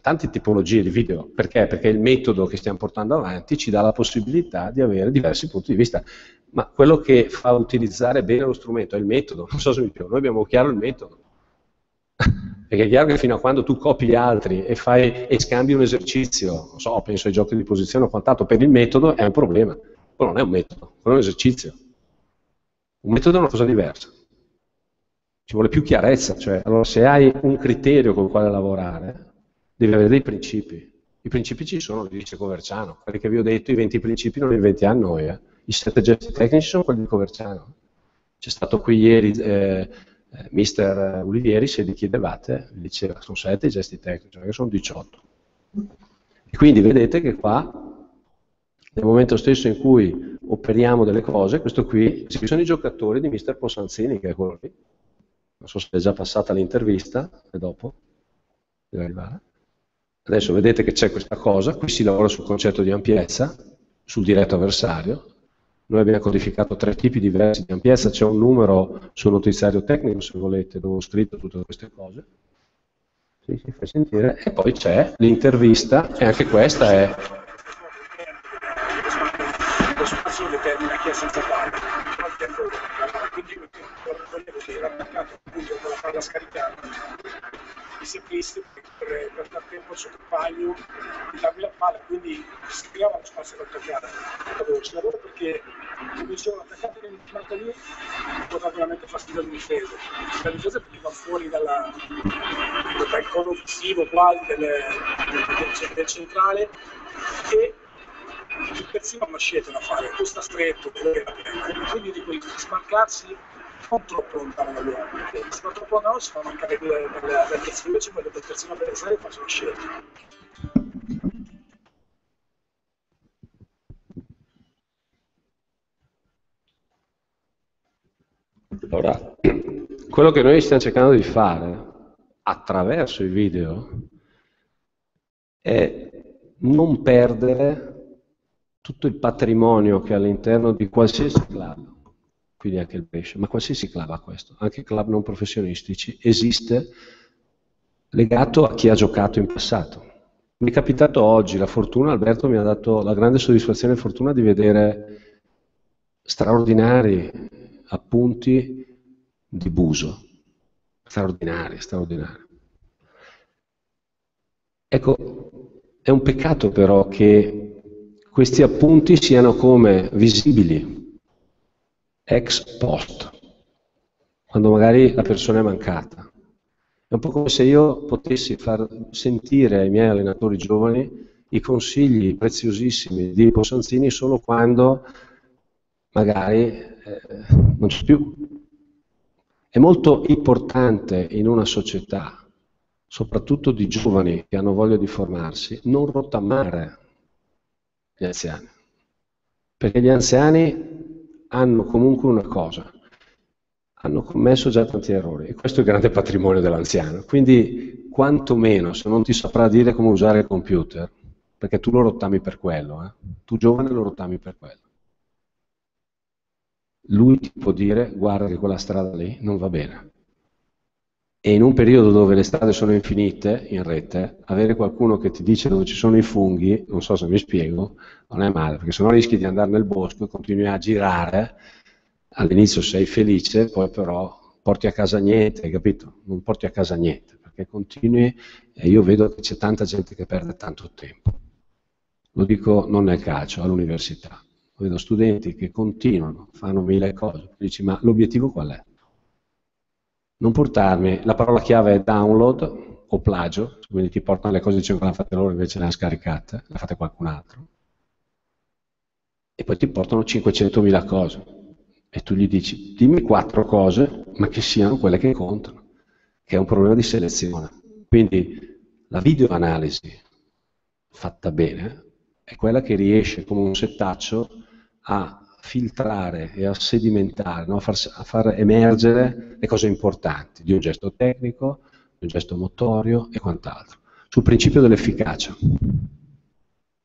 tante tipologie di video, perché? Perché il metodo che stiamo portando avanti ci dà la possibilità di avere diversi punti di vista, ma quello che fa utilizzare bene lo strumento è il metodo, non so se mi piace, noi abbiamo chiaro il metodo, perché è chiaro che fino a quando tu copi gli altri e, fai, e scambi un esercizio, non so, penso ai giochi di posizione o quant'altro, per il metodo è un problema, quello non è un metodo, quello è un esercizio, un metodo è una cosa diversa. Ci vuole più chiarezza, cioè allora se hai un criterio con il quale lavorare, devi avere dei principi. I principi ci sono, li dice Coverciano. Quelli che vi ho detto, i 20 principi non li inventiamo noi. Eh. I 7 gesti tecnici sono quelli di Coverciano. C'è stato qui ieri eh, eh mister Olivieri, se li chiedevate, diceva sono 7 i gesti tecnici, perché sono 18. E quindi vedete che qua, nel momento stesso in cui operiamo delle cose, questo qui, ci sono i giocatori di mister Possanzini, che è quello lì. Non so se è già passata l'intervista, e dopo deve arrivare. Adesso vedete che c'è questa cosa, qui si lavora sul concetto di ampiezza, sul diretto avversario. Noi abbiamo codificato tre tipi diversi di ampiezza, c'è un numero sul notiziario tecnico, se volete, dove ho scritto tutte queste cose. Sì, si fa sentire. E poi c'è l'intervista, e anche questa è... Lo spazio determina chi è senza palla. Quindi volevo dire, attaccato appunto con la palla scaricata, i semplisti per, per dar tempo al suo compagno di darmi la palla, quindi si creava uno spazio per toccare. Si lavora perché, come dicevo, l'attaccante che entrato lì può dare veramente fastidio al difesa. La difesa perché va fuori dalla, dal cono offensivo quasi del, del, del centrale e il terzino ha una scelta da fare, questo stretto, quindi dico di smarcarsi non troppo lontano da lui, perché se va troppo lontano fa mancare due per la terzino, invece quello del terzino avversario fa solo scelte. Allora, quello che noi stiamo cercando di fare attraverso i video è non perdere tutto il patrimonio che all'interno di qualsiasi club quindi anche il pesce, ma qualsiasi club ha questo, anche club non professionistici, esiste legato a chi ha giocato in passato. Mi è capitato oggi, la fortuna, Alberto mi ha dato la grande soddisfazione e fortuna di vedere straordinari appunti di Buso, straordinari, straordinari. Ecco, è un peccato però che questi appunti siano come visibili ex post, quando magari la persona è mancata. È un po' come se io potessi far sentire ai miei allenatori giovani i consigli preziosissimi di Possanzini solo quando magari eh, non c'è più. È molto importante in una società, soprattutto di giovani che hanno voglia di formarsi, non rottamare gli anziani. Perché gli anziani hanno comunque una cosa, hanno commesso già tanti errori e questo è il grande patrimonio dell'anziano. Quindi quantomeno se non ti saprà dire come usare il computer, perché tu lo rottami per quello, eh? tu giovane lo rottami per quello. Lui ti può dire guarda che quella strada lì non va bene. E in un periodo dove le strade sono infinite in rete, avere qualcuno che ti dice dove ci sono i funghi, non so se mi spiego, non è male, perché se no rischi di andare nel bosco e continui a girare, all'inizio sei felice, poi però porti a casa niente, hai capito? Non porti a casa niente, perché continui e io vedo che c'è tanta gente che perde tanto tempo. Lo dico non nel calcio, all'università. Vedo studenti che continuano, fanno mille cose, dici ma l'obiettivo qual è? Non portarmi, la parola chiave è download o plagio, quindi ti portano le cose dicono che le fate loro invece le hanno scaricate, le fate qualcun altro. E poi ti portano 500.000 cose. E tu gli dici, dimmi quattro cose, ma che siano quelle che contano, che è un problema di selezione. Quindi la videoanalisi fatta bene è quella che riesce come un settaccio a filtrare e a sedimentare, no? a, far, a, far, emergere le cose importanti di un gesto tecnico, di un gesto motorio e quant'altro. Sul principio dell'efficacia.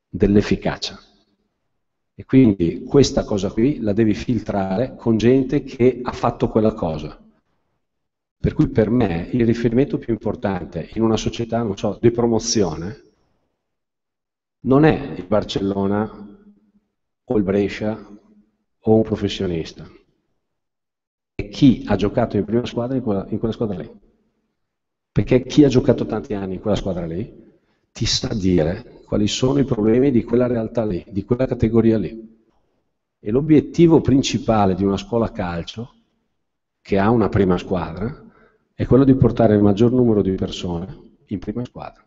Dell'efficacia. E quindi questa cosa qui la devi filtrare con gente che ha fatto quella cosa. Per cui per me il riferimento più importante in una società, non so, di promozione non è il Barcellona o il Brescia o un professionista, è chi ha giocato in prima squadra in quella, in quella squadra lì. Perché chi ha giocato tanti anni in quella squadra lì ti sa dire quali sono i problemi di quella realtà lì, di quella categoria lì. E l'obiettivo principale di una scuola calcio, che ha una prima squadra, è quello di portare il maggior numero di persone in prima squadra.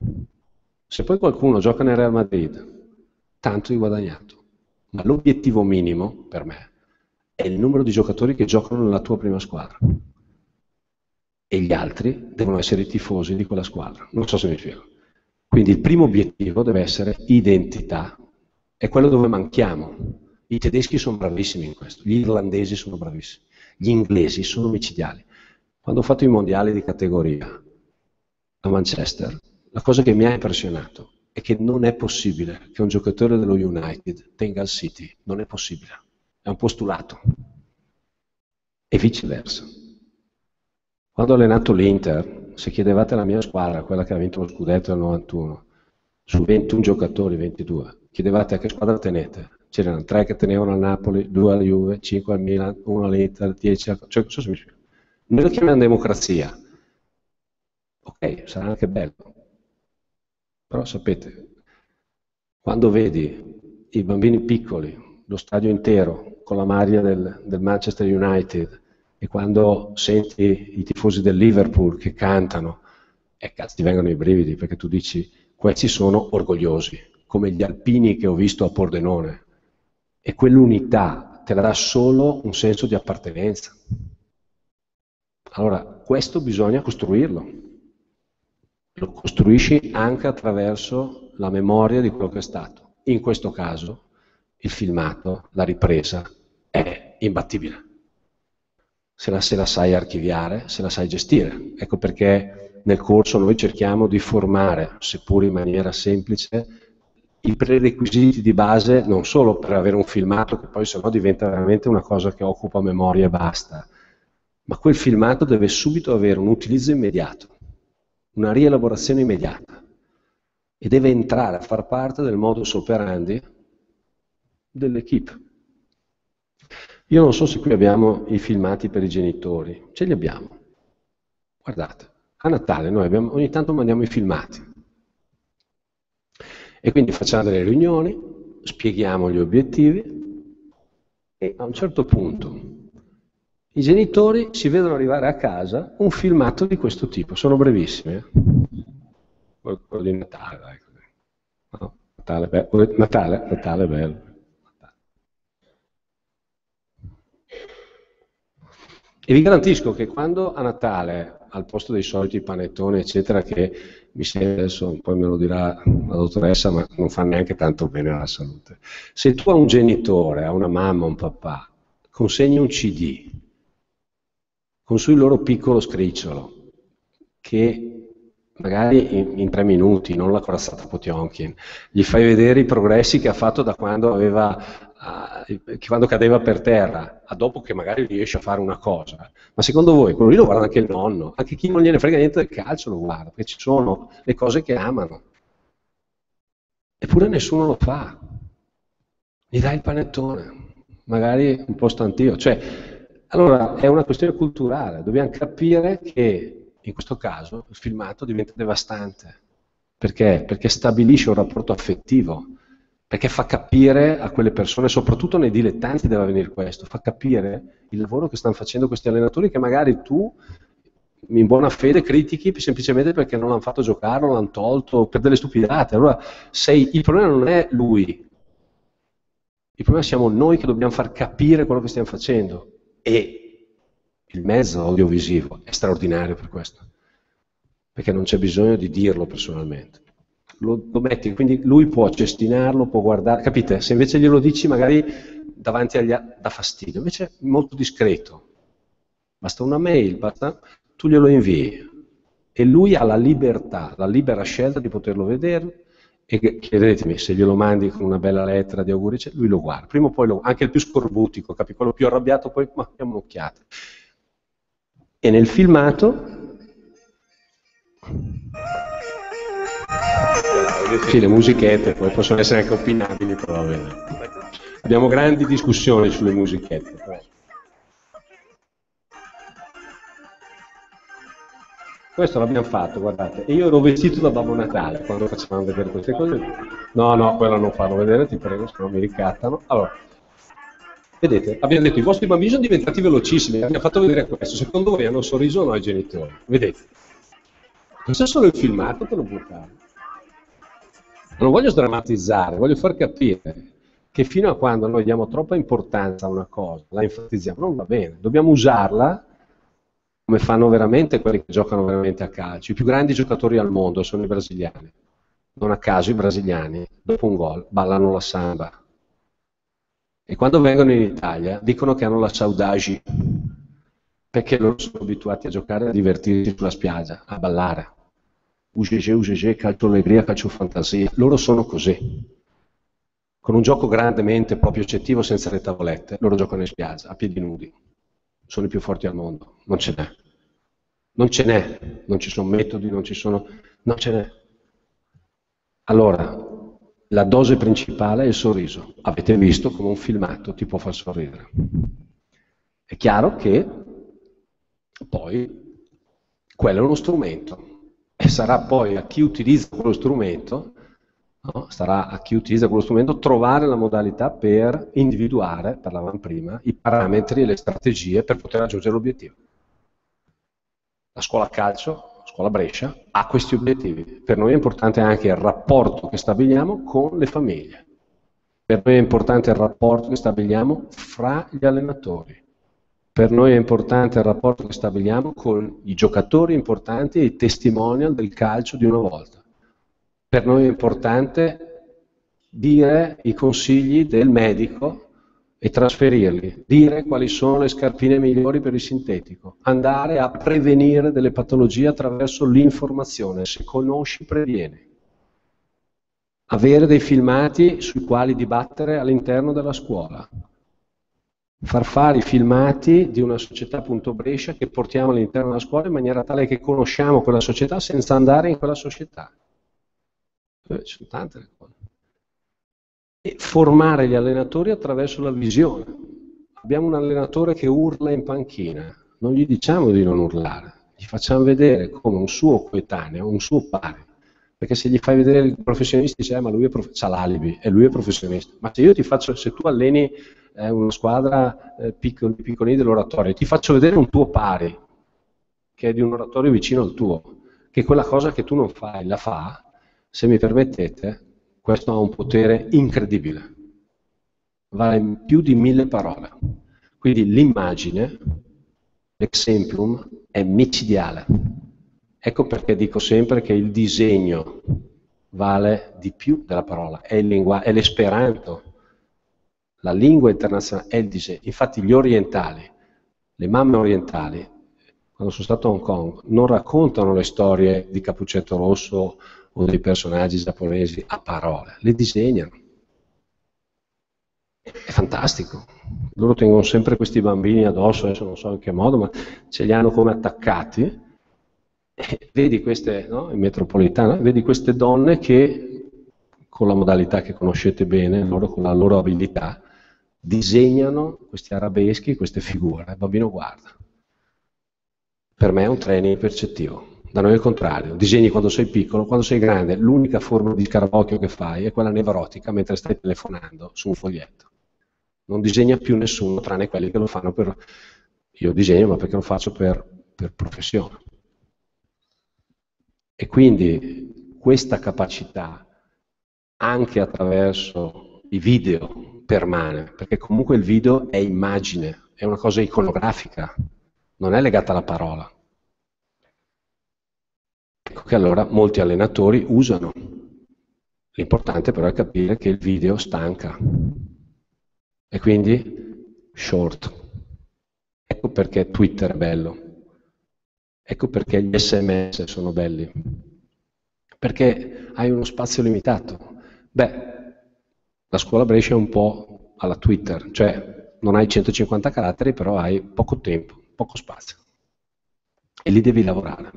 Se poi qualcuno gioca nel Real Madrid, tanto hai guadagnato. Ma l'obiettivo minimo, per me, è il numero di giocatori che giocano nella tua prima squadra. E gli altri devono essere i tifosi di quella squadra. Non so se mi spiego. Quindi il primo obiettivo deve essere identità. È quello dove manchiamo. I tedeschi sono bravissimi in questo, gli irlandesi sono bravissimi, gli inglesi sono micidiali. Quando ho fatto i mondiali di categoria a Manchester, la cosa che mi ha impressionato è che non è possibile che un giocatore dello United tenga il City, non è possibile, è un postulato. E viceversa. Quando ho allenato l'Inter, se chiedevate alla mia squadra, quella che ha vinto lo scudetto nel 91, su 21 giocatori, 22, chiedevate a che squadra tenete, c'erano 3 che tenevano al Napoli, 2 alla Juve, 5 al Milan, 1 all'Inter, 10 al... Cioè, so se mi. Noi lo chiamiamo democrazia. Ok, sarà anche bello, però sapete, quando vedi i bambini piccoli, lo stadio intero con la maglia del, del Manchester United e quando senti i tifosi del Liverpool che cantano, e cazzo ti vengono i brividi perché tu dici questi sono orgogliosi, come gli alpini che ho visto a Pordenone. E quell'unità te la dà solo un senso di appartenenza. Allora, questo bisogna costruirlo lo costruisci anche attraverso la memoria di quello che è stato. In questo caso il filmato, la ripresa è imbattibile. Se la, se la sai archiviare, se la sai gestire. Ecco perché nel corso noi cerchiamo di formare, seppur in maniera semplice, i prerequisiti di base non solo per avere un filmato che poi sennò diventa veramente una cosa che occupa memoria e basta, ma quel filmato deve subito avere un utilizzo immediato una rielaborazione immediata e deve entrare a far parte del modus operandi dell'equipe. Io non so se qui abbiamo i filmati per i genitori, ce li abbiamo. Guardate, a Natale noi abbiamo, ogni tanto mandiamo i filmati e quindi facciamo delle riunioni, spieghiamo gli obiettivi e a un certo punto I genitori si vedono arrivare a casa un filmato di questo tipo, sono brevissimi. Eh? Quello di Natale, dai. No, Natale, bello. Natale, Natale bello. E vi garantisco che quando a Natale, al posto dei soliti panettoni, eccetera, che mi sembra adesso, poi me lo dirà la dottoressa, ma non fa neanche tanto bene alla salute. Se tu a un genitore, a una mamma, a un papà, consegni un CD con sul loro piccolo scricciolo, che magari in, in, tre minuti, non la corazzata Potionkin, gli fai vedere i progressi che ha fatto da quando, aveva, uh, quando cadeva per terra, a dopo che magari riesce a fare una cosa. Ma secondo voi, quello lì lo guarda anche il nonno, anche chi non gliene frega niente del calcio lo guarda, perché ci sono le cose che amano. Eppure nessuno lo fa. Gli dai il panettone, magari un po' stantio. Cioè, allora è una questione culturale, dobbiamo capire che in questo caso il filmato diventa devastante. Perché? Perché stabilisce un rapporto affettivo, perché fa capire a quelle persone, soprattutto nei dilettanti deve avvenire questo, fa capire il lavoro che stanno facendo questi allenatori che magari tu in buona fede critichi semplicemente perché non l'hanno fatto giocare, non l'hanno tolto, per delle stupidate. Allora sei, il problema non è lui, il problema siamo noi che dobbiamo far capire quello che stiamo facendo e il mezzo audiovisivo è straordinario per questo, perché non c'è bisogno di dirlo personalmente. Lo, lo metti, quindi lui può cestinarlo, può guardare, capite? Se invece glielo dici magari davanti agli altri dà fastidio, invece è molto discreto. Basta una mail, basta, tu glielo invii e lui ha la libertà, la libera scelta di poterlo vedere e chiedetemi se glielo mandi con una bella lettera di auguri, lui lo guarda. Prima o poi lo, anche il più scorbutico, capi? quello più arrabbiato, poi ma diamo un'occhiata. E nel filmato sì, le musichette poi possono essere anche opinabili, però abbiamo grandi discussioni sulle musichette. Questo l'abbiamo fatto, guardate. E io ero vestito da Babbo Natale quando facevamo vedere queste cose. No, no, quello non farlo vedere, ti prego, se no mi ricattano. Allora, vedete, abbiamo detto i vostri bambini sono diventati velocissimi, abbiamo fatto vedere questo. Secondo voi hanno sorriso o no i genitori? Vedete? Questo è solo il filmato per lo buttare. Non voglio sdrammatizzare, voglio far capire che fino a quando noi diamo troppa importanza a una cosa, la enfatizziamo, non va bene. Dobbiamo usarla come fanno veramente quelli che giocano veramente a calcio. I più grandi giocatori al mondo sono i brasiliani. Non a caso i brasiliani, dopo un gol, ballano la samba. E quando vengono in Italia dicono che hanno la saudade, perché loro sono abituati a giocare, a divertirsi sulla spiaggia, a ballare. UGG, UGG, calcio allegria, calcio fantasia. Loro sono così. Con un gioco grandemente proprio eccettivo senza le tavolette, loro giocano in spiaggia, a piedi nudi sono i più forti al mondo, non ce n'è. Non ce n'è, non ci sono metodi, non ci sono... non ce n'è. Allora, la dose principale è il sorriso. Avete visto come un filmato ti può far sorridere. È chiaro che poi quello è uno strumento e sarà poi a chi utilizza quello strumento No? Starà a chi utilizza quello strumento trovare la modalità per individuare, parlavamo prima, i parametri e le strategie per poter raggiungere l'obiettivo. La scuola calcio, la scuola Brescia, ha questi obiettivi. Per noi è importante anche il rapporto che stabiliamo con le famiglie. Per noi è importante il rapporto che stabiliamo fra gli allenatori. Per noi è importante il rapporto che stabiliamo con i giocatori importanti e i testimonial del calcio di una volta per noi è importante dire i consigli del medico e trasferirli, dire quali sono le scarpine migliori per il sintetico, andare a prevenire delle patologie attraverso l'informazione, se conosci previeni, avere dei filmati sui quali dibattere all'interno della scuola, far fare i filmati di una società punto Brescia che portiamo all'interno della scuola in maniera tale che conosciamo quella società senza andare in quella società. Eh, sono tante le cose. E formare gli allenatori attraverso la visione. Abbiamo un allenatore che urla in panchina, non gli diciamo di non urlare, gli facciamo vedere come un suo coetaneo, un suo pari. Perché se gli fai vedere il professionista dice, eh, ma lui c'ha l'alibi e lui è professionista. Ma se io ti faccio, se tu alleni è una squadra eh, piccoli, piccolini dell'oratorio, ti faccio vedere un tuo pari, che è di un oratorio vicino al tuo, che quella cosa che tu non fai la fa, se mi permettete, questo ha un potere incredibile, vale più di mille parole. Quindi l'immagine, l'exemplum, è micidiale. Ecco perché dico sempre che il disegno vale di più della parola, è, è l'esperanto. La lingua internazionale è il disegno. Infatti gli orientali, le mamme orientali, quando sono stato a Hong Kong, non raccontano le storie di Cappuccetto Rosso o dei personaggi giapponesi a parole, le disegnano. È fantastico. Loro tengono sempre questi bambini addosso, adesso non so in che modo, ma ce li hanno come attaccati. E vedi queste, no, in metropolitana, vedi queste donne che, con la modalità che conoscete bene, loro con la loro abilità, disegnano questi arabeschi, queste figure. Il bambino guarda. Per me è un training percettivo. Da noi è il contrario, disegni quando sei piccolo, quando sei grande, l'unica forma di scarabocchio che fai è quella nevrotica mentre stai telefonando su un foglietto. Non disegna più nessuno tranne quelli che lo fanno per... Io disegno ma perché lo faccio per, per professione. E quindi questa capacità, anche attraverso i video, permane, perché comunque il video è immagine, è una cosa iconografica, non è legata alla parola. Ecco che allora molti allenatori usano. L'importante però è capire che il video stanca. E quindi short. Ecco perché Twitter è bello. Ecco perché gli sms sono belli. Perché hai uno spazio limitato. Beh, la scuola Brescia è un po' alla Twitter, cioè non hai 150 caratteri, però hai poco tempo, poco spazio. E lì devi lavorare.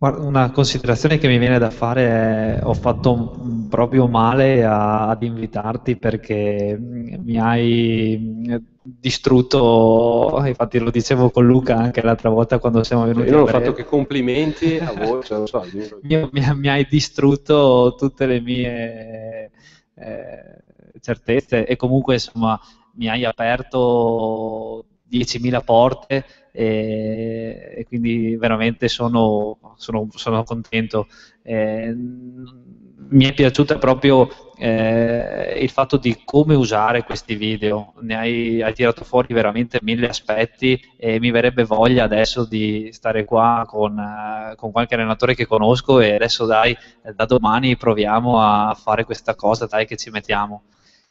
Guarda, una considerazione che mi viene da fare è ho fatto proprio male a, ad invitarti perché mi hai distrutto, infatti lo dicevo con Luca anche l'altra volta quando siamo venuti. Io non ho fatto che complimenti a voi, cioè, so, mi, mi, hai distrutto tutte le mie eh, certezze e comunque insomma mi hai aperto 10.000 porte e, e quindi veramente sono, sono, sono contento. Eh, mi è piaciuto proprio eh, il fatto di come usare questi video, ne hai, hai, tirato fuori veramente mille aspetti e mi verrebbe voglia adesso di stare qua con, uh, con qualche allenatore che conosco e adesso dai, da domani proviamo a fare questa cosa, dai che ci mettiamo.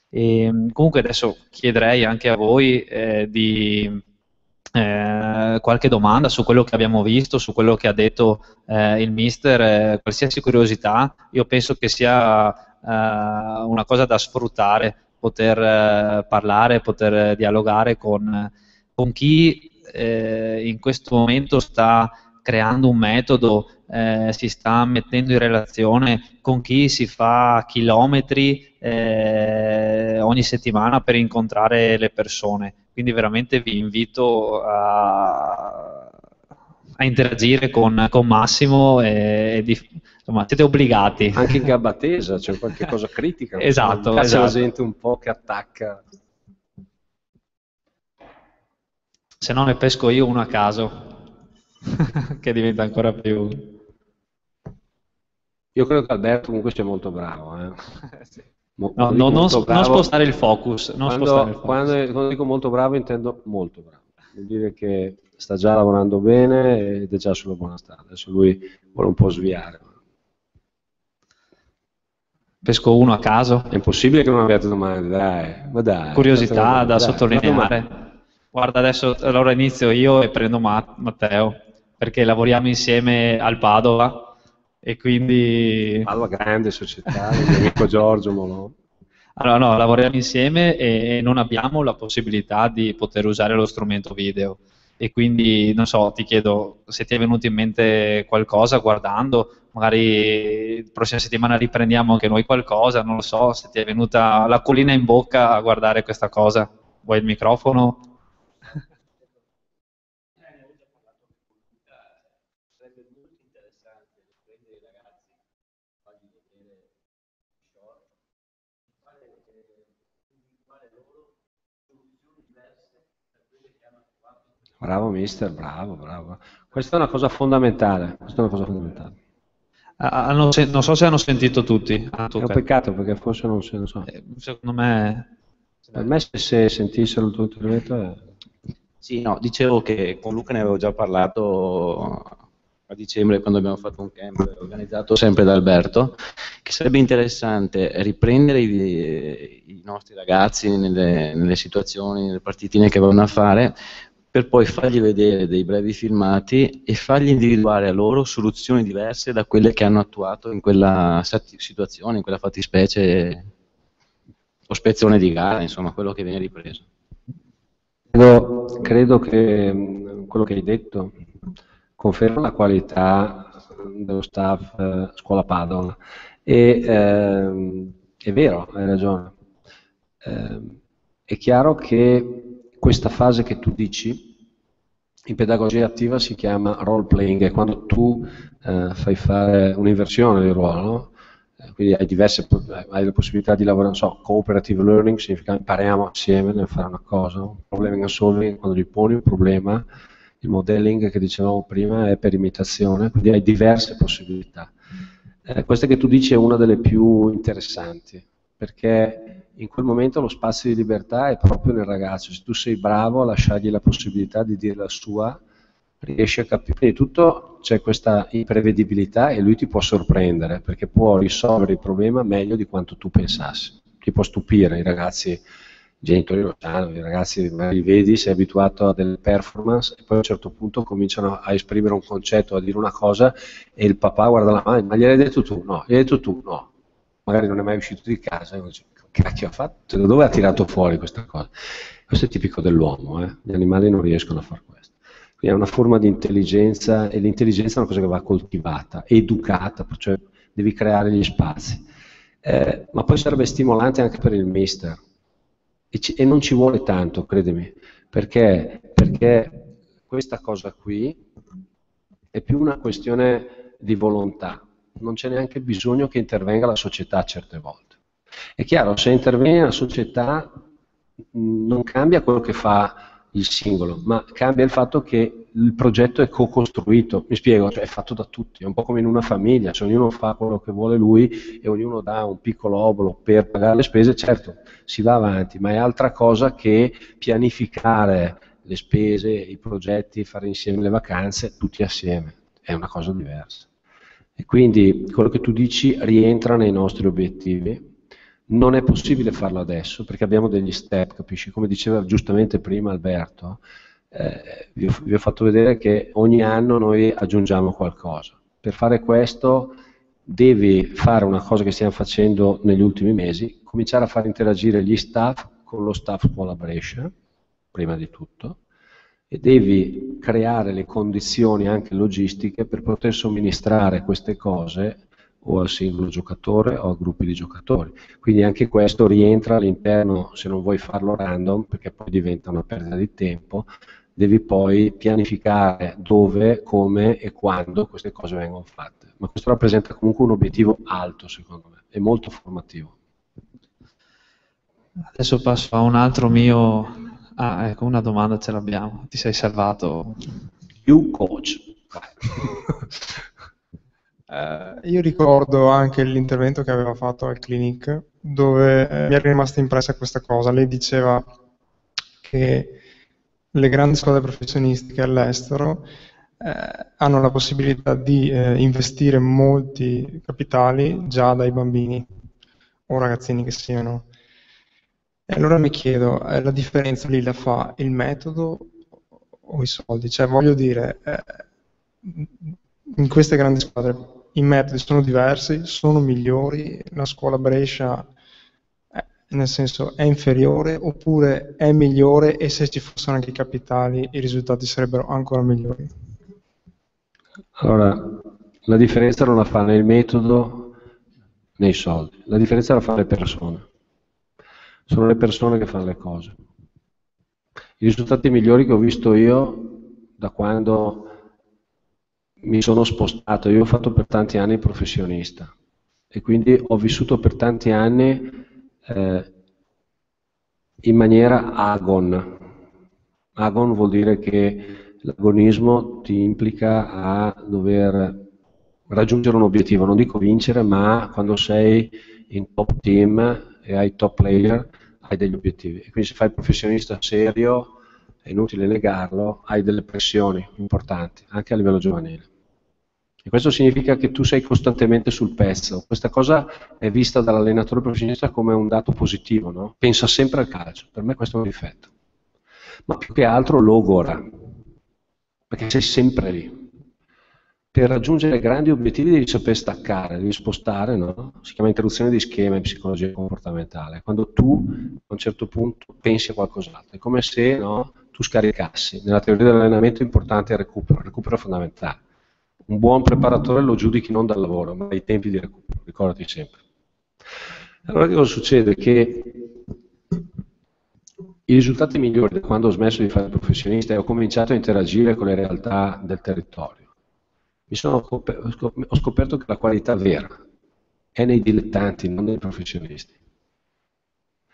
E, comunque adesso chiederei anche a voi eh, di eh, qualche domanda su quello che abbiamo visto, su quello che ha detto eh, il mister, eh, qualsiasi curiosità, io penso che sia eh, una cosa da sfruttare, poter eh, parlare, poter dialogare con, con chi in questo momento sta creando un metodo, si sta mettendo in relazione con chi si fa chilometri ogni settimana per incontrare le persone quindi veramente vi invito a, a interagire con, con Massimo e, e di, insomma, siete obbligati. Anche in gabbatesa c'è cioè qualche cosa critica. esatto. C'è esatto. la gente un po' che attacca. Se no ne pesco io uno a caso, che diventa ancora più... Io credo che Alberto comunque sia molto bravo. Eh. sì. No, no, non, non, spostare il focus. Quando, spostare il focus. Quando, quando, dico molto bravo intendo molto bravo. Vuol dire che sta già lavorando bene ed è già sulla buona strada. Adesso lui vuole un po' sviare. Pesco uno a caso. È impossibile che non abbiate domande, dai. Ma dai Curiosità da dai, sottolineare. Guarda, adesso allora inizio io e prendo Matteo, perché lavoriamo insieme al Padova e quindi... Padova grande società, il mio amico Giorgio Molò. Allora no, lavoriamo insieme e non abbiamo la possibilità di poter usare lo strumento video e quindi non so, ti chiedo se ti è venuto in mente qualcosa guardando, magari la prossima settimana riprendiamo anche noi qualcosa, non lo so, se ti è venuta la collina in bocca a guardare questa cosa. Vuoi il microfono? Bravo mister, bravo, bravo. Questa è una cosa fondamentale. Questa è una cosa fondamentale. Hanno, non so se hanno sentito tutti. Ah, è un peccato perché forse non se ne so. Eh, secondo me... Per me se, se sentissero il tuo intervento... È... Sì, no, dicevo che con Luca ne avevo già parlato a dicembre quando abbiamo fatto un camp organizzato sempre da Alberto, che sarebbe interessante riprendere i, i nostri ragazzi nelle, nelle, situazioni, nelle partitine che vanno a fare, per poi fargli vedere dei brevi filmati e fargli individuare a loro soluzioni diverse da quelle che hanno attuato in quella situazione, in quella fattispecie o spezione di gara, insomma, quello che viene ripreso. Credo, credo che mm, quello che hai detto conferma la qualità dello staff eh, scuola Padova e eh, è vero, hai ragione. Eh, è chiaro che questa fase che tu dici in pedagogia attiva si chiama role playing, è quando tu eh, fai fare un'inversione di ruolo? Eh, quindi hai, diverse, hai la possibilità di lavorare, non so, cooperative learning significa impariamo assieme nel fare una cosa, un problema solving quando gli poni un problema, il modelling che dicevamo prima è per imitazione, quindi hai diverse possibilità. Eh, questa che tu dici è una delle più interessanti, perché in quel momento lo spazio di libertà è proprio nel ragazzo, se tu sei bravo a lasciargli la possibilità di dire la sua, riesci a capire. Di tutto c'è questa imprevedibilità e lui ti può sorprendere, perché può risolvere il problema meglio di quanto tu pensassi. Ti può stupire, i ragazzi, i genitori lo sanno, i ragazzi li vedi, sei abituato a delle performance e poi a un certo punto cominciano a esprimere un concetto, a dire una cosa e il papà guarda la mamma, ma gliel'hai detto tu? No, gliel'hai detto tu? No. Magari non è mai uscito di casa e dice, cacchio ha fatto? Da dove ha tirato fuori questa cosa? Questo è tipico dell'uomo, eh? gli animali non riescono a fare questo. Quindi è una forma di intelligenza e l'intelligenza è una cosa che va coltivata, educata, cioè devi creare gli spazi. Eh, ma poi sarebbe stimolante anche per il mister. E, ci, e non ci vuole tanto, credimi, perché, perché questa cosa qui è più una questione di volontà. Non c'è neanche bisogno che intervenga la società certe volte. È chiaro, se interviene la società non cambia quello che fa il singolo, ma cambia il fatto che il progetto è co-costruito, mi spiego, cioè è fatto da tutti, è un po' come in una famiglia, cioè ognuno fa quello che vuole lui e ognuno dà un piccolo obolo per pagare le spese, certo si va avanti, ma è altra cosa che pianificare le spese, i progetti, fare insieme le vacanze, tutti assieme, è una cosa diversa. E quindi quello che tu dici rientra nei nostri obiettivi, non è possibile farlo adesso perché abbiamo degli step, capisci? Come diceva giustamente prima Alberto, eh, vi, ho, vi, ho, fatto vedere che ogni anno noi aggiungiamo qualcosa. Per fare questo devi fare una cosa che stiamo facendo negli ultimi mesi, cominciare a far interagire gli staff con lo staff scuola Brescia, prima di tutto, e devi creare le condizioni anche logistiche per poter somministrare queste cose o al singolo giocatore o a gruppi di giocatori. Quindi anche questo rientra all'interno, se non vuoi farlo random, perché poi diventa una perdita di tempo, devi poi pianificare dove, come e quando queste cose vengono fatte. Ma questo rappresenta comunque un obiettivo alto, secondo me, e molto formativo. Adesso passo a un altro mio... Ah, ecco, una domanda ce l'abbiamo. Ti sei salvato? You coach. Eh, io ricordo anche l'intervento che aveva fatto al clinic dove eh, mi è rimasta impressa questa cosa. Lei diceva che le grandi scuole professionistiche all'estero eh, hanno la possibilità di eh, investire molti capitali già dai bambini o ragazzini che siano. E allora mi chiedo, eh, la differenza lì la fa il metodo o i soldi? Cioè, voglio dire, eh, in queste grandi squadre i metodi sono diversi, sono migliori, la scuola Brescia è, nel senso è inferiore oppure è migliore e se ci fossero anche i capitali i risultati sarebbero ancora migliori? Allora, la differenza non la fa né il metodo né i soldi, la differenza la fa le persone. Sono le persone che fanno le cose. I risultati migliori che ho visto io da quando mi sono spostato, io ho fatto per tanti anni professionista e quindi ho vissuto per tanti anni eh, in maniera agon. Agon vuol dire che l'agonismo ti implica a dover raggiungere un obiettivo, non dico vincere, ma quando sei in top team e hai top player hai degli obiettivi. E quindi se fai professionista serio, è inutile negarlo, hai delle pressioni importanti, anche a livello giovanile. E questo significa che tu sei costantemente sul pezzo. Questa cosa è vista dall'allenatore professionista come un dato positivo, no? Pensa sempre al calcio. Per me questo è un difetto. Ma più che altro logora, perché sei sempre lì. Per raggiungere grandi obiettivi devi saper staccare, devi spostare, no? Si chiama interruzione di schema in psicologia comportamentale. Quando tu a un certo punto pensi a qualcos'altro, è come se no, tu scaricassi. Nella teoria dell'allenamento è importante il recupero, il recupero è fondamentale un buon preparatore lo giudichi non dal lavoro, ma dai tempi di recupero, ricordati sempre. Allora che cosa succede? Che i risultati migliori da quando ho smesso di fare il professionista e ho cominciato a interagire con le realtà del territorio, sono, ho scoperto che la qualità vera è nei dilettanti, non nei professionisti.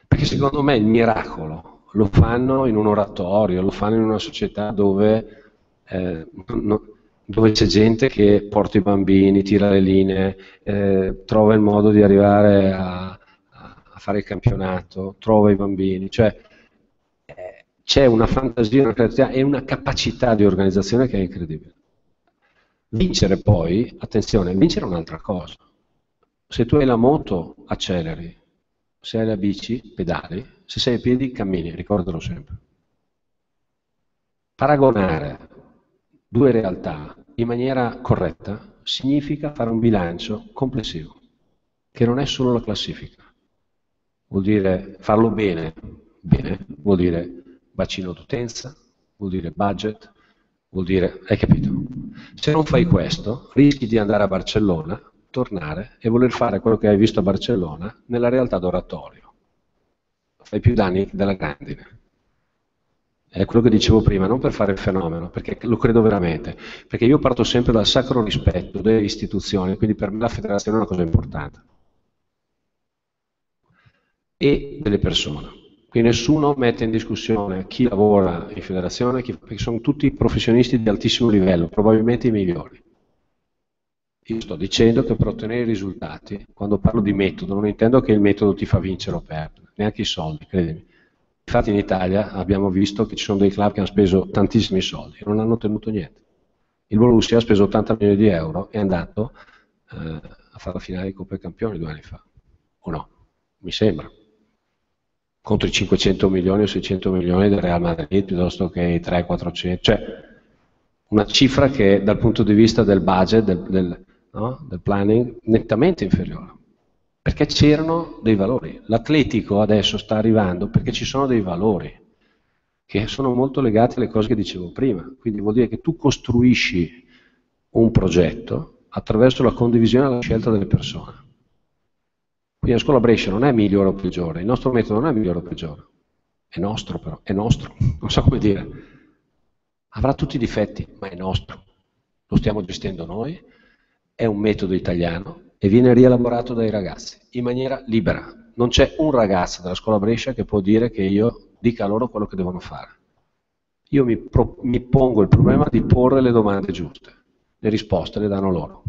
Perché secondo me il miracolo lo fanno in un oratorio, lo fanno in una società dove eh, non, dove c'è gente che porta i bambini, tira le linee, eh, trova il modo di arrivare a, a, fare il campionato, trova i bambini, cioè eh, c'è una fantasia, una creatività e una capacità di organizzazione che è incredibile. Vincere poi, attenzione, vincere è un'altra cosa. Se tu hai la moto, acceleri, se hai la bici, pedali, se sei a piedi, cammini, ricordalo sempre. Paragonare due realtà in maniera corretta significa fare un bilancio complessivo, che non è solo la classifica. Vuol dire farlo bene, bene, vuol dire bacino d'utenza, vuol dire budget, vuol dire, hai capito? Se non fai questo, rischi di andare a Barcellona, tornare e voler fare quello che hai visto a Barcellona nella realtà d'oratorio. Fai più danni della grandine. È quello che dicevo prima, non per fare il fenomeno, perché lo credo veramente, perché io parto sempre dal sacro rispetto delle istituzioni, quindi per me la federazione è una cosa importante. E delle persone. Quindi nessuno mette in discussione chi lavora in federazione, chi, perché sono tutti professionisti di altissimo livello, probabilmente i migliori. Io sto dicendo che per ottenere i risultati, quando parlo di metodo, non intendo che il metodo ti fa vincere o perdere, neanche i soldi, credimi Infatti in Italia abbiamo visto che ci sono dei club che hanno speso tantissimi soldi e non hanno ottenuto niente. Il Borussia ha speso 80 milioni di euro e è andato eh, a fare la finale di Coppa dei Campioni due anni fa. O no? Mi sembra. Contro i 500 milioni o 600 milioni del Real Madrid piuttosto che i 300-400. Cioè, una cifra che dal punto di vista del budget, del, del, no? del planning, nettamente inferiore perché c'erano dei valori. L'atletico adesso sta arrivando perché ci sono dei valori che sono molto legati alle cose che dicevo prima. Quindi vuol dire che tu costruisci un progetto attraverso la condivisione e la scelta delle persone. Quindi la scuola Brescia non è migliore o peggiore, il nostro metodo non è migliore o peggiore, è nostro però, è nostro, non so come dire. Avrà tutti i difetti, ma è nostro. Lo stiamo gestendo noi, è un metodo italiano, e viene rielaborato dai ragazzi in maniera libera. Non c'è un ragazzo della scuola Brescia che può dire che io dica loro quello che devono fare. Io mi, pro, mi pongo il problema di porre le domande giuste, le risposte le danno loro.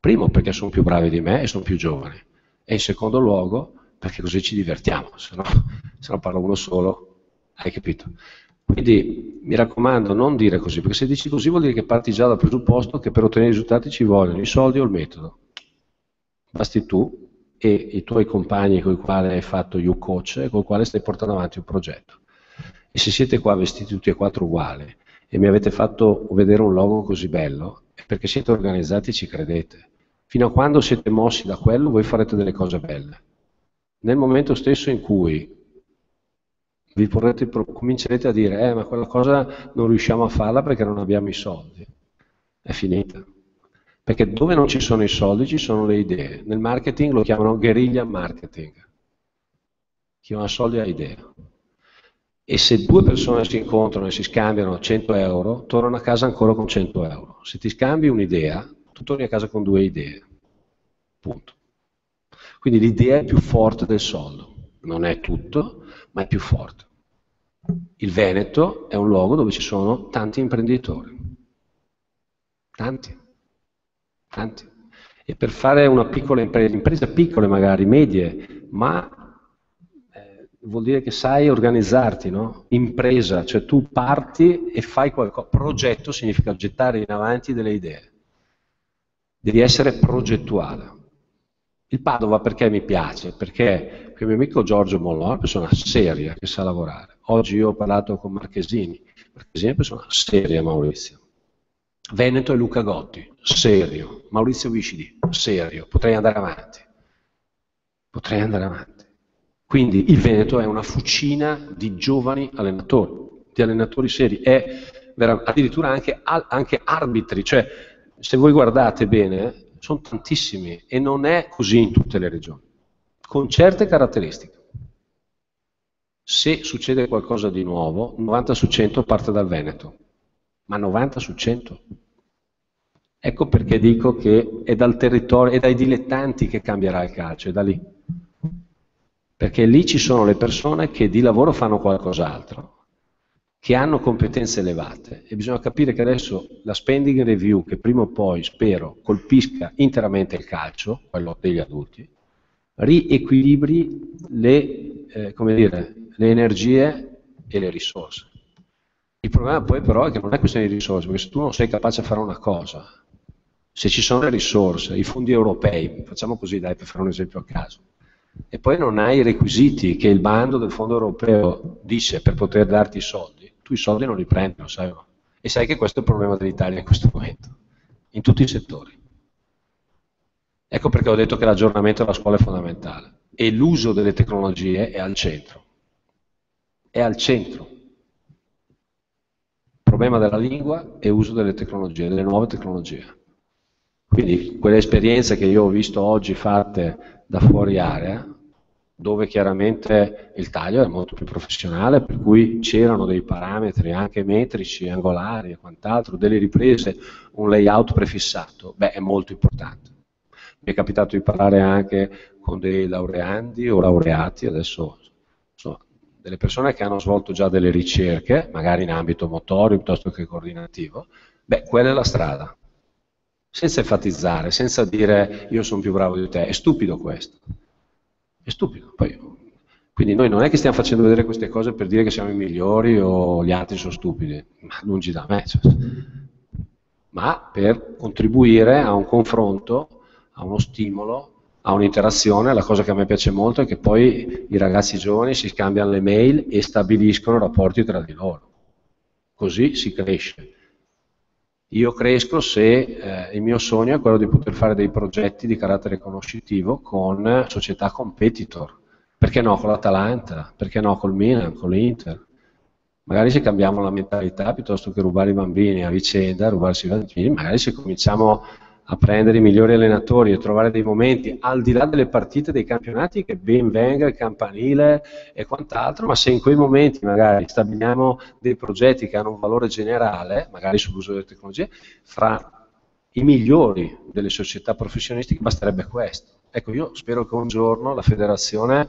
Primo perché sono più bravi di me e sono più giovani e in secondo luogo perché così ci divertiamo, se no, se no parla uno solo, hai capito? Quindi mi raccomando, non dire così, perché se dici così vuol dire che parti già dal presupposto che per ottenere risultati ci vogliono i soldi o il metodo. Basti tu e i tuoi compagni con i quali hai fatto U-Coach e con i quali stai portando avanti un progetto. E se siete qua vestiti tutti e quattro uguali e mi avete fatto vedere un logo così bello, è perché siete organizzati e ci credete. Fino a quando siete mossi da quello, voi farete delle cose belle. Nel momento stesso in cui vi porrete, comincerete a dire, eh, ma quella cosa non riusciamo a farla perché non abbiamo i soldi, è finita. Perché dove non ci sono i soldi ci sono le idee. Nel marketing lo chiamano guerriglia marketing. Chi non ha soldi ha idee. E se due persone si incontrano e si scambiano 100 euro, tornano a casa ancora con 100 euro. Se ti scambi un'idea, tu torni a casa con due idee. Punto. Quindi l'idea è più forte del soldo. non è tutto, ma è più forte. Il Veneto è un luogo dove ci sono tanti imprenditori, tanti, tanti. E per fare una piccola impresa, imprese piccole magari, medie, ma eh, vuol dire che sai organizzarti, no? Impresa, cioè tu parti e fai qualcosa. Progetto significa gettare in avanti delle idee. Devi essere progettuale. Il Padova perché mi piace? Perché il mio amico Giorgio Mollò è una persona seria che sa lavorare. Oggi io ho parlato con Marchesini. Marchesini è una persona seria, Maurizio. Veneto e Luca Gotti, serio. Maurizio Vicidi, serio. Potrei andare avanti. Potrei andare avanti. Quindi il Veneto è una fucina di giovani allenatori, di allenatori seri. È addirittura anche, anche arbitri. Cioè, se voi guardate bene, sono tantissimi e non è così in tutte le regioni, con certe caratteristiche. Se succede qualcosa di nuovo, 90 su 100 parte dal Veneto, ma 90 su 100. Ecco perché dico che è dal territorio, è dai dilettanti che cambierà il calcio, è da lì. Perché lì ci sono le persone che di lavoro fanno qualcos'altro che hanno competenze elevate e bisogna capire che adesso la spending review, che prima o poi spero colpisca interamente il calcio, quello degli adulti, riequilibri le, eh, dire, le energie e le risorse. Il problema poi però è che non è questione di risorse, perché se tu non sei capace a fare una cosa, se ci sono le risorse, i fondi europei, facciamo così dai per fare un esempio a caso, e poi non hai i requisiti che il bando del fondo europeo dice per poter darti i soldi, tu i soldi non li prendi, lo sai. E sai che questo è il problema dell'Italia in questo momento, in tutti i settori. Ecco perché ho detto che l'aggiornamento della scuola è fondamentale e l'uso delle tecnologie è al centro. È al centro. Problema della lingua e uso delle tecnologie, delle nuove tecnologie. Quindi quelle esperienze che io ho visto oggi fatte da fuori area, dove chiaramente il taglio è molto più professionale, per cui c'erano dei parametri anche metrici, angolari e quant'altro, delle riprese, un layout prefissato, beh, è molto importante. Mi è capitato di parlare anche con dei laureandi o laureati, adesso delle persone che hanno svolto già delle ricerche, magari in ambito motorio piuttosto che coordinativo, beh, quella è la strada. Senza enfatizzare, senza dire io sono più bravo di te, è stupido questo è stupido. Poi, quindi noi non è che stiamo facendo vedere queste cose per dire che siamo i migliori o gli altri sono stupidi, ma lungi da me. Cioè, ma per contribuire a un confronto, a uno stimolo, a un'interazione. La cosa che a me piace molto è che poi i ragazzi giovani si scambiano le mail e stabiliscono rapporti tra di loro. Così si cresce. Io cresco se eh, il mio sogno è quello di poter fare dei progetti di carattere conoscitivo con società competitor. Perché no con l'Atalanta? Perché no col Milan, con l'Inter? Magari se cambiamo la mentalità piuttosto che rubare i bambini a vicenda, rubarsi i bambini, magari se cominciamo a prendere i migliori allenatori e trovare dei momenti al di là delle partite dei campionati che ben venga il campanile e quant'altro, ma se in quei momenti magari stabiliamo dei progetti che hanno un valore generale, magari sull'uso delle tecnologie, fra i migliori delle società professionistiche basterebbe questo. Ecco, io spero che un giorno la federazione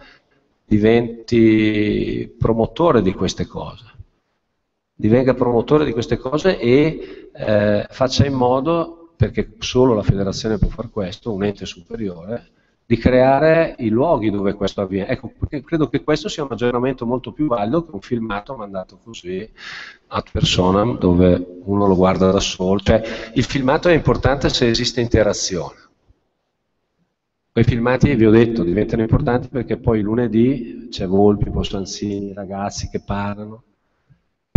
diventi promotore di queste cose, divenga promotore di queste cose e eh, faccia in modo perché solo la federazione può fare questo, un ente superiore, di creare i luoghi dove questo avviene. Ecco, credo che questo sia un aggiornamento molto più valido che un filmato mandato così ad personam dove uno lo guarda da solo. Cioè, il filmato è importante se esiste interazione. Quei filmati, vi ho detto, diventano importanti perché poi lunedì c'è Volpi, Postanzini, ragazzi che parlano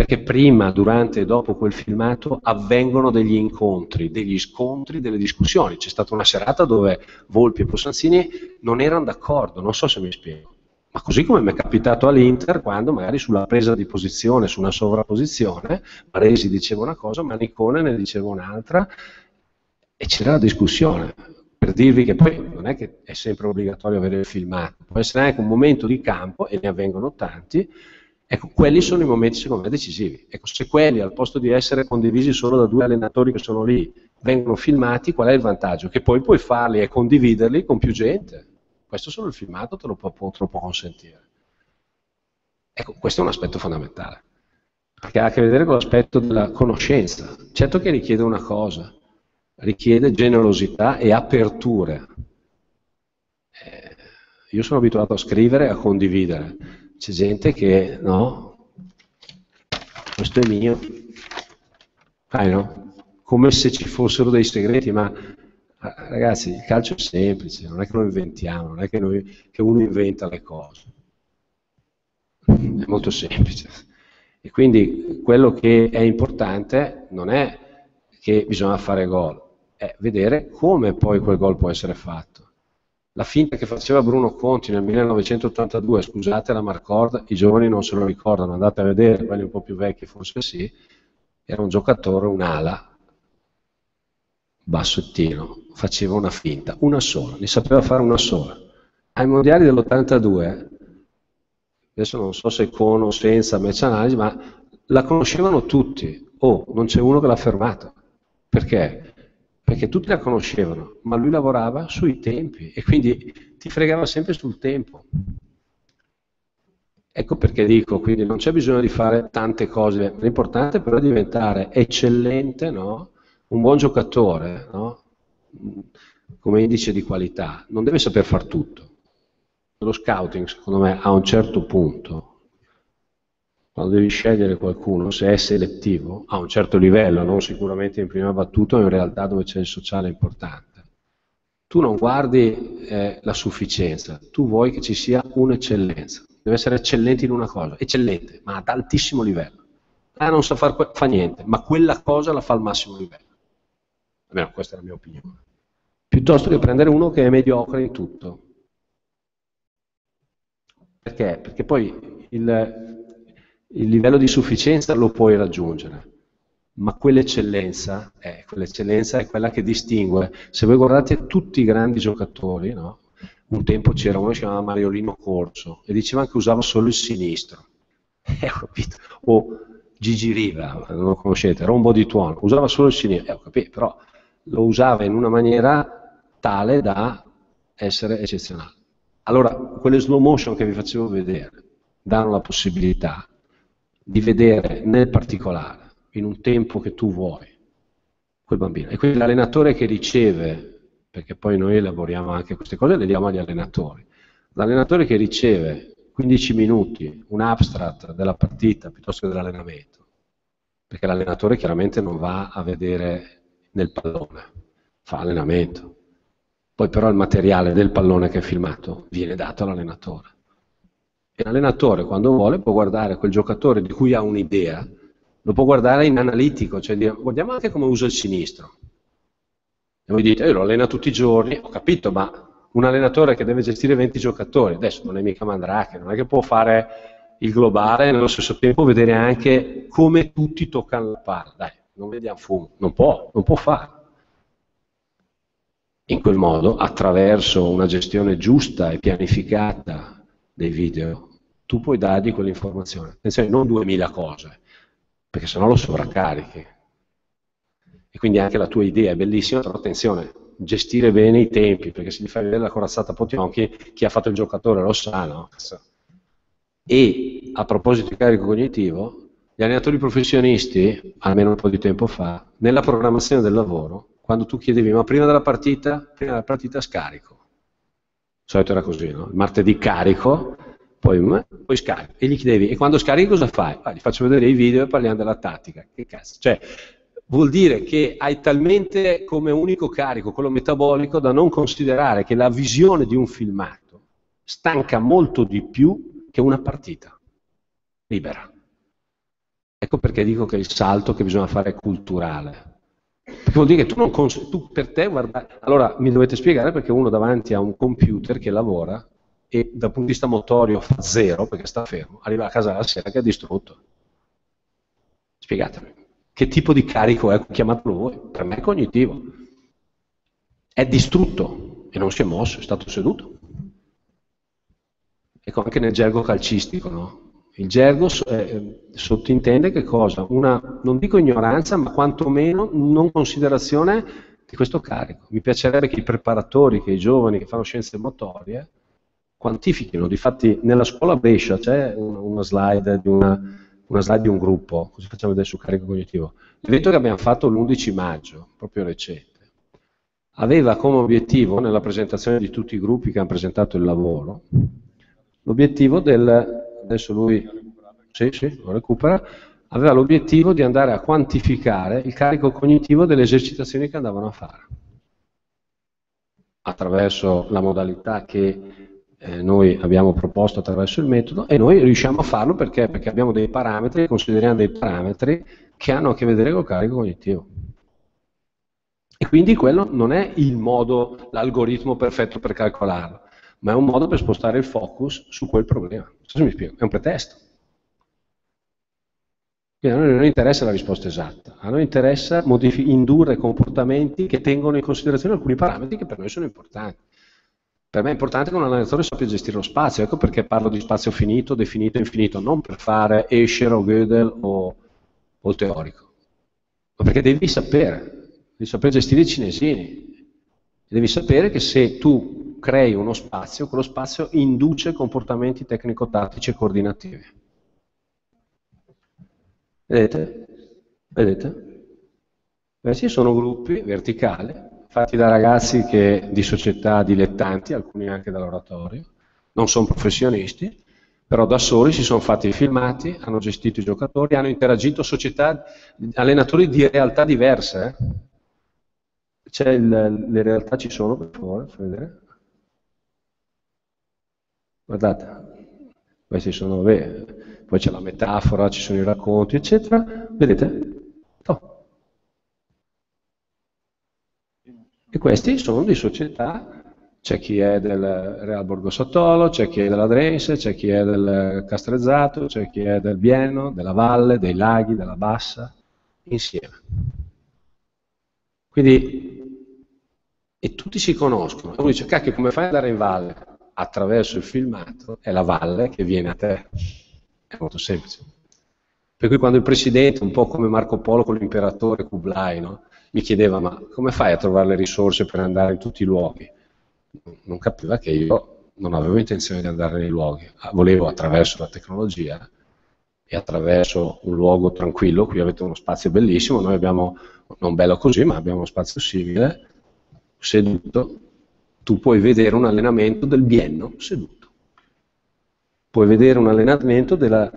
perché prima, durante e dopo quel filmato avvengono degli incontri, degli scontri, delle discussioni. C'è stata una serata dove Volpi e Posanzini non erano d'accordo, non so se mi spiego. Ma così come mi è capitato all'Inter quando magari sulla presa di posizione, su una sovrapposizione, Maresi diceva una cosa, Manicone ne diceva un'altra e c'era la discussione. Per dirvi che poi non è che è sempre obbligatorio avere il filmato, può essere anche un momento di campo, e ne avvengono tanti, Ecco, quelli sono i momenti secondo me decisivi. Ecco, se quelli al posto di essere condivisi solo da due allenatori che sono lì vengono filmati, qual è il vantaggio? Che poi puoi farli e condividerli con più gente. Questo solo il filmato te lo può, te lo può consentire. Ecco, questo è un aspetto fondamentale, perché ha a che vedere con l'aspetto della conoscenza. Certo che richiede una cosa, richiede generosità e aperture. Eh, io sono abituato a scrivere e a condividere. C'è gente che, no, questo è mio, Fai, no? come se ci fossero dei segreti, ma ragazzi, il calcio è semplice, non è che lo inventiamo, non è che, noi, che uno inventa le cose. È molto semplice. E quindi quello che è importante non è che bisogna fare gol, è vedere come poi quel gol può essere fatto. La finta che faceva Bruno Conti nel 1982, scusate la Marcord, i giovani non se lo ricordano, andate a vedere, quelli un po' più vecchi forse sì, era un giocatore, un'ala, bassottino, faceva una finta, una sola, ne sapeva fare una sola. Ai mondiali dell'82, adesso non so se con o senza match analisi, ma la conoscevano tutti. Oh, non c'è uno che l'ha fermata. Perché? Perché tutti la conoscevano, ma lui lavorava sui tempi e quindi ti fregava sempre sul tempo. Ecco perché dico, quindi non c'è bisogno di fare tante cose, l'importante però è diventare eccellente, no? un buon giocatore, no? come indice di qualità, non deve saper fare tutto. Lo scouting, secondo me, a un certo punto, quando devi scegliere qualcuno, se è selettivo, a un certo livello, non sicuramente in prima battuta, ma in realtà dove c'è il sociale importante. Tu non guardi eh, la sufficienza, tu vuoi che ci sia un'eccellenza deve essere eccellente in una cosa, eccellente, ma ad altissimo livello. Ah, non sa fare fa niente, ma quella cosa la fa al massimo livello. Almeno questa è la mia opinione. Piuttosto che prendere uno che è mediocre in tutto. Perché? Perché poi il, il livello di sufficienza lo puoi raggiungere, ma quell'eccellenza, eh, quell'eccellenza è quella che distingue. Se voi guardate tutti i grandi giocatori, no? un tempo c'era uno che si chiamava Mariolino Corso e diceva che usava solo il sinistro. Eh, capito. O Gigi Riva, non lo conoscete, Rombo di Tuono, usava solo il sinistro. Eh, capito, però lo usava in una maniera tale da essere eccezionale. Allora, quelle slow motion che vi facevo vedere danno la possibilità di vedere nel particolare, in un tempo che tu vuoi, quel bambino. E quindi l'allenatore che riceve perché poi noi elaboriamo anche queste cose le diamo agli allenatori. L'allenatore che riceve 15 minuti un abstract della partita piuttosto che dell'allenamento, perché l'allenatore chiaramente non va a vedere nel pallone, fa allenamento. Poi però il materiale del pallone che è filmato viene dato all'allenatore. E l'allenatore quando vuole può guardare quel giocatore di cui ha un'idea, lo può guardare in analitico, cioè dire, guardiamo anche come usa il sinistro, e voi dite, io lo allena tutti i giorni, ho capito, ma un allenatore che deve gestire 20 giocatori, adesso non è mica Mandrake, non è che può fare il globale e nello stesso tempo vedere anche come tutti toccano la palla. Dai, non vediamo fumo, non può, non può farlo. In quel modo, attraverso una gestione giusta e pianificata dei video, tu puoi dargli quell'informazione. Attenzione, non 2000 cose, perché sennò lo sovraccarichi e quindi anche la tua idea è bellissima, però attenzione, gestire bene i tempi, perché se gli fai vedere la corazzata Potionchi, chi ha fatto il giocatore lo sa, no? E a proposito di carico cognitivo, gli allenatori professionisti, almeno un po' di tempo fa, nella programmazione del lavoro, quando tu chiedevi, ma prima della partita, prima della partita scarico. Solito era così, no? Martedì carico, poi, poi scarico. E gli chiedevi, e quando scarichi cosa fai? Ah, gli faccio vedere i video e parliamo della tattica. Che cazzo? Cioè, vuol dire che hai talmente come unico carico quello metabolico da non considerare che la visione di un filmato stanca molto di più che una partita libera. Ecco perché dico che il salto che bisogna fare è culturale. Perché vuol dire che tu, non cons- tu per te guarda, allora mi dovete spiegare perché uno davanti a un computer che lavora e dal punto di vista motorio fa zero perché sta fermo, arriva a casa la sera che è distrutto. Spiegatemi. Che tipo di carico è? Chiamatelo voi. Per me è cognitivo. È distrutto e non si è mosso, è stato seduto. Ecco, anche nel gergo calcistico, no? Il gergo eh, sottintende che cosa? Una, non dico ignoranza, ma quantomeno non considerazione di questo carico. Mi piacerebbe che i preparatori, che i giovani che fanno scienze motorie, quantifichino. Difatti nella scuola Brescia c'è una slide di, una, una slide di un gruppo, così facciamo vedere sul carico cognitivo. L'evento che abbiamo fatto l'11 maggio, proprio recente, aveva come obiettivo, nella presentazione di tutti i gruppi che hanno presentato il lavoro, l'obiettivo del... adesso lui... sì, sì, lo recupera, aveva l'obiettivo di andare a quantificare il carico cognitivo delle esercitazioni che andavano a fare attraverso la modalità che eh, noi abbiamo proposto attraverso il metodo e noi riusciamo a farlo perché? perché abbiamo dei parametri, consideriamo dei parametri che hanno a che vedere col carico cognitivo. E quindi quello non è il modo, l'algoritmo perfetto per calcolarlo, ma è un modo per spostare il focus su quel problema. Non so se mi spiego, è un pretesto. Quindi a noi non interessa la risposta esatta, a noi interessa indurre comportamenti che tengono in considerazione alcuni parametri che per noi sono importanti. Per me è importante che un allenatore sappia gestire lo spazio, ecco perché parlo di spazio finito, definito e infinito, non per fare Escher o Gödel o, o teorico, ma perché devi sapere, devi sapere gestire i cinesini, devi sapere che se tu crei uno spazio, quello spazio induce comportamenti tecnico-tattici e coordinativi. Vedete? Vedete? Questi sono gruppi verticali, fatti da ragazzi che, di società dilettanti, alcuni anche dall'oratorio, non sono professionisti, però da soli si sono fatti filmati, hanno gestito i giocatori, hanno interagito società, allenatori di realtà diverse. Eh? Il, le realtà ci sono, per favore, vedere. Guardate, questi sono, beh, poi c'è la metafora, ci sono i racconti, eccetera. Vedete? Oh. E questi sono di società, c'è chi è del Real Borgo Sottolo, c'è chi è della Drense, c'è chi è del Castrezzato, c'è chi è del Bieno, della Valle, dei Laghi, della Bassa, insieme. Quindi, e tutti si conoscono. E uno dice, cacchio, come fai ad andare in valle? Attraverso il filmato è la valle che viene a te. È molto semplice. Per cui quando il presidente, un po' come Marco Polo con l'imperatore Kublai, no? mi chiedeva ma come fai a trovare le risorse per andare in tutti i luoghi? Non capiva che io non avevo intenzione di andare nei luoghi, ah, volevo attraverso la tecnologia e attraverso un luogo tranquillo, qui avete uno spazio bellissimo, noi abbiamo, non bello così, ma abbiamo uno spazio simile, seduto, tu puoi vedere un allenamento del bienno seduto puoi vedere un allenamento della,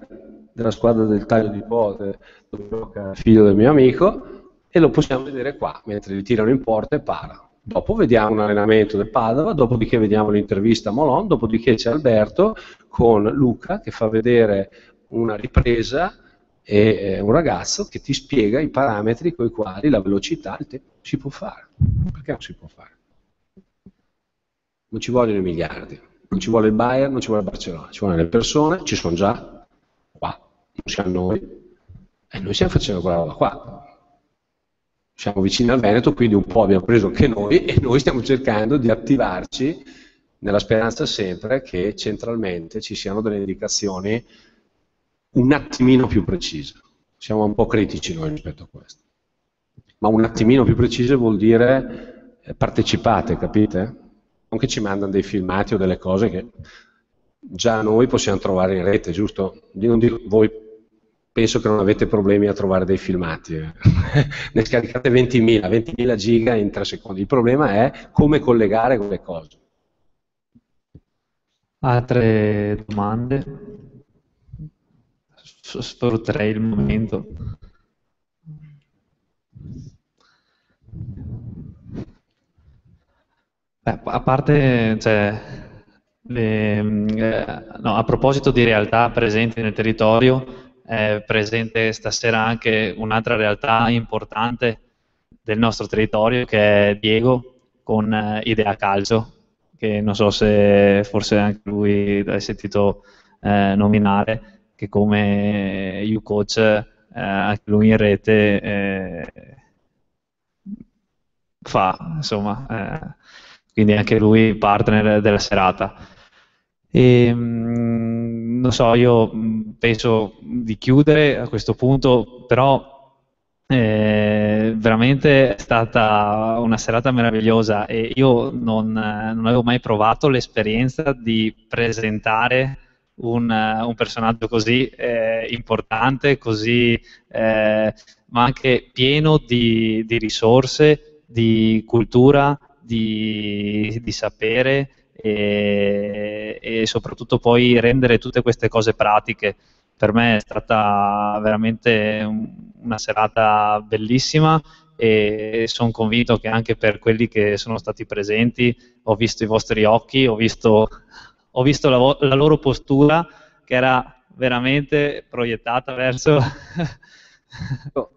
della squadra del taglio di pote dove gioca il figlio del mio amico e lo possiamo vedere qua mentre li tirano in porta e para. Dopo vediamo un allenamento del Padova, dopodiché vediamo l'intervista a Molon, dopodiché c'è Alberto con Luca che fa vedere una ripresa e eh, un ragazzo che ti spiega i parametri con i quali la velocità, il tempo si può fare. Perché non si può fare? Non ci vogliono i miliardi non ci vuole il Bayern, non ci vuole il Barcellona, ci vogliono le persone, ci sono già qua, non siamo noi, e noi stiamo facendo quella roba qua. Siamo vicini al Veneto, quindi un po' abbiamo preso anche noi e noi stiamo cercando di attivarci nella speranza sempre che centralmente ci siano delle indicazioni un attimino più precise. Siamo un po' critici noi rispetto a questo. Ma un attimino più precise vuol dire eh, partecipate, capite? Non che ci mandano dei filmati o delle cose che già noi possiamo trovare in rete, giusto? Dico, voi penso che non avete problemi a trovare dei filmati, ne scaricate 20.000, 20.000 giga in 3 secondi, il problema è come collegare quelle cose. Altre domande? Sfrutterei il momento. Beh, a parte, cioè, le, eh, no, a proposito di realtà presenti nel territorio, è presente stasera anche un'altra realtà importante del nostro territorio che è Diego con eh, Idea Calcio, che non so se forse anche lui hai sentito eh, nominare, che come U-Coach eh, anche lui in rete eh, fa, insomma eh, quindi anche lui partner della serata. E, non so, io penso di chiudere a questo punto, però eh, veramente è stata una serata meravigliosa e io non, non avevo mai provato l'esperienza di presentare un, un personaggio così eh, importante, così, eh, ma anche pieno di, di risorse, di cultura, di, di sapere e, e, soprattutto poi rendere tutte queste cose pratiche. Per me è stata veramente una serata bellissima e sono convinto che anche per quelli che sono stati presenti ho visto i vostri occhi, ho visto ho visto la, la loro postura che era veramente proiettata verso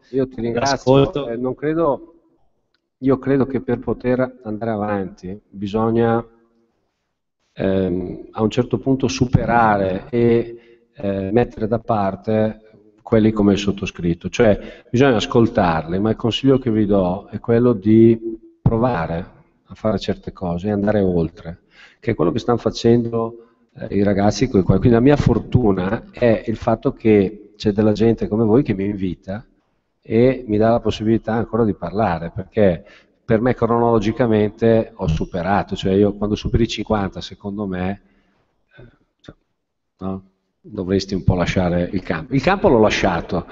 io ti ringrazio eh, non credo io credo che per poter andare avanti bisogna ehm, a un certo punto superare e eh, mettere da parte quelli come il sottoscritto, cioè bisogna ascoltarli, ma il consiglio che vi do è quello di provare a fare certe cose e andare oltre che è quello che stanno facendo eh, i ragazzi con i quali. Quindi la mia fortuna è il fatto che c'è della gente come voi che mi invita e mi dà la possibilità ancora di parlare, perché per me cronologicamente ho superato, cioè io quando superi i 50 secondo me eh, cioè, no, dovresti un po' lasciare il campo. Il campo l'ho lasciato,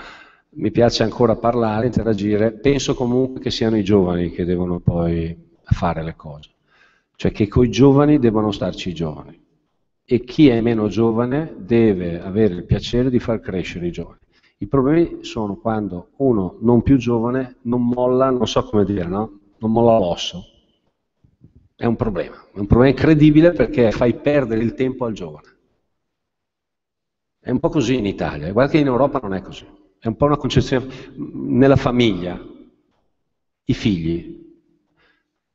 mi piace ancora parlare, interagire, penso comunque che siano i giovani che devono poi fare le cose. Cioè che coi giovani devono starci i giovani. E chi è meno giovane deve avere il piacere di far crescere i giovani. I problemi sono quando uno non più giovane non molla, non so come dire, no? non molla l'osso. È un problema, è un problema incredibile perché fai perdere il tempo al giovane. È un po' così in Italia, guarda che in Europa non è così. È un po' una concezione nella famiglia, i figli.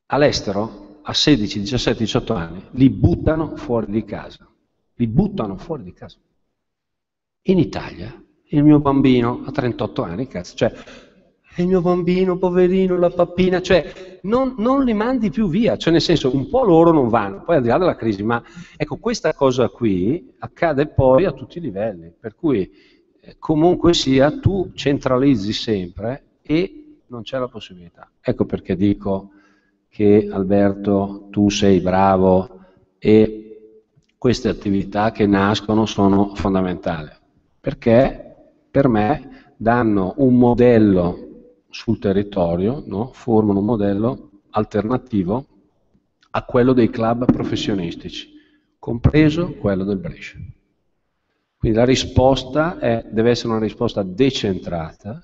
All'estero a 16, 17, 18 anni, li buttano fuori di casa. Li buttano fuori di casa. In Italia, il mio bambino a 38 anni, cazzo, cioè, il mio bambino, poverino, la pappina, cioè, non, non, li mandi più via, cioè nel senso, un po' loro non vanno, poi al di là della crisi, ma ecco, questa cosa qui accade poi a tutti i livelli, per cui eh, comunque sia, tu centralizzi sempre e non c'è la possibilità. Ecco perché dico che Alberto tu sei bravo e queste attività che nascono sono fondamentali perché per me danno un modello sul territorio, no? formano un modello alternativo a quello dei club professionistici, compreso quello del Brescia. Quindi la risposta è, deve essere una risposta decentrata,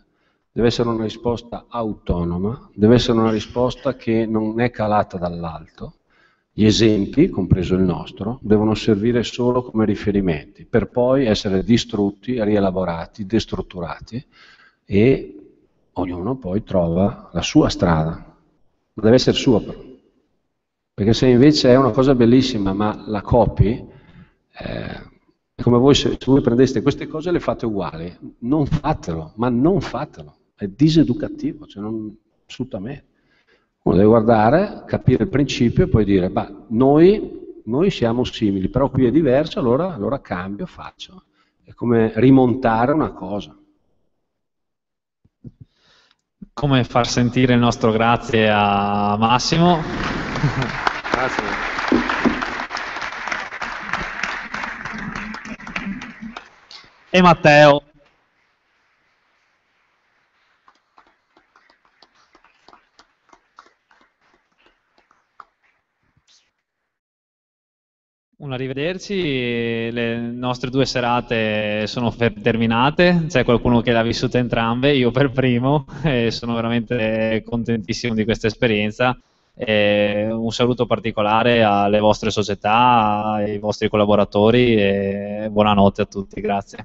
deve essere una risposta autonoma, deve essere una risposta che non è calata dall'alto. Gli esempi, compreso il nostro, devono servire solo come riferimenti, per poi essere distrutti, rielaborati, destrutturati e ognuno poi trova la sua strada. Ma deve essere sua però. Perché se invece è una cosa bellissima ma la copi, eh, è come voi se, se voi prendeste queste cose e le fate uguali, non fatelo, ma non fatelo è diseducativo, cioè non, assolutamente. Uno deve guardare, capire il principio e poi dire, bah, noi, noi siamo simili, però qui è diverso, allora, allora cambio, faccio. È come rimontare una cosa. Come far sentire il nostro grazie a Massimo. Grazie. E Matteo. Un arrivederci, le nostre due serate sono terminate, c'è qualcuno che l'ha vissuta entrambe, io per primo, e sono veramente contentissimo di questa esperienza. E un saluto particolare alle vostre società, ai vostri collaboratori e buonanotte a tutti, grazie.